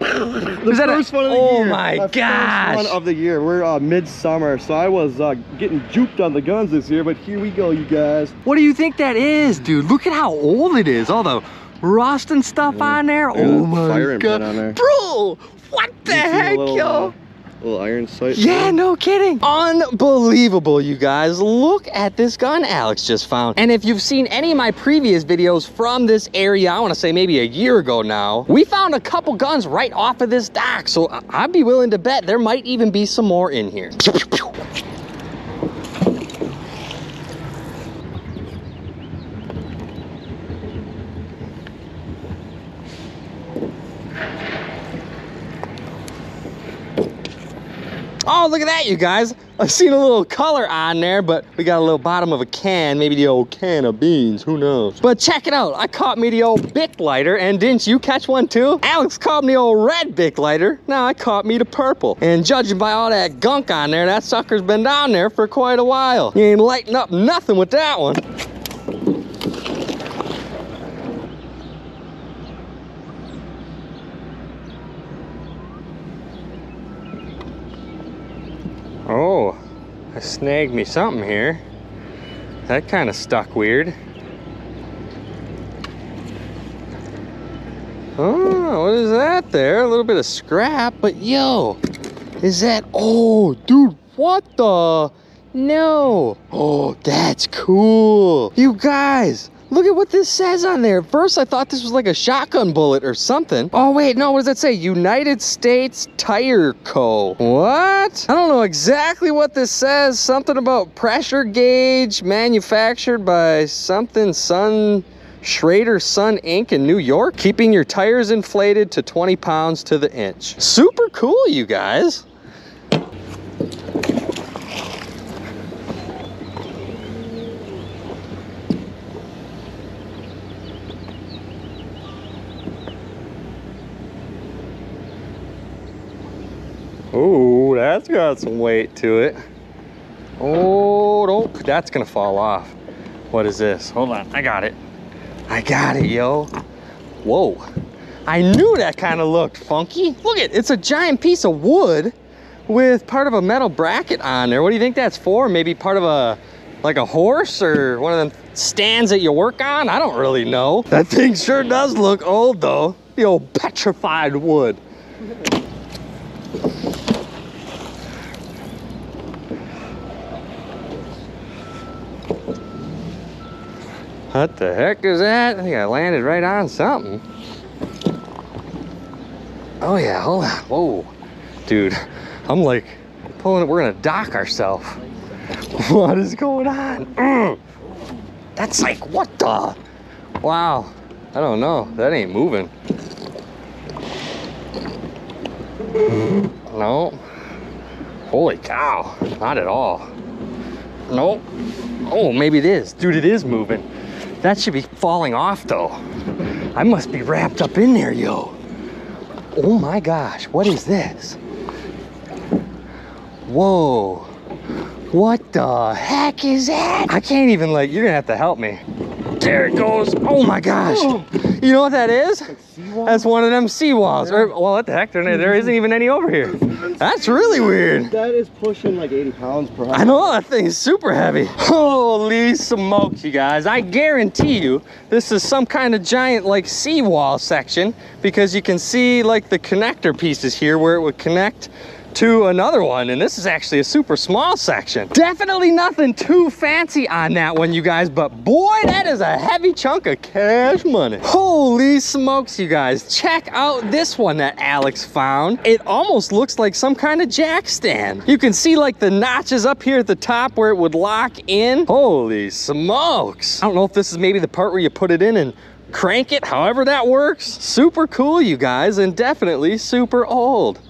The Is that a- first one of the oh year. my First gosh. one of the year. We're uh, midsummer, so I was uh, getting juked on the guns this year, but here we go, you guys. What do you think that is, dude? Look at how old it is. All the rust and stuff on there. Look Oh my fire god. on there. Bro, what the You see heck, little, yo? Little iron sight. Yeah, no kidding. Unbelievable, you guys. Look at this gun Alex just found. And if you've seen any of my previous videos from this area, I want to say maybe a year ago now, we found a couple guns right off of this dock. So I'd be willing to bet there might even be some more in here. Oh, look at that, you guys. I've seen a little color on there, but we got a little bottom of a can, maybe the old can of beans, who knows. But check it out, I caught me the old Bic lighter, and didn't you catch one too? Alex caught me the old red Bic lighter, now I caught me the purple. And judging by all that gunk on there, that sucker's been down there for quite a while. You ain't lighting up nothing with that one. Oh, I snagged me something here. That kind of stuck weird. Oh, what is that there? A little bit of scrap, but yo, is that, oh, dude, what the? No. Oh, that's cool. You guys, look at what this says on there. First, I thought this was like a shotgun bullet or something. Oh, wait, no, what does that say? United States Tire Co. What? I don't know exactly what this says. Something about pressure gauge manufactured by something Sun. Schrader Son Inc. in New York, keeping your tires inflated to 20 pounds to the inch. Super cool, you guys. Ooh, that's got some weight to it. Oh, don't, that's gonna fall off. What is this? Hold on, I got it. I got it, yo. Whoa. I knew that kind of looked funky. Look at it, it's a giant piece of wood with part of a metal bracket on there. What do you think that's for? Maybe part of a, like a horse or one of them stands that you work on? I don't really know. That thing sure does look old though. The old petrified wood. What the heck is that? I think I landed right on something. Oh yeah, hold on. Whoa. Dude, I'm like pulling it. We're gonna dock ourselves. What is going on? Mm. That's like, what the? Wow. I don't know. That ain't moving. No. Holy cow. Not at all. Nope. Oh, maybe it is. Dude, it is moving. That should be falling off though. I must be wrapped up in there, yo. Oh my gosh, what is this? Whoa. What the heck is that? I can't even like, you're gonna have to help me. There it goes. Oh my gosh. Oh. You know what that is? That's one of them seawalls. Or, well, what the heck? There, there isn't even any over here. That's really weird. That is pushing like 80 pounds per I know that thing is super heavy. Holy smokes, you guys. I guarantee you this is some kind of giant like seawall section because you can see like the connector pieces here where it would connect to another one and this is actually a super small section. Definitely nothing too fancy on that one you guys but boy that is a heavy chunk of cash money. Holy smokes you guys. Check out this one that alex found. It almost looks like some kind of jack stand. You can see like the notches up here at the top where it would lock in. Holy smokes. I don't know if this is maybe the part where you put it in and crank it however that works. Super cool you guys and definitely super old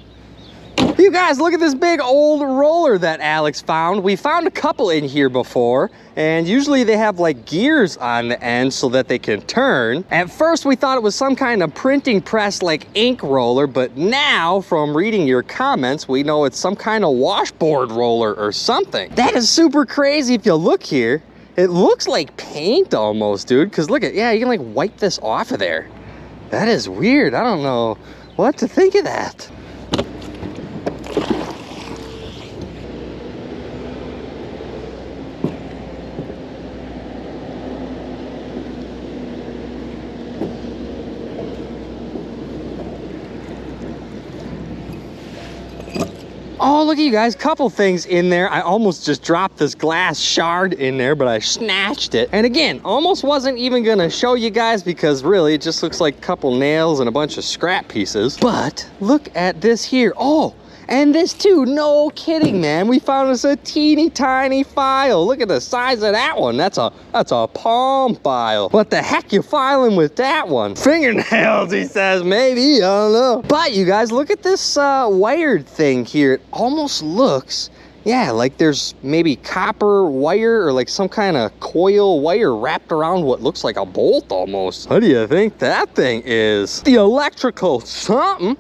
you guys, look at this big old roller that Alex found. We found a couple in here before, and usually they have like gears on the end so that they can turn. At first, we thought it was some kind of printing press like ink roller, but now from reading your comments, we know it's some kind of washboard roller or something. That is super crazy if you look here. It looks like paint almost, dude, because look at, yeah, you can like wipe this off of there. That is weird. I don't know what to think of that. Oh, look at you guys, couple things in there. I almost just dropped this glass shard in there, but I snatched it. And again, almost wasn't even gonna show you guys because really it just looks like a couple nails and a bunch of scrap pieces. But look at this here. Oh, and this too, no kidding, man. We found us a teeny tiny file. Look at the size of that one. That's a that's a palm file. What the heck you filing with that one? Fingernails, he says, maybe, I don't know. But you guys, look at this uh, wired thing here. It almost looks yeah, like there's maybe copper wire or like some kind of coil wire wrapped around what looks like a bolt almost. What do you think that thing is? The electrical something.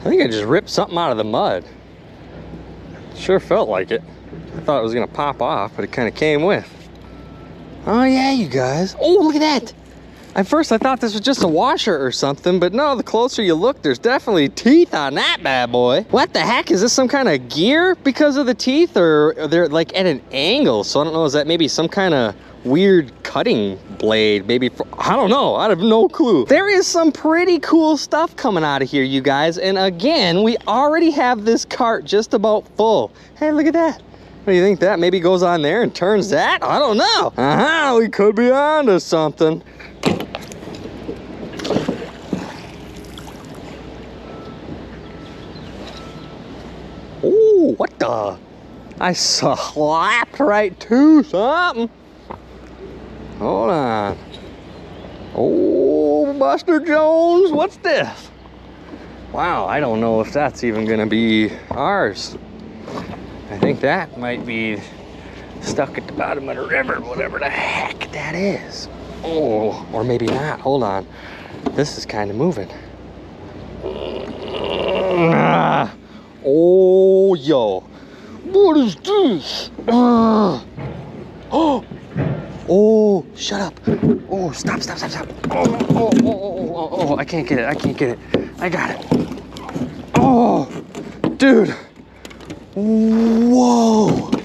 I think I just ripped something out of the mud. Sure felt like it. I thought it was gonna pop off, but it kind of came with. Oh yeah, you guys. Oh, look at that. At first I thought this was just a washer or something, but no, the closer you look, there's definitely teeth on that bad boy. What the heck? Is this some kind of gear because of the teeth or they're like at an angle? So I don't know, is that maybe some kind of weird cutting blade maybe for, i don't know i have no clue. There is some pretty cool stuff coming out of here you guys and again we already have this cart just about full. Hey look at that. What do you think that maybe goes on there and turns that? I don't know. Uh-huh we could be on to something. Oh what the? I slapped right to something. Hold on. Oh, Buster Jones, what's this? Wow, I don't know if that's even gonna be ours. I think that might be stuck at the bottom of the river, whatever the heck that is. Oh, or maybe not. Hold on. This is kind of moving. Oh, yo. What is this? Oh. Oh, shut up. Oh, stop, stop, stop, stop. Oh, oh, oh, oh, oh, oh, oh, I can't get it. I can't get it. I got it. Oh, dude. Whoa.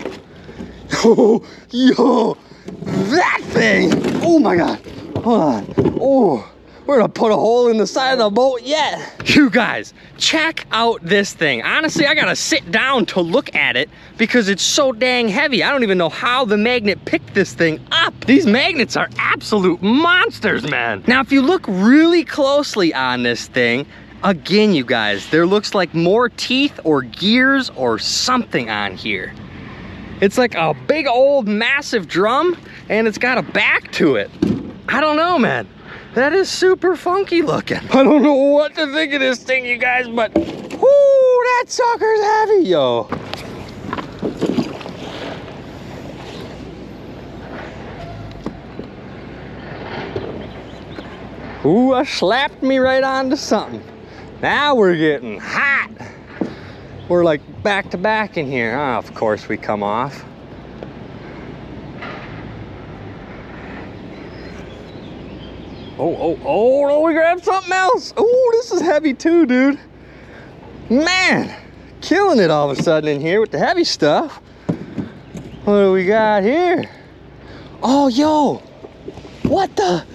Oh, yo. That thing. Oh my God. Hold on. Oh. We're gonna put a hole in the side of the boat yet. You guys, check out this thing. Honestly, I gotta sit down to look at it because it's so dang heavy. I don't even know how the magnet picked this thing up. These magnets are absolute monsters, man. Now, if you look really closely on this thing, again, you guys, there looks like more teeth or gears or something on here. It's like a big old massive drum and it's got a back to it. I don't know, man. That is super funky looking. I don't know what to think of this thing, you guys, but whoo, that sucker's heavy, yo. Ooh, I slapped me right onto something. Now we're getting hot. We're like back to back in here. Ah, of course we come off. Oh, oh, oh, no, we grabbed something else. Oh, this is heavy too, dude. Man, killing it all of a sudden in here with the heavy stuff. What do we got here? Oh, yo, what the?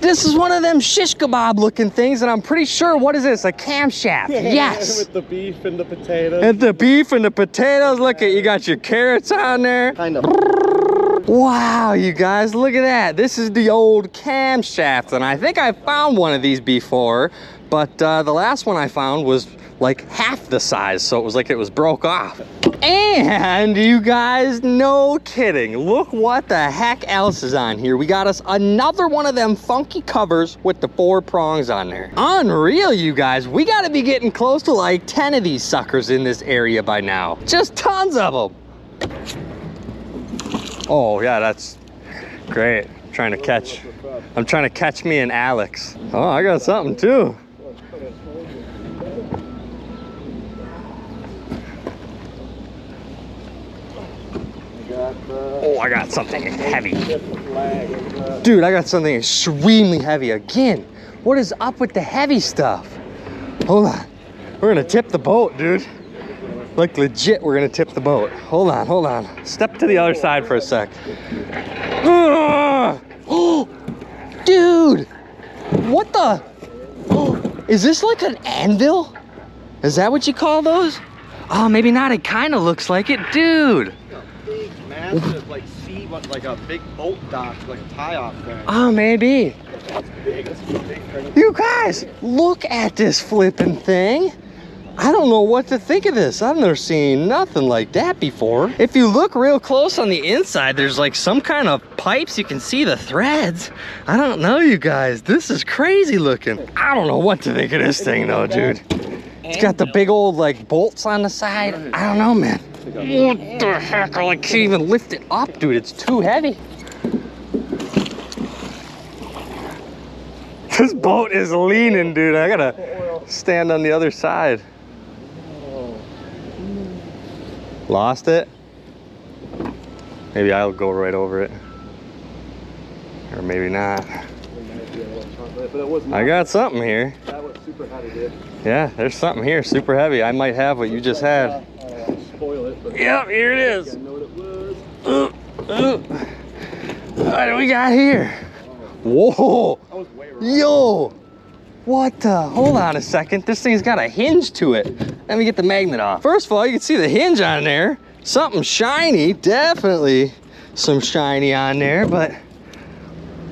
This is one of them shish kebab looking things, and I'm pretty sure, what is this, a camshaft? Yes. With the beef and the potatoes. And the beef and the potatoes, look at, you got your carrots on there. Kind of. Wow, you guys, look at that. This is the old camshaft, and I think I found one of these before, but uh, the last one I found was like half the size, so it was like it was broke off. And you guys, no kidding, look what the heck else is on here. We got us another one of them funky covers with the four prongs on there. Unreal, you guys. We gotta be getting close to like 10 of these suckers in this area by now. Just tons of them. Oh yeah, that's great. I'm trying to catch, I'm trying to catch me and Alex. Oh, I got something too. Oh, I got something heavy. Dude, I got something extremely heavy again. What is up with the heavy stuff? Hold on. We're gonna tip the boat, dude. Like legit, we're gonna tip the boat. Hold on, hold on. Step to the other side for a sec. Oh, dude, what the? Oh, is this like an anvil? Is that what you call those? Oh, maybe not. It kind of looks like it, dude. A big, massive, like sea, like a big boat dock, like a tie-off thing. Oh, maybe. You guys, look at this flipping thing. I don't know what to think of this. I've never seen nothing like that before. If you look real close on the inside, there's like some kind of pipes. You can see the threads. I don't know, you guys. This is crazy looking. I don't know what to think of this thing though, dude. It's got the big old like bolts on the side. I don't know, man. What the heck? I can't even lift it up, dude. It's too heavy. This boat is leaning, dude. I gotta stand on the other side. Lost it? Maybe I'll go right over it. Or maybe not. I got something here. Yeah, there's something here, super heavy. I might have what you just had. Yep, here it is. What. Do we got here? Whoa, yo. What the? Hold on a second. This thing's got a hinge to it. Let me get the magnet off. First of all, you can see the hinge on there. Something shiny, definitely some shiny on there, but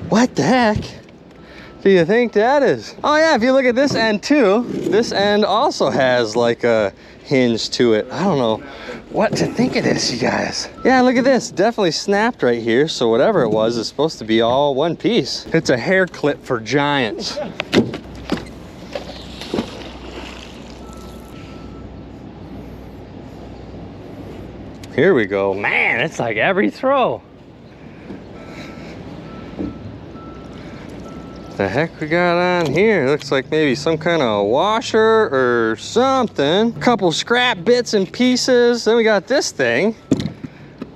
what the heck do you think that is? Oh yeah, if you look at this end too, this end also has like a hinge to it. I don't know what to think of this, you guys. Yeah, look at this, definitely snapped right here. So whatever it was is supposed to be all one piece. It's a hair clip for giants. Here we go. Man, it's like every throw. The heck we got on here? Looks like maybe some kind of washer or something. A couple scrap bits and pieces. Then we got this thing.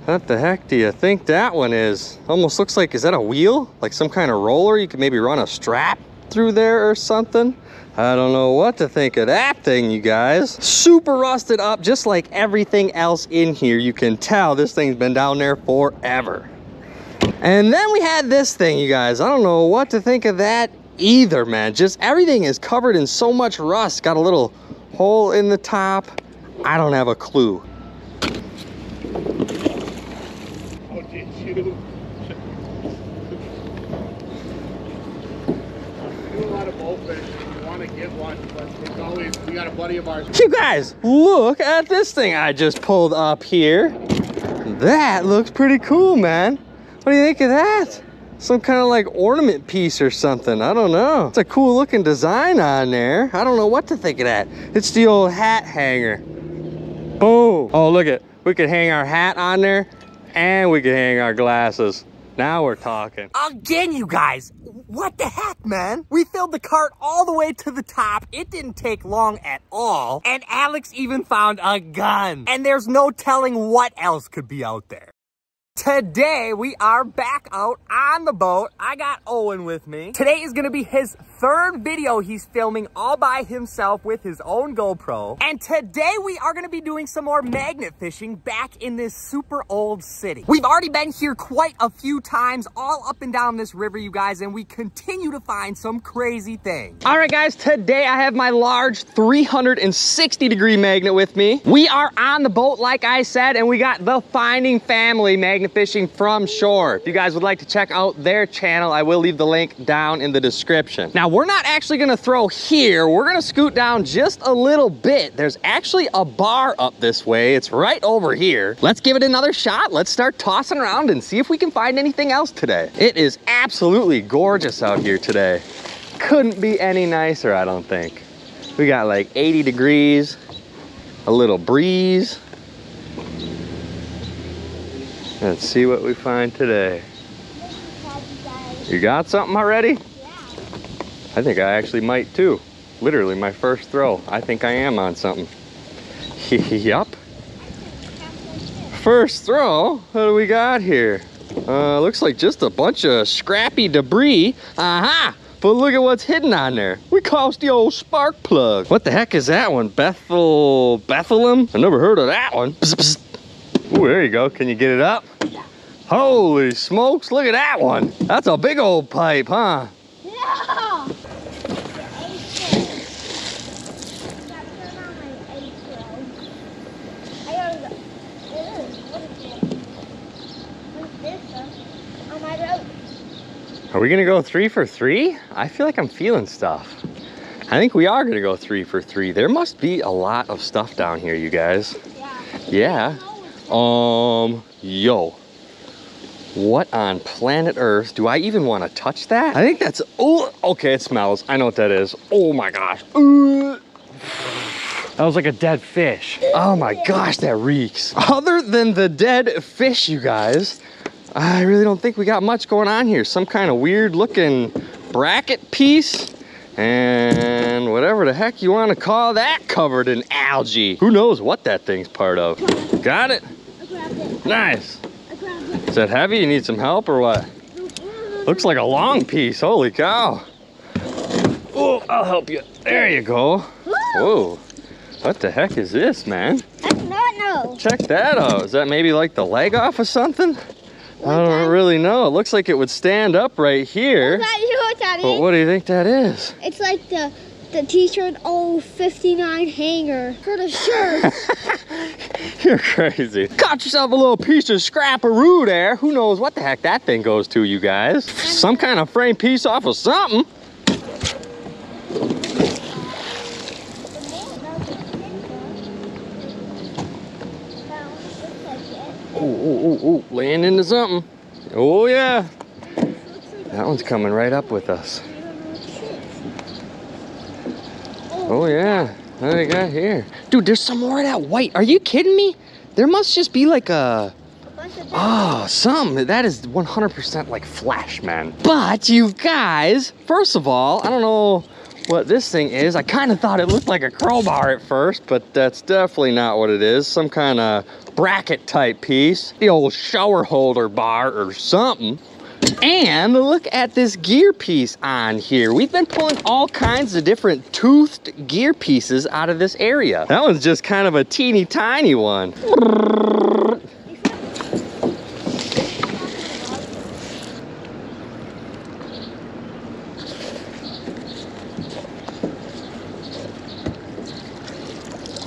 What the heck do you think that one is? Almost looks like, is that a wheel? Like some kind of roller? You could maybe run a strap through there or something. I don't know what to think of that thing, you guys. Super rusted up, just like everything else in here. You can tell this thing's been down there forever. And then we had this thing, you guys. I don't know what to think of that either, man. Just everything is covered in so much rust. Got a little hole in the top. I don't have a clue. Oh, did you? Do a lot of bullfish. You want to get one, but it's always, we got a buddy of ours. You guys, look at this thing I just pulled up here. That looks pretty cool, man. What do you think of that? some kind of like ornament piece or something. I don't know. It's a cool looking design on there. I don't know what to think of that. It's the old hat hanger. Boom. Oh, look at, we could hang our hat on there and we could hang our glasses. Now we're talking. Again, you guys, what the heck, man? We filled the cart all the way to the top. It didn't take long at all. And Alex even found a gun. And there's no telling what else could be out there. Today, we are back out on the boat. I got Owen with me. Today is gonna be his third video he's filming all by himself with his own GoPro. And today we are gonna be doing some more magnet fishing back in this super old city. We've already been here quite a few times, all up and down this river, you guys, and we continue to find some crazy things. All right, guys, today I have my large 360 degree magnet with me. We are on the boat, like I said, and we got the Finding Family Magnet Fishing from shore. If you guys would like to check out their channel, I will leave the link down in the description. Now, we're not actually gonna throw here. We're gonna scoot down just a little bit. There's actually a bar up this way. It's right over here. Let's give it another shot. Let's start tossing around and see if we can find anything else today. It is absolutely gorgeous out here today. Couldn't be any nicer, I don't think. We got like 80 degrees, a little breeze. Let's see what we find today. You got something already? I think I actually might too. Literally my first throw. I think I am on something. yup. First throw, what do we got here? Uh, looks like just a bunch of scrappy debris. Aha! But look at what's hidden on there. We cast the old spark plug. What the heck is that one? Bethel, Bethlehem? I never heard of that one. Bzz, bzz. Ooh, there you go. Can you get it up? Yeah. Holy smokes, look at that one. That's a big old pipe, huh? Yeah. Are we gonna go three for three? I feel like I'm feeling stuff. I think we are gonna go three for three. There must be a lot of stuff down here, you guys. Yeah. yeah. Um, yo. What on planet Earth? Do I even want to touch that? I think that's, oh, okay, it smells. I know what that is. Oh my gosh. Ooh. That was like a dead fish. Oh my gosh, that reeks. Other than the dead fish, you guys, I really don't think we got much going on here. Some kind of weird looking bracket piece and whatever the heck you want to call that covered in algae. Who knows what that thing's part of. Got it? I grabbed it. Nice. I grabbed it. Is that heavy? You need some help or what? Looks like a long piece. Holy cow. Oh, I'll help you. There you go. Whoa. What the heck is this, man? That's not no. Check that out. Is that maybe like the leg off of something? I don't really know. It looks like it would stand up right here. Is that you know what that But is? what do you think that is? It's like the the t-shirt oh 59 hanger for the shirt. You're crazy. Got yourself a little piece of scrapperoo there. Who knows what the heck that thing goes to, you guys? Some kind of frame piece off of something. Ooh, ooh, ooh, ooh. Laying into something. Oh, yeah. That one's coming right up with us. Oh, yeah. What do we got here? Dude, there's some more of that white. Are you kidding me? There must just be like a... Oh, some. That is 100% like Flash, man. But you guys, first of all, I don't know what this thing is. I kind of thought it looked like a crowbar at first, but that's definitely not what it is. Some kind of bracket type piece. The old shower holder bar or something. And look at this gear piece on here. We've been pulling all kinds of different toothed gear pieces out of this area. That one's just kind of a teeny tiny one.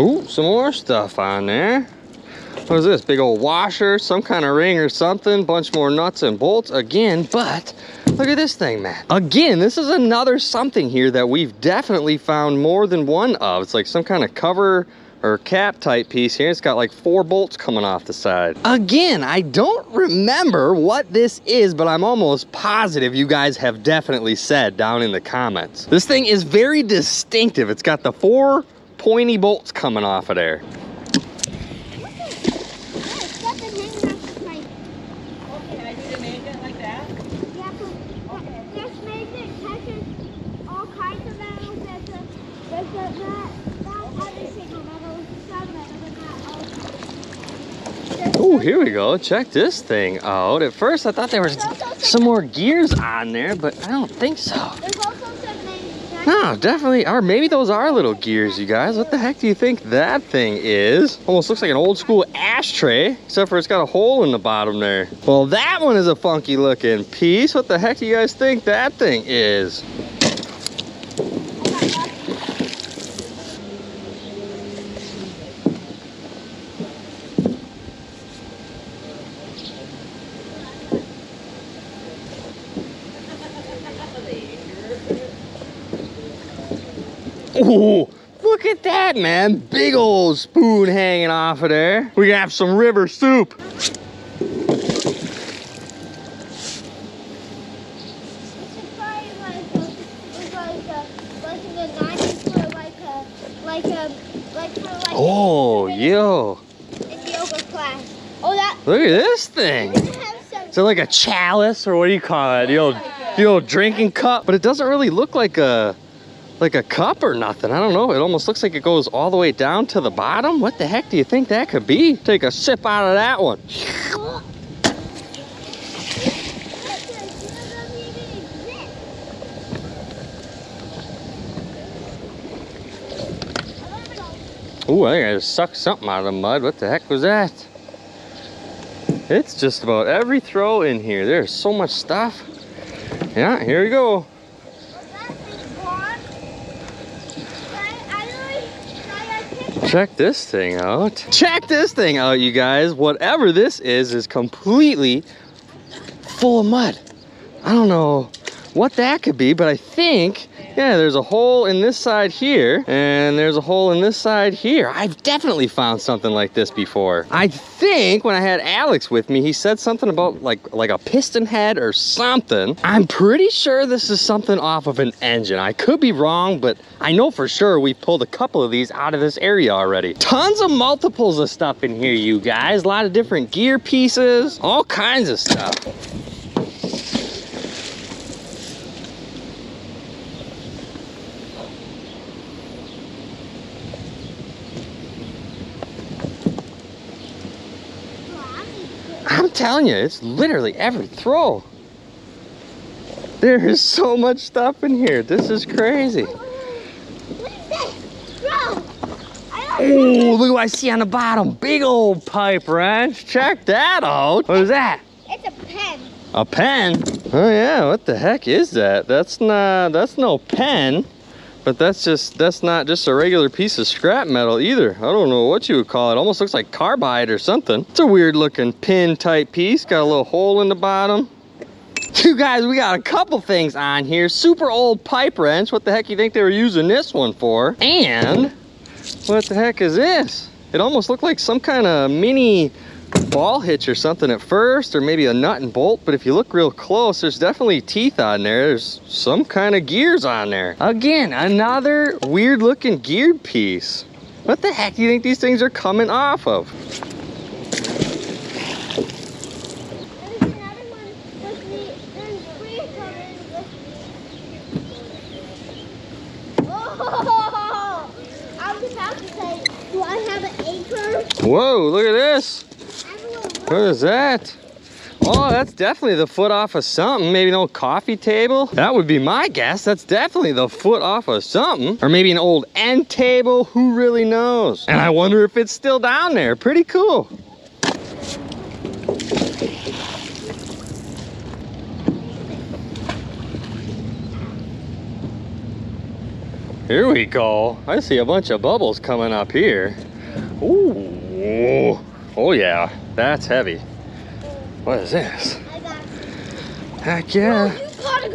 Ooh, some more stuff on there. What is this? Big old washer, some kind of ring or something. Bunch more nuts and bolts again, but look at this thing, man. Again, this is another something here that we've definitely found more than one of. It's like some kind of cover or cap type piece here. It's got like four bolts coming off the side. Again, I don't remember what this is, but I'm almost positive you guys have definitely said down in the comments. This thing is very distinctive. It's got the four pointy bolts coming off of there. Oh, here we go. Check this thing out. At first, I thought there was some more gears on there, but I don't think so. No, definitely. are. maybe those are little gears, you guys. What the heck do you think that thing is? Almost looks like an old school ashtray, except for it's got a hole in the bottom there. Well, that one is a funky looking piece. What the heck do you guys think that thing is? Ooh, look at that, man. Big old spoon hanging off of there. We can have some river soup. It's probably like a, it's like a, like in the 90s for like a, like a, like for like Oh, yo. in yoga class. Oh, that, Look at this thing. Is it like a chalice or what do you call it? The old, the old drinking cup? But it doesn't really look like a, like a cup or nothing. I don't know. It almost looks like it goes all the way down to the bottom. What the heck do you think that could be? Take a sip out of that one. Ooh, I think I just sucked something out of the mud. What the heck was that? It's just about every throw in here. There's so much stuff. Yeah, here we go. Check this thing out. Check this thing out, you guys. Whatever this is, is completely full of mud. I don't know what that could be, but I think, yeah, there's a hole in this side here, and there's a hole in this side here. I've definitely found something like this before. I think when I had Alex with me, he said something about like like a piston head or something. I'm pretty sure this is something off of an engine. I could be wrong, but I know for sure we pulled a couple of these out of this area already. Tons of multiples of stuff in here, you guys. A lot of different gear pieces, all kinds of stuff. Telling you, it's literally every throw. There is so much stuff in here. This is crazy. Oh, look what I see on the bottom. Big old pipe wrench. Check that out. What is that? It's a pen. A pen? Oh yeah, what the heck is that? That's not, that's no pen. But that's just, that's not just a regular piece of scrap metal either. I don't know what you would call it. Almost looks like carbide or something. It's a weird looking pin type piece. Got a little hole in the bottom. You guys, we got a couple things on here. Super old pipe wrench. What the heck you think they were using this one for? And what the heck is this? It almost looked like some kind of mini ball hitch or something at first, or maybe a nut and bolt, but if you look real close, there's definitely teeth on there. There's some kind of gears on there. Again, another weird looking geared piece. What the heck do you think these things are coming off of? There's another one with me. There's three coming with me. I was about to say, do I have an anchor? Whoa, look at this. What is that? Oh, that's definitely the foot off of something. Maybe an old coffee table. That would be my guess. That's definitely the foot off of something. Or maybe an old end table. Who really knows? And I wonder if it's still down there. Pretty cool. Here we go. I see a bunch of bubbles coming up here. Ooh. Oh yeah, that's heavy. What is this? Heck yeah.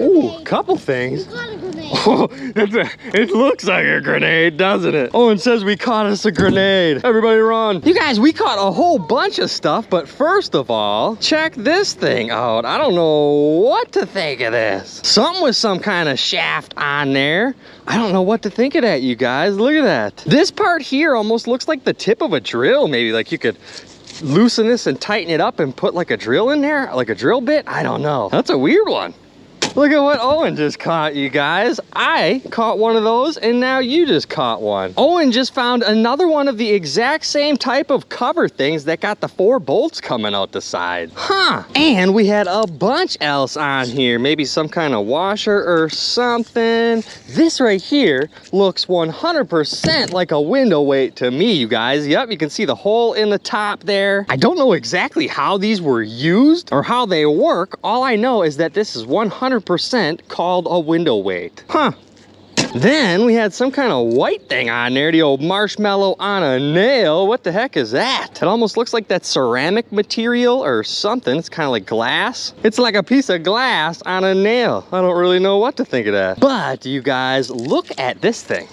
Ooh, couple things. caught a grenade. Oh, a, it looks like a grenade, doesn't it? Oh, Owen says we caught us a grenade. Everybody run. You guys, we caught a whole bunch of stuff, but first of all, check this thing out. I don't know what to think of this. Something with some kind of shaft on there. I don't know what to think of that, you guys. Look at that. This part here almost looks like the tip of a drill, maybe. Like you could loosen this and tighten it up and put like a drill in there, like a drill bit. I don't know. That's a weird one. Look at what Owen just caught, you guys. I caught one of those, and now you just caught one. Owen just found another one of the exact same type of cover things that got the four bolts coming out the side. Huh. And we had a bunch else on here. Maybe some kind of washer or something. This right here looks 100% like a window weight to me, you guys. Yep, you can see the hole in the top there. I don't know exactly how these were used or how they work. All I know is that this is 100% called a window weight. Huh. Then we had some kind of white thing on there, the old marshmallow on a nail. What the heck is that? It almost looks like that ceramic material or something. It's kind of like glass. It's like a piece of glass on a nail. I don't really know what to think of that. But you guys, look at this thing.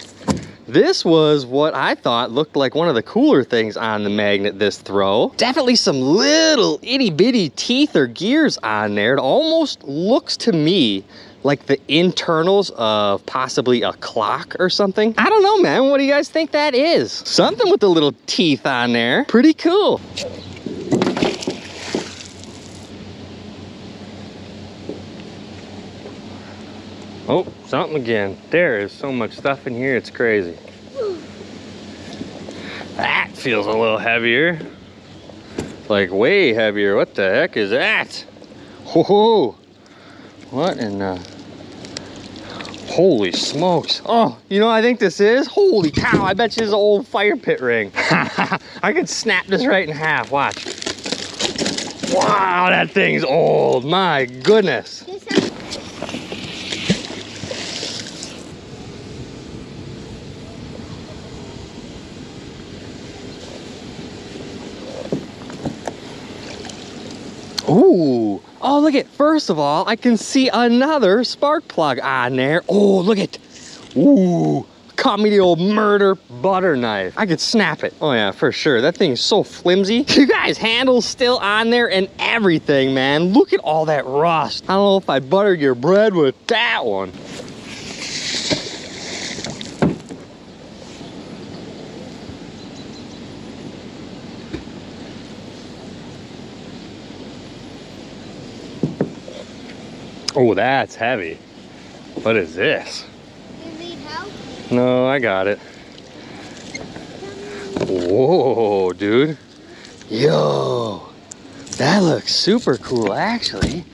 This was what I thought looked like one of the cooler things on the magnet this throw. Definitely some little itty bitty teeth or gears on there. It almost looks to me like the internals of possibly a clock or something. I don't know, man. What do you guys think that is? Something with the little teeth on there. Pretty cool. Oh, something again. There is so much stuff in here, it's crazy. That feels a little heavier. Like way heavier. What the heck is that? Whoa! What in the... Holy smokes. Oh, you know what I think this is? Holy cow, I bet you this is an old fire pit ring. I could snap this right in half, watch. Wow, that thing's old. My goodness. Ooh. Oh, look at, first of all, I can see another spark plug on there. Oh, look at, ooh. Caught me the old murder butter knife. I could snap it. Oh yeah, for sure. That thing is so flimsy. You guys, handles still on there and everything, man. Look at all that rust. I don't know if I buttered your bread with that one. Oh, that's heavy. What is this? you need help. No, I got it. Whoa, dude. Yo, that looks super cool, actually.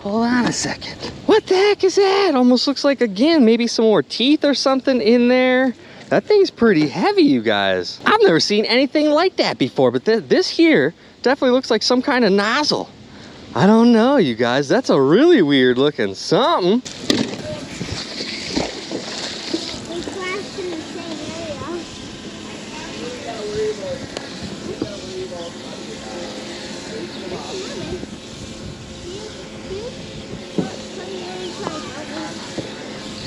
Hold on a second. What the heck is that? Almost looks like, again, maybe some more teeth or something in there. That thing's pretty heavy, you guys. I've never seen anything like that before, but th this here definitely looks like some kind of nozzle. I don't know, you guys. That's a really weird looking something.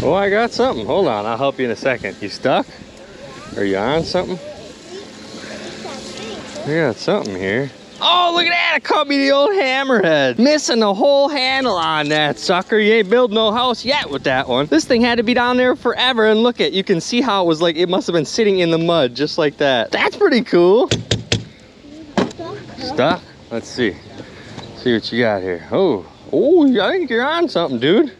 Oh, I got something. Hold on, I'll help you in a second. You stuck? Are you on something? I got something here. Oh, look at that! It caught me the old hammerhead. Missing the whole handle on that sucker. You ain't built no house yet with that one. This thing had to be down there forever. And look at, you can see how it was like, it must have been sitting in the mud just like that. That's pretty cool. Stuck? Let's see. See what you got here. Oh, oh, I think you're on something, dude.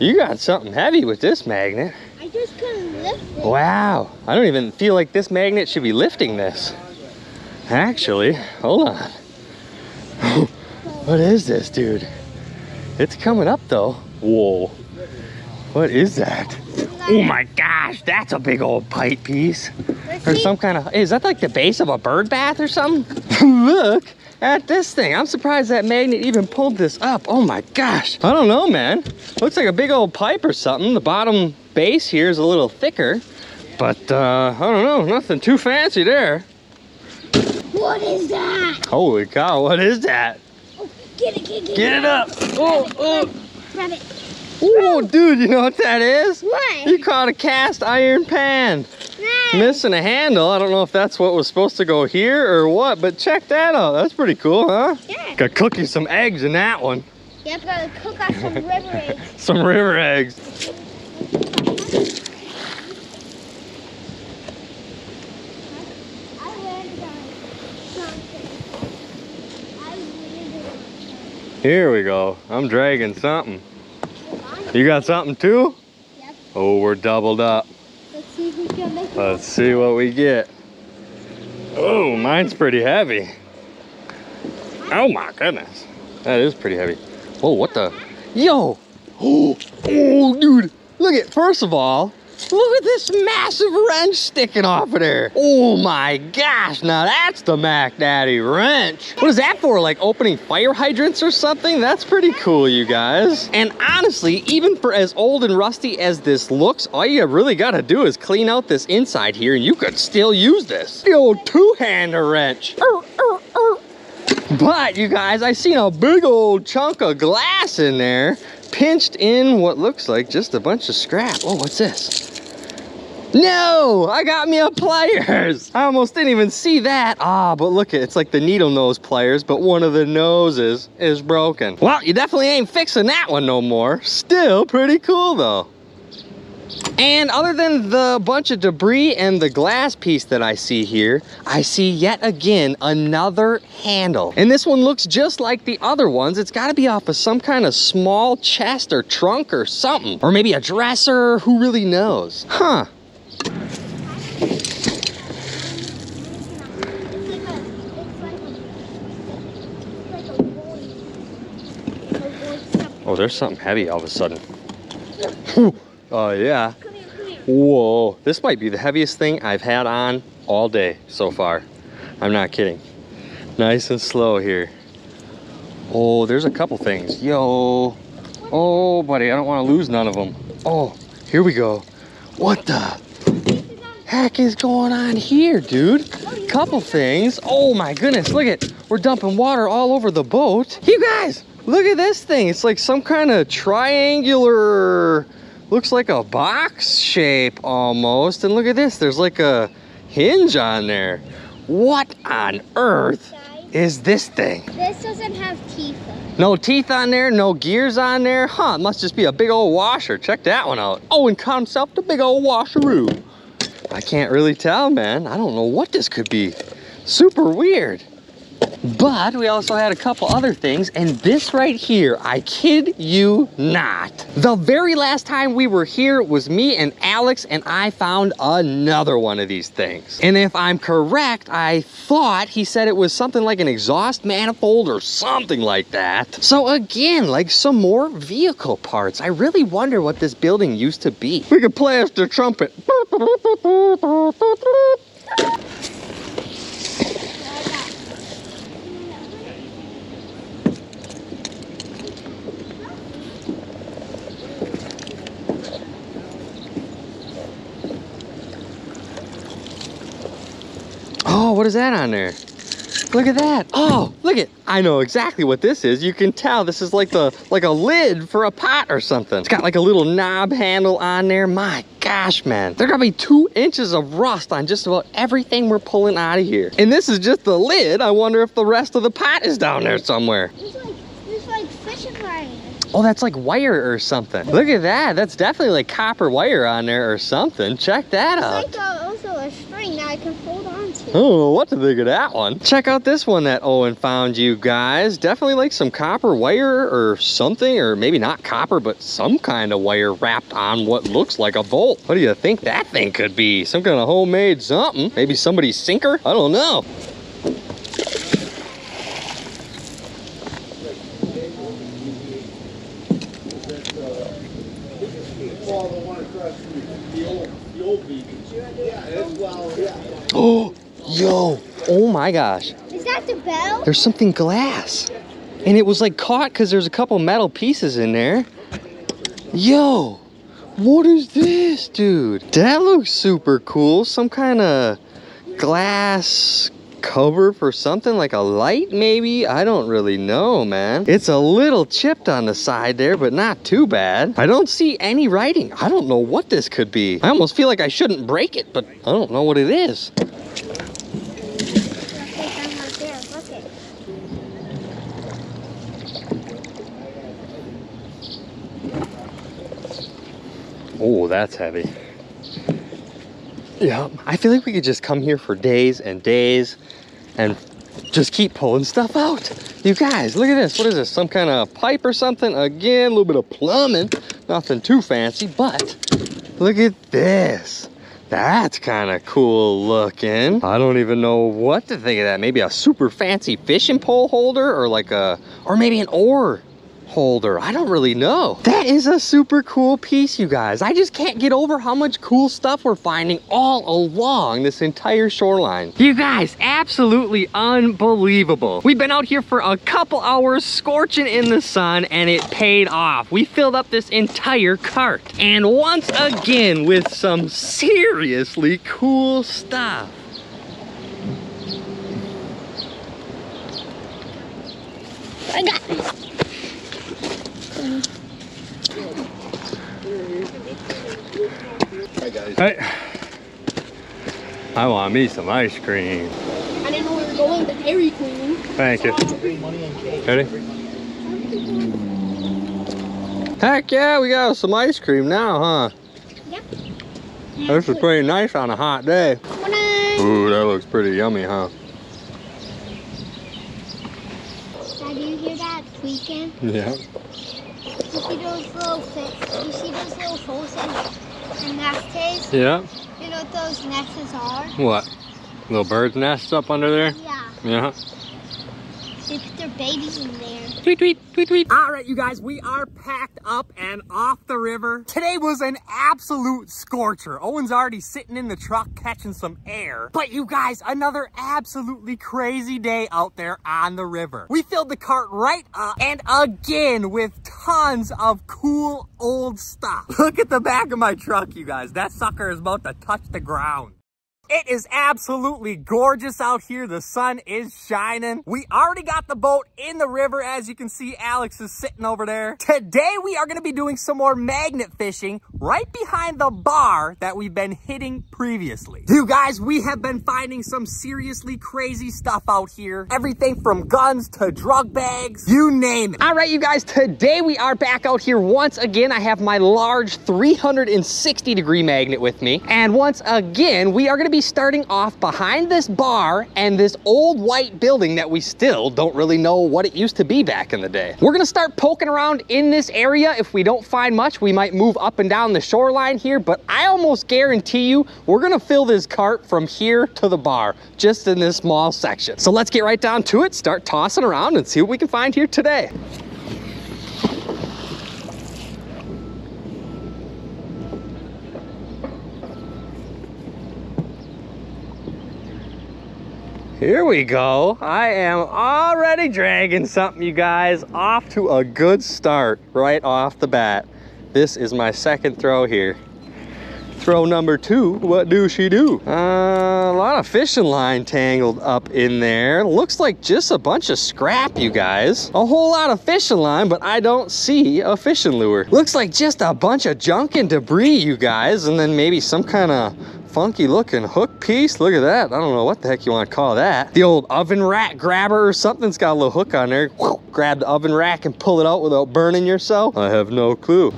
You got something heavy with this magnet. I just couldn't lift it. Wow, I don't even feel like this magnet should be lifting this. Actually, hold on. what is this, dude? It's coming up though. Whoa. What is that? Oh my gosh, that's a big old pipe piece. Or some kind of, is that like the base of a bird bath or something? Look at this thing. I'm surprised that magnet even pulled this up. Oh my gosh. I don't know, man. Looks like a big old pipe or something. The bottom base here is a little thicker. But, uh, I don't know, nothing too fancy there. What is that? Holy cow, what is that? Oh, Get it, get it, Get it up. Oh, oh. grab it. Oh, oh. dude, you know what that is? What? You caught a cast iron pan. Nice. Missing a handle. I don't know if that's what was supposed to go here or what, but check that out. That's pretty cool, huh? Yeah. Got cook you some eggs in that one. Yep, gotta cook us some river eggs. Some river eggs. I landed on something. I landed on Here we go. I'm dragging something. You got something too? Yep. Oh, we're doubled up. Let's see if we can make it. Let's see what we get. Oh, mine's pretty heavy. Oh my goodness. That is pretty heavy. Whoa, what the? Yo! Oh, oh, dude. Look at, first of all, look at this massive wrench sticking off of there. Oh my gosh, now that's the Mac Daddy wrench. What is that for? Like opening fire hydrants or something? That's pretty cool, you guys. And honestly, even for as old and rusty as this looks, all you really gotta do is clean out this inside here and you could still use this. The old two-hander wrench. But you guys, I seen a big old chunk of glass in there, pinched in what looks like just a bunch of scrap. Oh, what's this? No, I got me a pliers. I almost didn't even see that. Ah, but look, it's like the needle nose pliers, but one of the noses is broken. Well, you definitely ain't fixing that one no more. Still pretty cool though. And other than the bunch of debris and the glass piece that I see here, I see yet again another handle. And this one looks just like the other ones. It's gotta be off of some kind of small chest or trunk or something. Or maybe a dresser, who really knows? Huh. Oh, there's something heavy all of a sudden. Oh, yeah. Come here, come here. Whoa, this might be the heaviest thing I've had on all day so far. I'm not kidding. Nice and slow here. Oh, there's a couple things. Yo. Oh, buddy, I don't want to lose none of them. Oh, here we go. What the heck is going on here, dude? Couple things. Oh my goodness, look at, we're dumping water all over the boat. You guys, look at this thing. It's like some kind of triangular, looks like a box shape almost. And look at this, there's like a hinge on there. What on earth is this thing? this doesn't have teeth. No teeth on there, no gears on there. Huh, it must just be a big old washer. Check that one out. Oh, and caught himself the big old washeroo. I can't really tell, man. I don't know what this could be. Super weird. But we also had a couple other things, and this right here, I kid you not. The very last time we were here was me and Alex, and I found another one of these things. And if I'm correct, I thought he said it was something like an exhaust manifold or something like that. So again, like some more vehicle parts. I really wonder what this building used to be. We could play us the trumpet. Is that on there? Look at that. Oh, look at. I know exactly what this is. You can tell this is like the like a lid for a pot or something. It's got like a little knob handle on there. My gosh, man. There gotta be two inches of rust on just about everything we're pulling out of here. And this is just the lid. I wonder if the rest of the pot is down there somewhere. There's like, there's like fishing. Oh, that's like wire or something. Look at that. That's definitely like copper wire on there or something. Check that out. It's like uh, also a string that I can to. I don't know what to think of that one. Check out this one that Owen found you guys. Definitely like some copper wire or something, or maybe not copper, but some kind of wire wrapped on what looks like a bolt. What do you think that thing could be? Some kind of homemade something? Maybe somebody's sinker? I don't know. Well, the one across the street, the old, the old beacon. Yeah, it's well, yeah. Oh, yo. Oh my gosh. Is that the bell? There's something glass. And it was like caught because there's a couple metal pieces in there. Yo, what is this, dude? That looks super cool. Some kind of glass cover for something like a light maybe? I don't really know, man. It's a little chipped on the side there, but not too bad. I don't see any writing. I don't know what this could be. I almost feel like I shouldn't break it, but I don't know what it is. Look, they come right there. Look it. Oh, that's heavy. Yeah, I feel like we could just come here for days and days and just keep pulling stuff out. You guys, look at this. What is this? Some kind of pipe or something? Again, a little bit of plumbing. Nothing too fancy, but look at this. That's kind of cool looking. I don't even know what to think of that. Maybe a super fancy fishing pole holder or like a, or maybe an oar holder. I don't really know. That is a super cool piece, you guys. I just can't get over how much cool stuff we're finding all along this entire shoreline. You guys, absolutely unbelievable. We've been out here for a couple hours scorching in the sun and it paid off. We filled up this entire cart. And once again with some seriously cool stuff. I got this. Hi guys. Hey. I want me some ice cream. I didn't know we were going to Dairy Queen. Thank you. Money. Ready? Heck yeah, we got some ice cream now, huh? Yep. This is pretty nice on a hot day. Ooh, that looks pretty yummy, huh? Dad, do you hear that tweaking? Yeah. You see those little fi- You see those little holes in, in nestes? Yeah. You know what those nests are? What? Little bird's nests up under there? Yeah. Yeah. They put their babies in there. Tweet, tweet, tweet, tweet. All right, you guys, we are packed up and off the river. Today was an absolute scorcher. Owen's already sitting in the truck catching some air. But you guys, another absolutely crazy day out there on the river. We filled the cart right up and again with tons of cool old stuff. Look at the back of my truck, you guys. That sucker is about to touch the ground. It is absolutely gorgeous out here. The sun is shining. We already got the boat in the river. As you can see, Alex is sitting over there. Today, we are going to be doing some more magnet fishing right behind the bar that we've been hitting previously. You guys, we have been finding some seriously crazy stuff out here. Everything from guns to drug bags, you name it. All right, you guys, today we are back out here once again. I have my large 360 degree magnet with me. And once again, we are going to be starting off behind this bar and this old white building that we still don't really know what it used to be back in the day. We're to start poking around in this area. If we don't find much, we might move up and down the shoreline here, but I almost guarantee you we're to fill this cart from here to the bar just in this small section. So let's get right down to it, start tossing around and see what we can find here today. Here we go. I am already dragging something, you guys. Off to a good start right off the bat. This is my second throw here. Throw number two, what do she do? Uh, a lot of fishing line tangled up in there. Looks like just a bunch of scrap, you guys. A whole lot of fishing line, but I don't see a fishing lure. Looks like just a bunch of junk and debris, you guys, and then maybe some kind of funky looking hook piece. Look at that. I don't know what the heck you want to call that. The old oven rack grabber or something's got a little hook on there. Grab the oven rack and pull it out without burning yourself. I have no clue.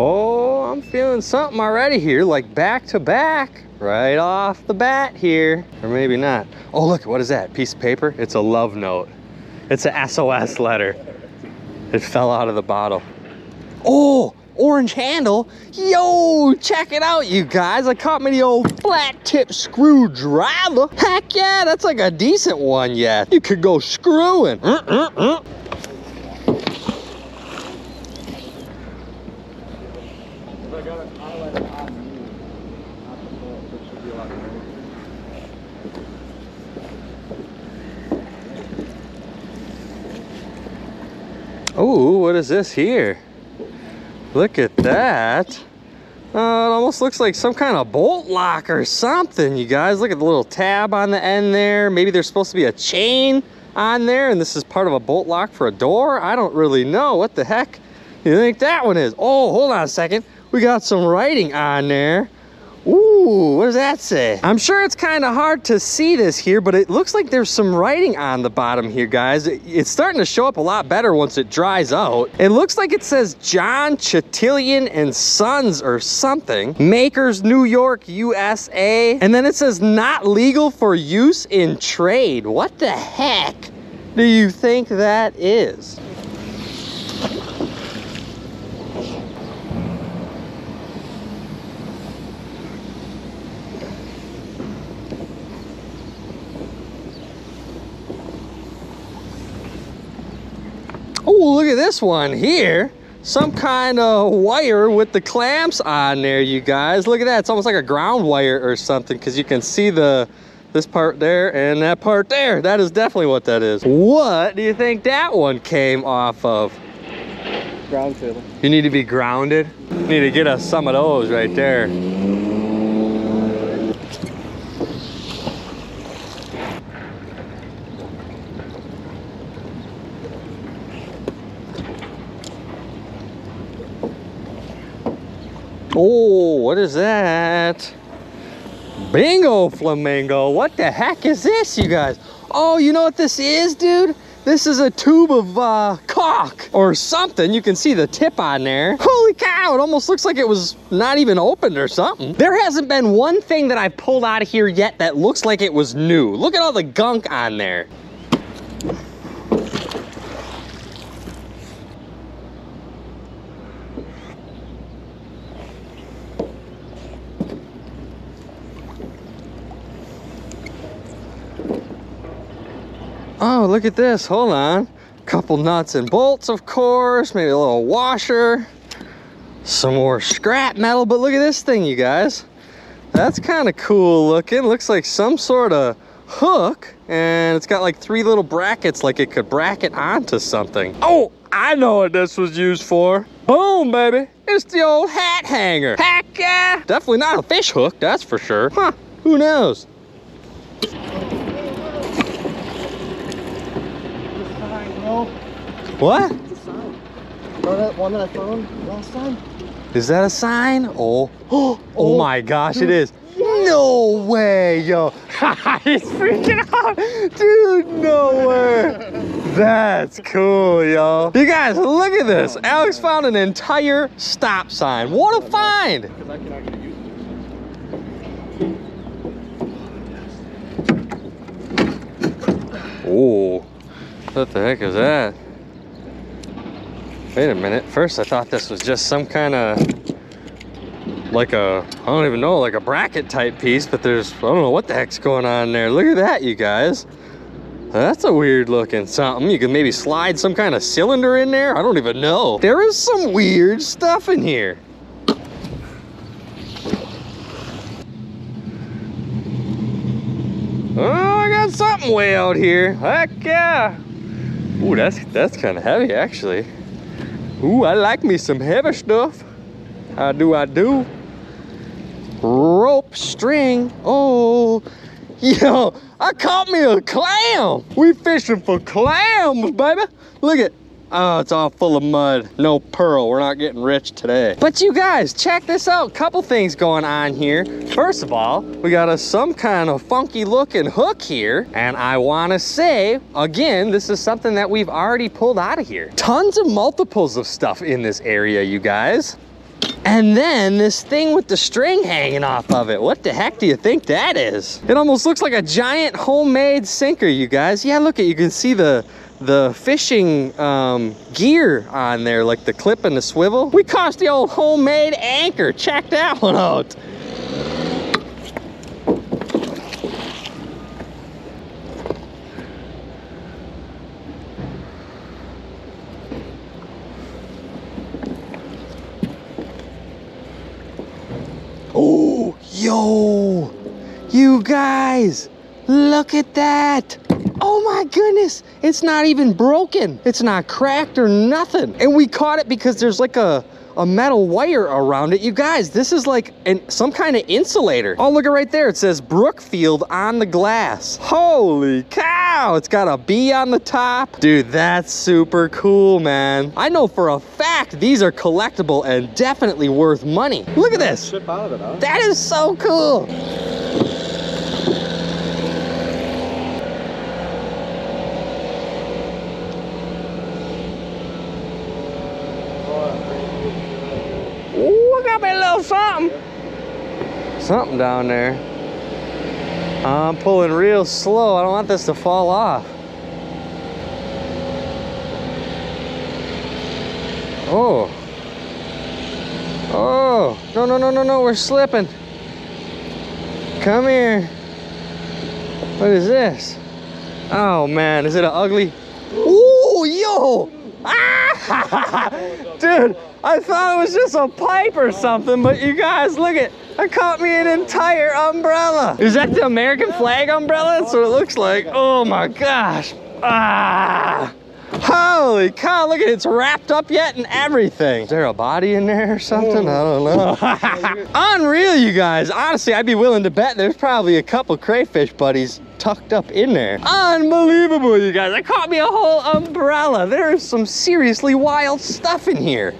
Oh, I'm feeling something already here, like back to back, right off the bat here. Or maybe not. Oh, look, what is that? Piece of paper? It's a love note. It's a SOS letter. It fell out of the bottle. Oh, orange handle. Yo, check it out, you guys. I caught me the old flat tip screwdriver. Heck yeah, that's like a decent one yet. You could go screwing. Mm, mm, mm. Oh, what is this here? Look at that. Uh, it almost looks like some kind of bolt lock or something, you guys. Look at the little tab on the end there. Maybe there's supposed to be a chain on there and this is part of a bolt lock for a door. I don't really know. What the heck you think that one is? Oh, hold on a second. We got some writing on there. Ooh, what does that say? I'm sure it's kind of hard to see this here, but it looks like there's some writing on the bottom here, guys. It's starting to show up a lot better once it dries out. It looks like it says John Chatillon and Sons or something. Makers, New York, USA. And then it says not legal for use in trade. What the heck do you think that is? Oh, look at this one here. Some kind of wire with the clamps on there, you guys. Look at that. It's almost like a ground wire or something because you can see the this part there and that part there. That is definitely what that is. What do you think that one came off of? Ground cable. You need to be grounded. You need to get us some of those right there. Oh, what is that? Bingo flamingo. What the heck is this, you guys? Oh, you know what this is, dude? This is a tube of uh, caulk or something. You can see the tip on there. Holy cow, it almost looks like it was not even opened or something. There hasn't been one thing that I've pulled out of here yet that looks like it was new. Look at all the gunk on there. Oh, look at this. Hold on. Couple nuts and bolts, of course. Maybe a little washer. Some more scrap metal. But look at this thing, you guys. That's kind of cool looking. Looks like some sort of hook. And it's got like three little brackets like it could bracket onto something. Oh, I know what this was used for. Boom, baby. It's the old hat hanger. Heck yeah. Definitely not a fish hook, that's for sure. Huh, who knows? What? Remember that one that I found last time? Is that a sign? Oh, oh, oh my gosh, it is. No way, yo. He's freaking out. Dude, no way. That's cool, yo. You guys, look at this. Alex found an entire stop sign. What a find. Because I can actually use Oh, what the heck is that? Wait a minute. First, I thought this was just some kind of like a, I don't even know, like a bracket type piece, but there's, I don't know what the heck's going on there. Look at that, you guys. That's a weird looking something. You could maybe slide some kind of cylinder in there. I don't even know. There is some weird stuff in here. Oh, I got something way out here. Heck yeah. Ooh, that's that's kind of heavy actually. Ooh, I like me some heavy stuff. How do I do? Rope string. Oh, yo, I caught me a clam. We fishing for clams, baby. Look at, oh, it's all full of mud. No pearl. We're not getting rich today. But you guys, check this out. Couple things going on here. First of all, we got a some kind of funky looking hook here. And I want to say, again, this is something that we've already pulled out of here. Tons of multiples of stuff in this area, you guys. And then this thing with the string hanging off of it. What the heck do you think that is? It almost looks like a giant homemade sinker, you guys. Yeah, look at you can see the the fishing um, gear on there, like the clip and the swivel. We cost the old homemade anchor. Check that one out. Oh, yo, you guys, look at that. Oh my goodness, it's not even broken. It's not cracked or nothing. And we caught it because there's like a, a metal wire around it. You guys, this is like an, some kind of insulator. Oh, look at right there. It says Brookfield on the glass. Holy cow. It's got a B on the top. Dude, that's super cool, man. I know for a fact these are collectible and definitely worth money. Look at this. Ship out of it, huh? That is so cool. A little something. Something down there. I'm pulling real slow. I don't want this to fall off. Oh. Oh, no, no, no, no, no, we're slipping. Come here. What is this? Oh man, is it an ugly? Ooh, yo! Ah! Dude, I thought it was just a pipe or something, but you guys, look at, I caught me an entire umbrella. Is that the American flag umbrella? That's what it looks like. Oh my gosh. Ah! Holy cow, look at it, it's wrapped up yet and everything. Is there a body in there or something? I don't know. Unreal, you guys. Honestly, I'd be willing to bet there's probably a couple crayfish buddies tucked up in there. Unbelievable, you guys. I caught me a whole umbrella. There is some seriously wild stuff in here.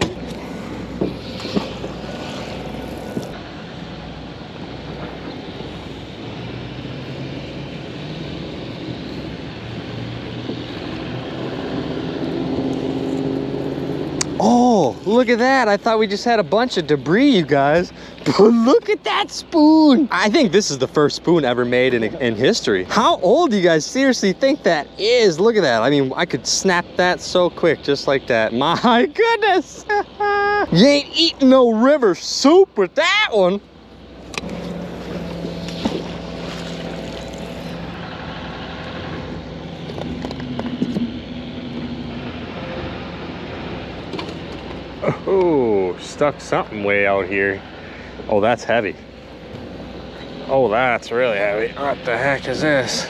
Oh, look at that. I thought we just had a bunch of debris, you guys. But look at that spoon. I think this is the first spoon ever made in, in history. How old do you guys seriously think that is? Look at that. I mean, I could snap that so quick, just like that. My goodness. you ain't eating no river soup with that one. Oh, stuck something way out here. Oh, that's heavy. Oh, that's really heavy. What the heck is this?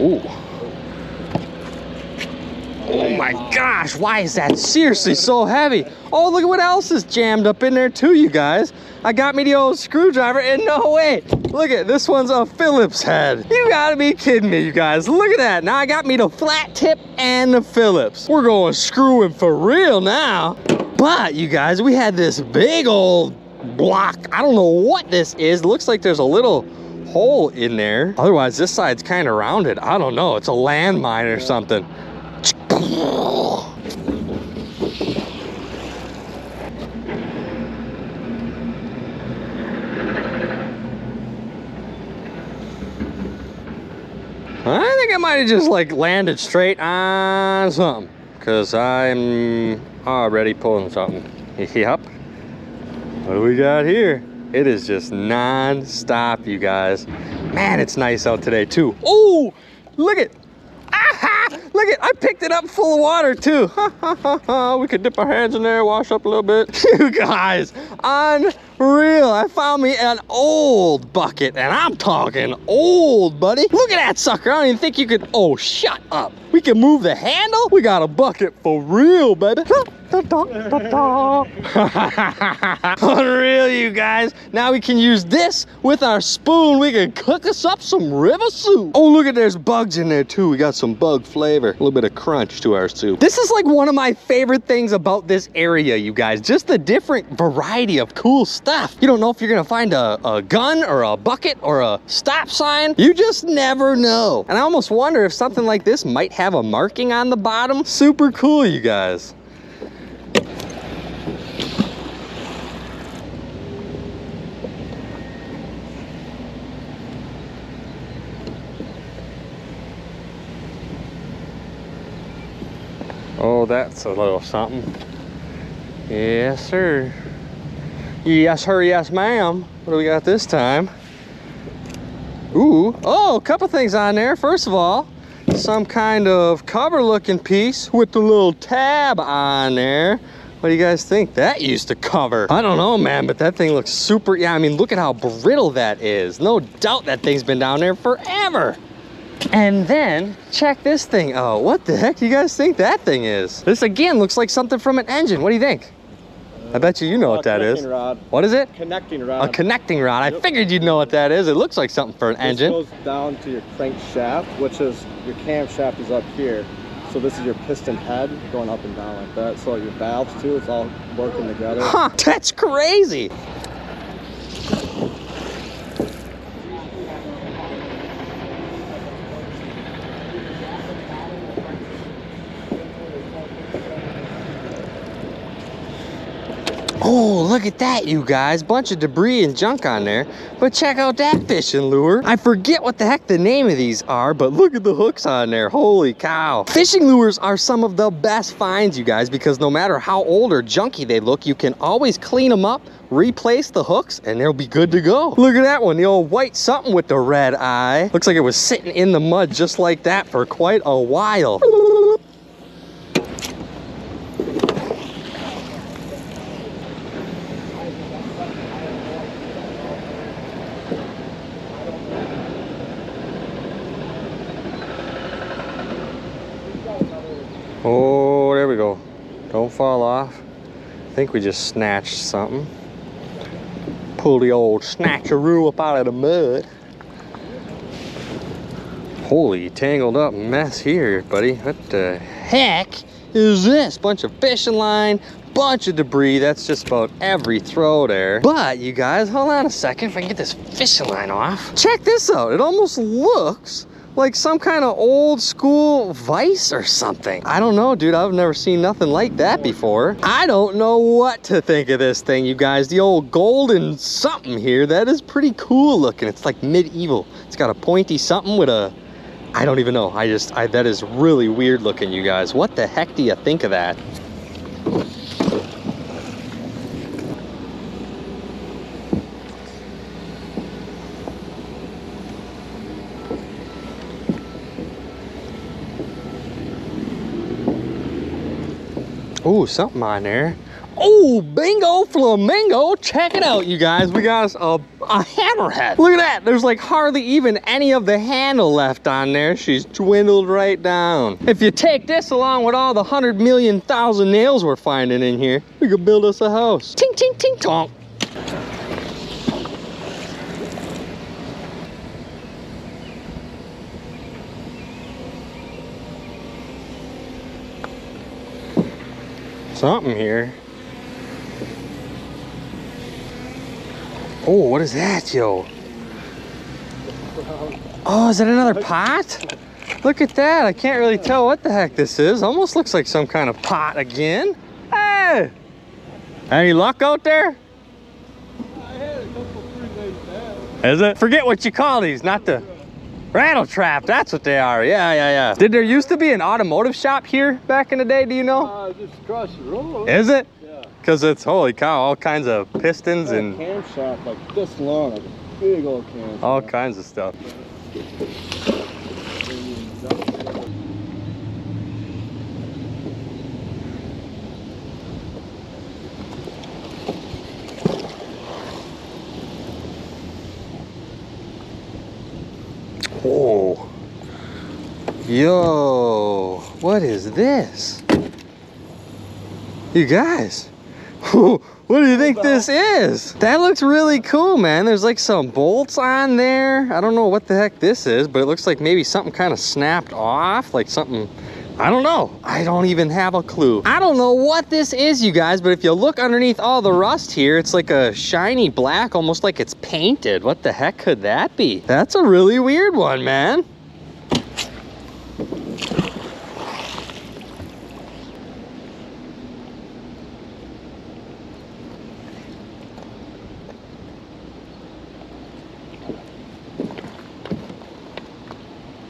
Ooh. Oh my gosh, why is that seriously so heavy? Oh, look at what else is jammed up in there too, you guys. I got me the old screwdriver and no way. Look at this one's a Phillips head. You gotta be kidding me, you guys. Look at that. Now I got me the flat tip and the Phillips. We're going screwing for real now. But you guys, we had this big old block. I don't know what this is. looks like there's a little hole in there. Otherwise, this side's kind of rounded. I don't know. It's a landmine or something. I think I might have just like landed straight on something because I'm already pulling something. Yep. What do we got here? It is just non-stop, you guys. Man, it's nice out today too. Oh, look aha, look at, I picked it up full of water too. we could dip our hands in there, wash up a little bit. You guys, unreal. I found me an old bucket and I'm talking old, buddy. Look at that sucker. I don't even think you could, oh, shut up. We can move the handle. We got a bucket for real, baby. Unreal, you guys. Now we can use this with our spoon. We can cook us up some river soup. Oh, look at there's bugs in there too. We got some bug flavor, a little bit of crunch to our soup. This is like one of my favorite things about this area, you guys. Just the different variety of cool stuff. You don't know if you're gonna find a, a gun or a bucket or a stop sign. You just never know. And I almost wonder if something like this might have a marking on the bottom. Super cool, you guys. Oh, that's a little something. Yes, sir. Yes, sir. Yes, ma'am. What do we got this time? Ooh, oh, a couple things on there. First of all, some kind of cover looking piece with the little tab on there. What do you guys think that used to cover? I don't know, man, but that thing looks super, yeah, I mean, look at how brittle that is. No doubt that thing's been down there forever. And then check this thing out. What the heck do you guys think that thing is? This again looks like something from an engine. What do you think? I bet you you know what that is. Rod. What is it? Connecting rod. A connecting rod. I figured you'd know what that is. It looks like something for an This engine. goes down to your crankshaft, which is your camshaft is up here. So this is your piston head going up and down like that. So your valves too, it's all working together. Huh, that's crazy. Oh, look at that, you guys. Bunch of debris and junk on there. But check out that fishing lure. I forget what the heck the name of these are, but look at the hooks on there. Holy cow. Fishing lures are some of the best finds, you guys, because no matter how old or junky they look, you can always clean them up, replace the hooks, and they'll be good to go. Look at that one, the old white something with the red eye. Looks like it was sitting in the mud just like that for quite a while. Oh, there we go. Don't fall off. I think we just snatched something. Pull the old snatcheroo up out of the mud. Holy tangled up mess here, buddy. What the heck is this? Bunch of fishing line, bunch of debris. That's just about every throw there. But you guys, hold on a second if I can get this fishing line off. Check this out. It almost looks like some kind of old school vice or something. I don't know, dude. I've never seen nothing like that before. I don't know what to think of this thing, you guys. The old golden something here, that is pretty cool looking. It's like medieval. It's got a pointy something with a, I don't even know. I just, I, that is really weird looking, you guys. What the heck do you think of that? Ooh, something on there. Oh, bingo flamingo. Check it out, you guys. We got us a, a hammerhead. Look at that. There's like hardly even any of the handle left on there. She's dwindled right down. If you take this along with all the hundred million thousand nails we're finding in here, we could build us a house. Ting, ting, ting, tonk. Something here. Oh, what is that, yo? Oh, is that another pot? Look at that. I can't really tell what the heck this is. Almost looks like some kind of pot again. Hey! Any luck out there? Is it? Forget what you call these, not the rattle trap. That's what they are. Yeah, yeah, yeah. Did there used to be an automotive shop here back in the day? Do you know? Uh, just across the road. Is it? Yeah. Because it's holy cow, all kinds of pistons Got a and camshaft like this long, like a big old camshaft. all kinds of stuff. Oh. Yo, what is this? You guys, what do you think this is? That looks really cool, man. There's like some bolts on there. I don't know what the heck this is, but it looks like maybe something kind of snapped off, like something, I don't know. I don't even have a clue. I don't know what this is, you guys, but if you look underneath all the rust here, it's like a shiny black, almost like it's painted. What the heck could that be? That's a really weird one, man.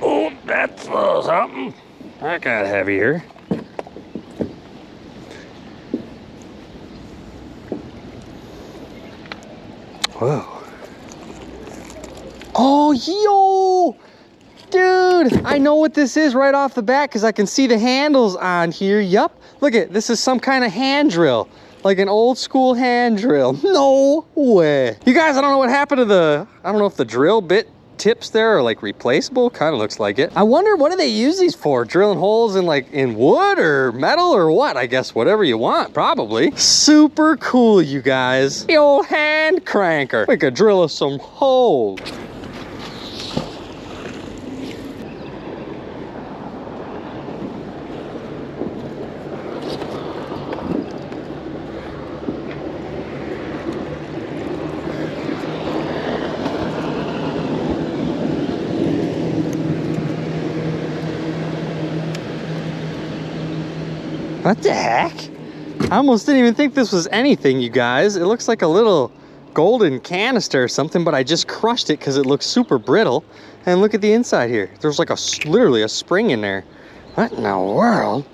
Oh, that's uh, something. That got heavier. Whoa. Oh, yo! Dude, I know what this is right off the bat because I can see the handles on here. Yup. Look at this is some kind of hand drill. Like an old school hand drill. No way. You guys, I don't know what happened to the, I don't know if the drill bit tips there are like replaceable. Kind of looks like it. I wonder what do they use these for? Drilling holes in like in wood or metal or what? I guess whatever you want, probably. Super cool, you guys. The old hand cranker. We could drill us some holes. What the heck? I almost didn't even think this was anything, you guys. It looks like a little golden canister or something, but I just crushed it because it looks super brittle. And look at the inside here. There's like a literally a spring in there. What in the world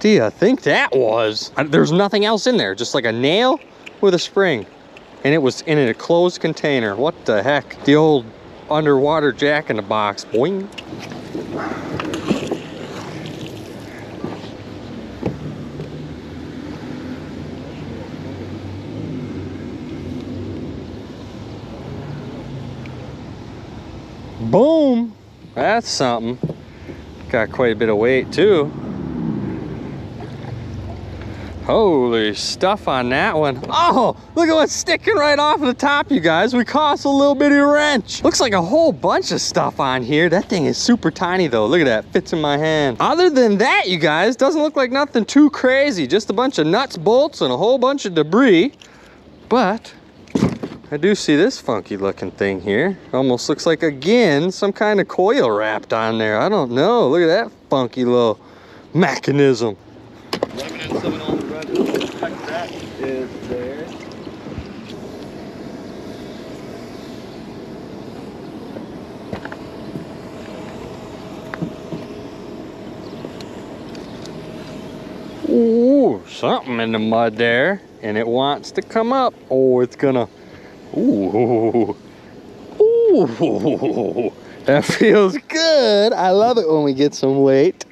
do you think that was? There's nothing else in there, just like a nail with a spring. And it was in a closed container. What the heck? The old underwater jack in the box. Boing. Boom! That's something. Got quite a bit of weight too. Holy stuff on that one. Oh, look at what's sticking right off the top, you guys. We cost a little bitty wrench. Looks like a whole bunch of stuff on here. That thing is super tiny though. Look at that, fits in my hand. Other than that, you guys, doesn't look like nothing too crazy. Just a bunch of nuts, bolts, and a whole bunch of debris. But I do see this funky looking thing here. Almost looks like, again, some kind of coil wrapped on there. I don't know. Look at that funky little mechanism. Remnants of an old red hook like that is there. Ooh, something in the mud there. And it wants to come up. Oh, it's gonna. Ooh. Ooh. That feels good. I love it when we get some weight.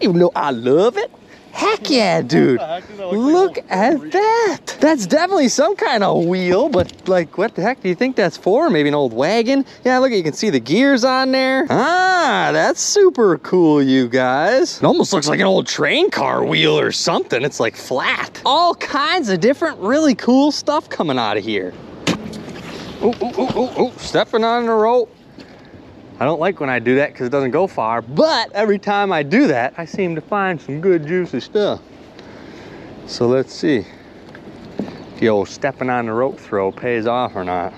Even though I love it. Heck yeah, dude. Look at that. That's definitely some kind of wheel, but like, what the heck do you think that's for? Maybe an old wagon? Yeah, look, you can see the gears on there. Ah, that's super cool, you guys. It almost looks like an old train car wheel or something. It's like flat. All kinds of different, really cool stuff coming out of here. Ooh, ooh, ooh, ooh, ooh, stepping on the rope. I don't like when I do that because it doesn't go far, but every time I do that, I seem to find some good juicy stuff. So let's see the old stepping on the rope throw pays off or not.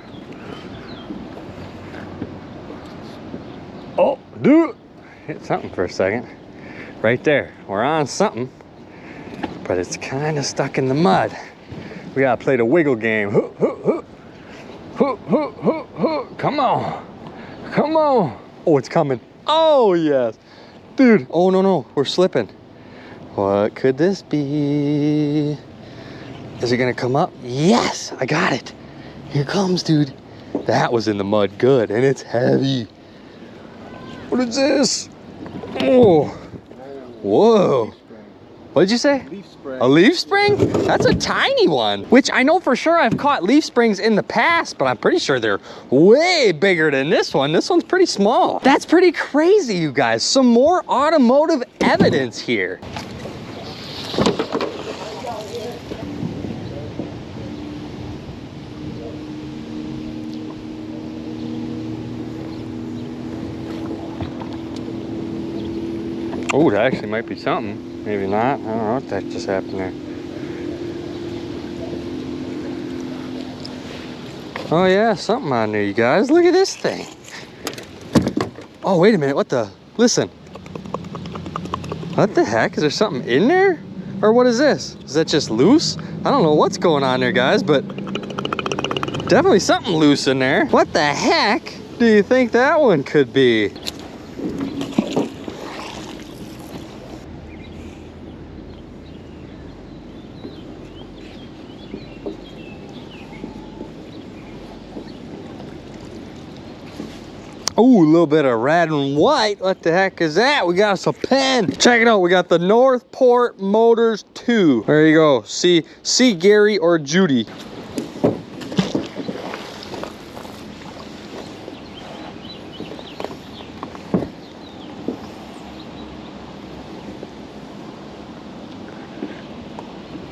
Oh, it. Hit something for a second. Right there. We're on something, but it's kind of stuck in the mud. We gotta play the wiggle game. Hoo, hoo, hoo. Hoo, hoo, hoo, hoo. Come on. Come on. Oh, it's coming. Oh, yes. Dude. Oh, no, no. We're slipping. What could this be? Is it going to come up? Yes, I got it. Here comes, dude. That was in the mud good, and it's heavy. What is this? Oh. Whoa. What did you say? Spray. A leaf spring? That's a tiny one. Which I know for sure I've caught leaf springs in the past, but I'm pretty sure they're way bigger than this one. This one's pretty small. That's pretty crazy, you guys. Some more automotive evidence here. Oh, that actually might be something. Maybe not. I don't know what that just happened there. Oh yeah, something on there, you guys. Look at this thing. Oh, wait a minute. What the? Listen. What the heck? Is there something in there? Or what is this? Is that just loose? I don't know what's going on there, guys, but definitely something loose in there. What the heck do you think that one could be? Oh, a little bit of red and white. What the heck is that? We got us a pen. Check it out. We got the Northport Motors 2. There you go. See, see Gary or Judy.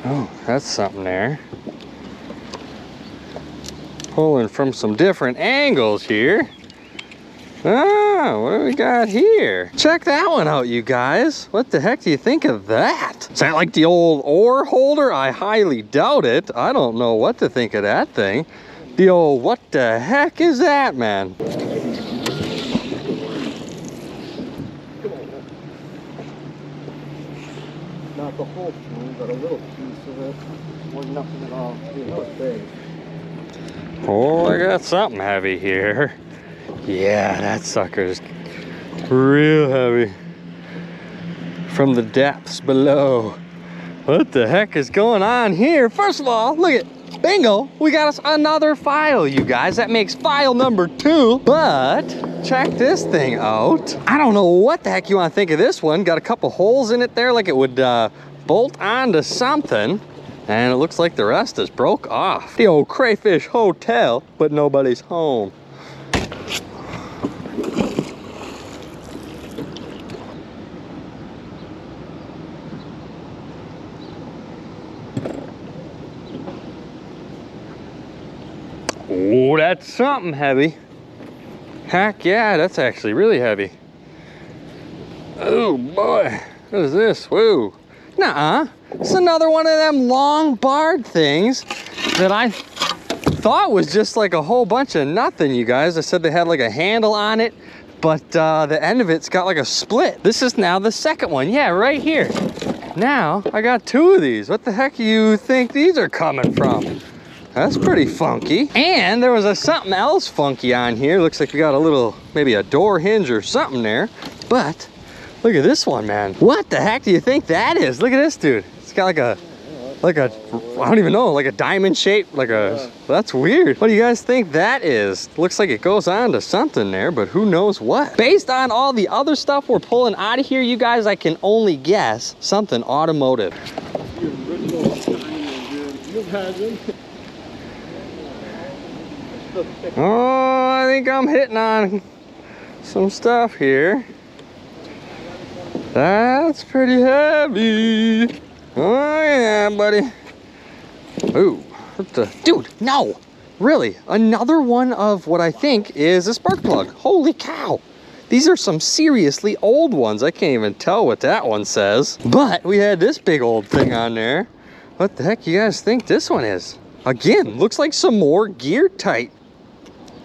Oh, that's something there. Pulling from some different angles here. Ah, what do we got here? Check that one out, you guys. What the heck do you think of that? Is that like the old oar holder? I highly doubt it. I don't know what to think of that thing. The old, what the heck is that, man? Not the whole spoon, but a little piece of it. Or nothing at all. You know it's big. Oh, I got something heavy here. Yeah, that sucker's real heavy. From the depths below. What the heck is going on here? First of all, look at, bingo, we got us another file, you guys. That makes file number two, but check this thing out. I don't know what the heck you want to think of this one. Got a couple holes in it there like it would uh, bolt onto something. And it looks like the rest is broke off. The old crayfish hotel, but nobody's home. Oh, that's something heavy. Heck yeah, that's actually really heavy. Oh boy, what is this? Whoa. Nuh-uh. It's another one of them long barred things that I thought was just like a whole bunch of nothing, you guys. I said they had like a handle on it, but uh, the end of it's got like a split. This is now the second one. Yeah, right here. Now, I got two of these. What the heck do you think these are coming from? That's pretty funky. And there was a something else funky on here. Looks like we got a little, maybe a door hinge or something there. But look at this one, man. What the heck do you think that is? Look at this dude. It's got like a, like a, I don't even know, like a diamond shape, like a, that's weird. What do you guys think that is? Looks like it goes on to something there, but who knows what. Based on all the other stuff we're pulling out of here, you guys, I can only guess something automotive. The original diamond, dude. You imagine? Oh, I think I'm hitting on some stuff here. That's pretty heavy. Oh yeah, buddy. Ooh, what the, dude, no. Really, another one of what I think is a spark plug. Holy cow. These are some seriously old ones. I can't even tell what that one says. But we had this big old thing on there. What the heck you guys think this one is? Again, looks like some more gear tight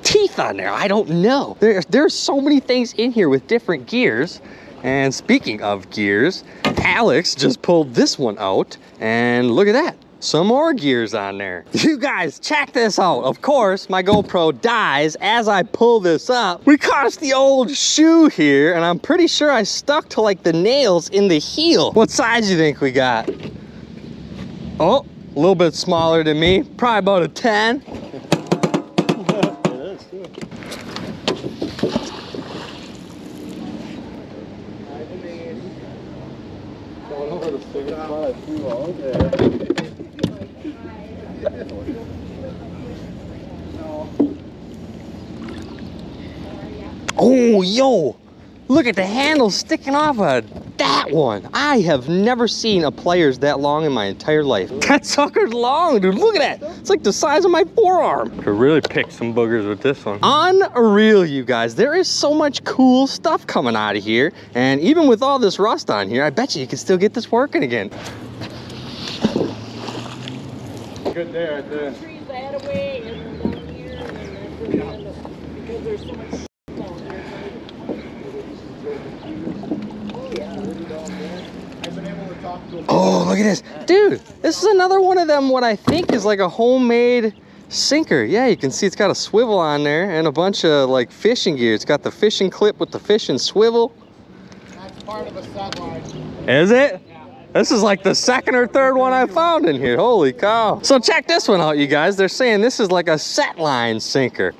teeth on there. I don't know. There, there's so many things in here with different gears. And speaking of gears, Alex just pulled this one out and look at that. Some more gears on there. You guys, check this out. Of course, my GoPro dies as I pull this up. We caught the old shoe here and I'm pretty sure I stuck to like the nails in the heel. What size do you think we got? Oh, a little bit smaller than me. Probably about a 10. it is, too. Going over the same spot, too. Okay. Oh, yo, look at the handle sticking off of that one. I have never seen a player's that long in my entire life. That sucker's long, dude. Look at that. It's like the size of my forearm. Could really pick some boogers with this one. Unreal, you guys. There is so much cool stuff coming out of here. And even with all this rust on here, I bet you you can still get this working again. Good day right there. trees that away and down here and then that's where end up because there's so much down there. I've been able to talk to him. Oh, look at this. Dude, this is another one of them, what I think is like a homemade sinker. Yeah, you can see it's got a swivel on there and a bunch of like fishing gear. It's got the fishing clip with the fishing swivel. That's part of a set line. Is it? This is like the second or third one I found in here. Holy cow. So check this one out, you guys. They're saying this is like a set line sinker.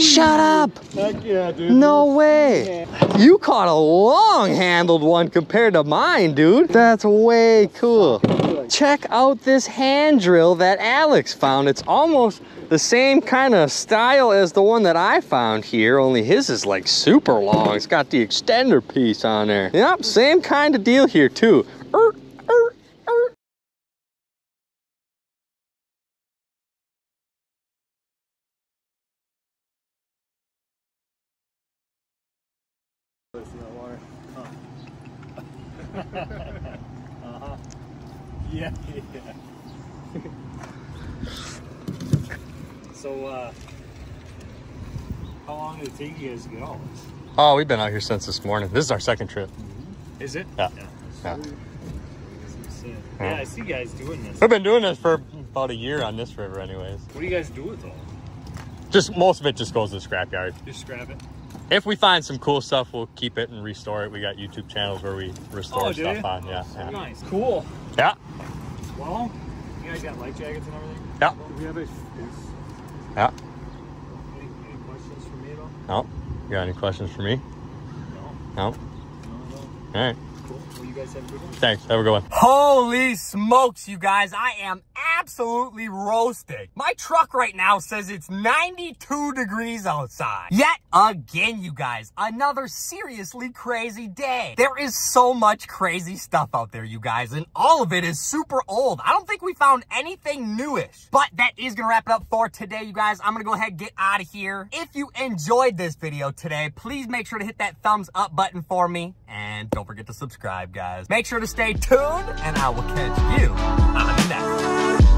Shut up. Heck yeah, dude. No way. You caught a long handled one compared to mine, dude. That's way cool. Check out this hand drill that Alex found. It's almost the same kind of style as the one that I found here, only his is like super long. It's got the extender piece on there. Yep, same kind of deal here too. Er, Uh-huh. Yeah, yeah. so, uh, how long did it take you guys to get all this? Oh, we've been out here since this morning. This is our second trip. Is it? Yeah. Yeah, Yeah. yeah I see guys doing this. We've been doing this for about a year on this river anyways. What do you guys do with all? Just most of it just goes to the scrapyard. Just scrap it. If we find some cool stuff, we'll keep it and restore it. We got YouTube channels where we restore Oh, stuff you? on. Yeah, yeah. Nice. Cool. Yeah, Well, you guys got life jackets and everything? yeah, Do we have a, is, yeah. any, any questions for me at all? No, you got any questions for me? No. No. No, no. All right. Cool. Well, you guys have a good one. Thanks. Have a good one. Holy smokes, you guys. I am absolutely roasted. My truck right now says it's 92 degrees outside. Yet again, you guys, another seriously crazy day. There is so much crazy stuff out there, you guys, and all of it is super old. I don't think we found anything newish. But that is going to wrap it up for today, you guys. I'm going to go ahead and get out of here. If you enjoyed this video today, please make sure to hit that thumbs up button for me. And don't forget to subscribe, guys. Make sure to stay tuned, and I will catch you on the next one.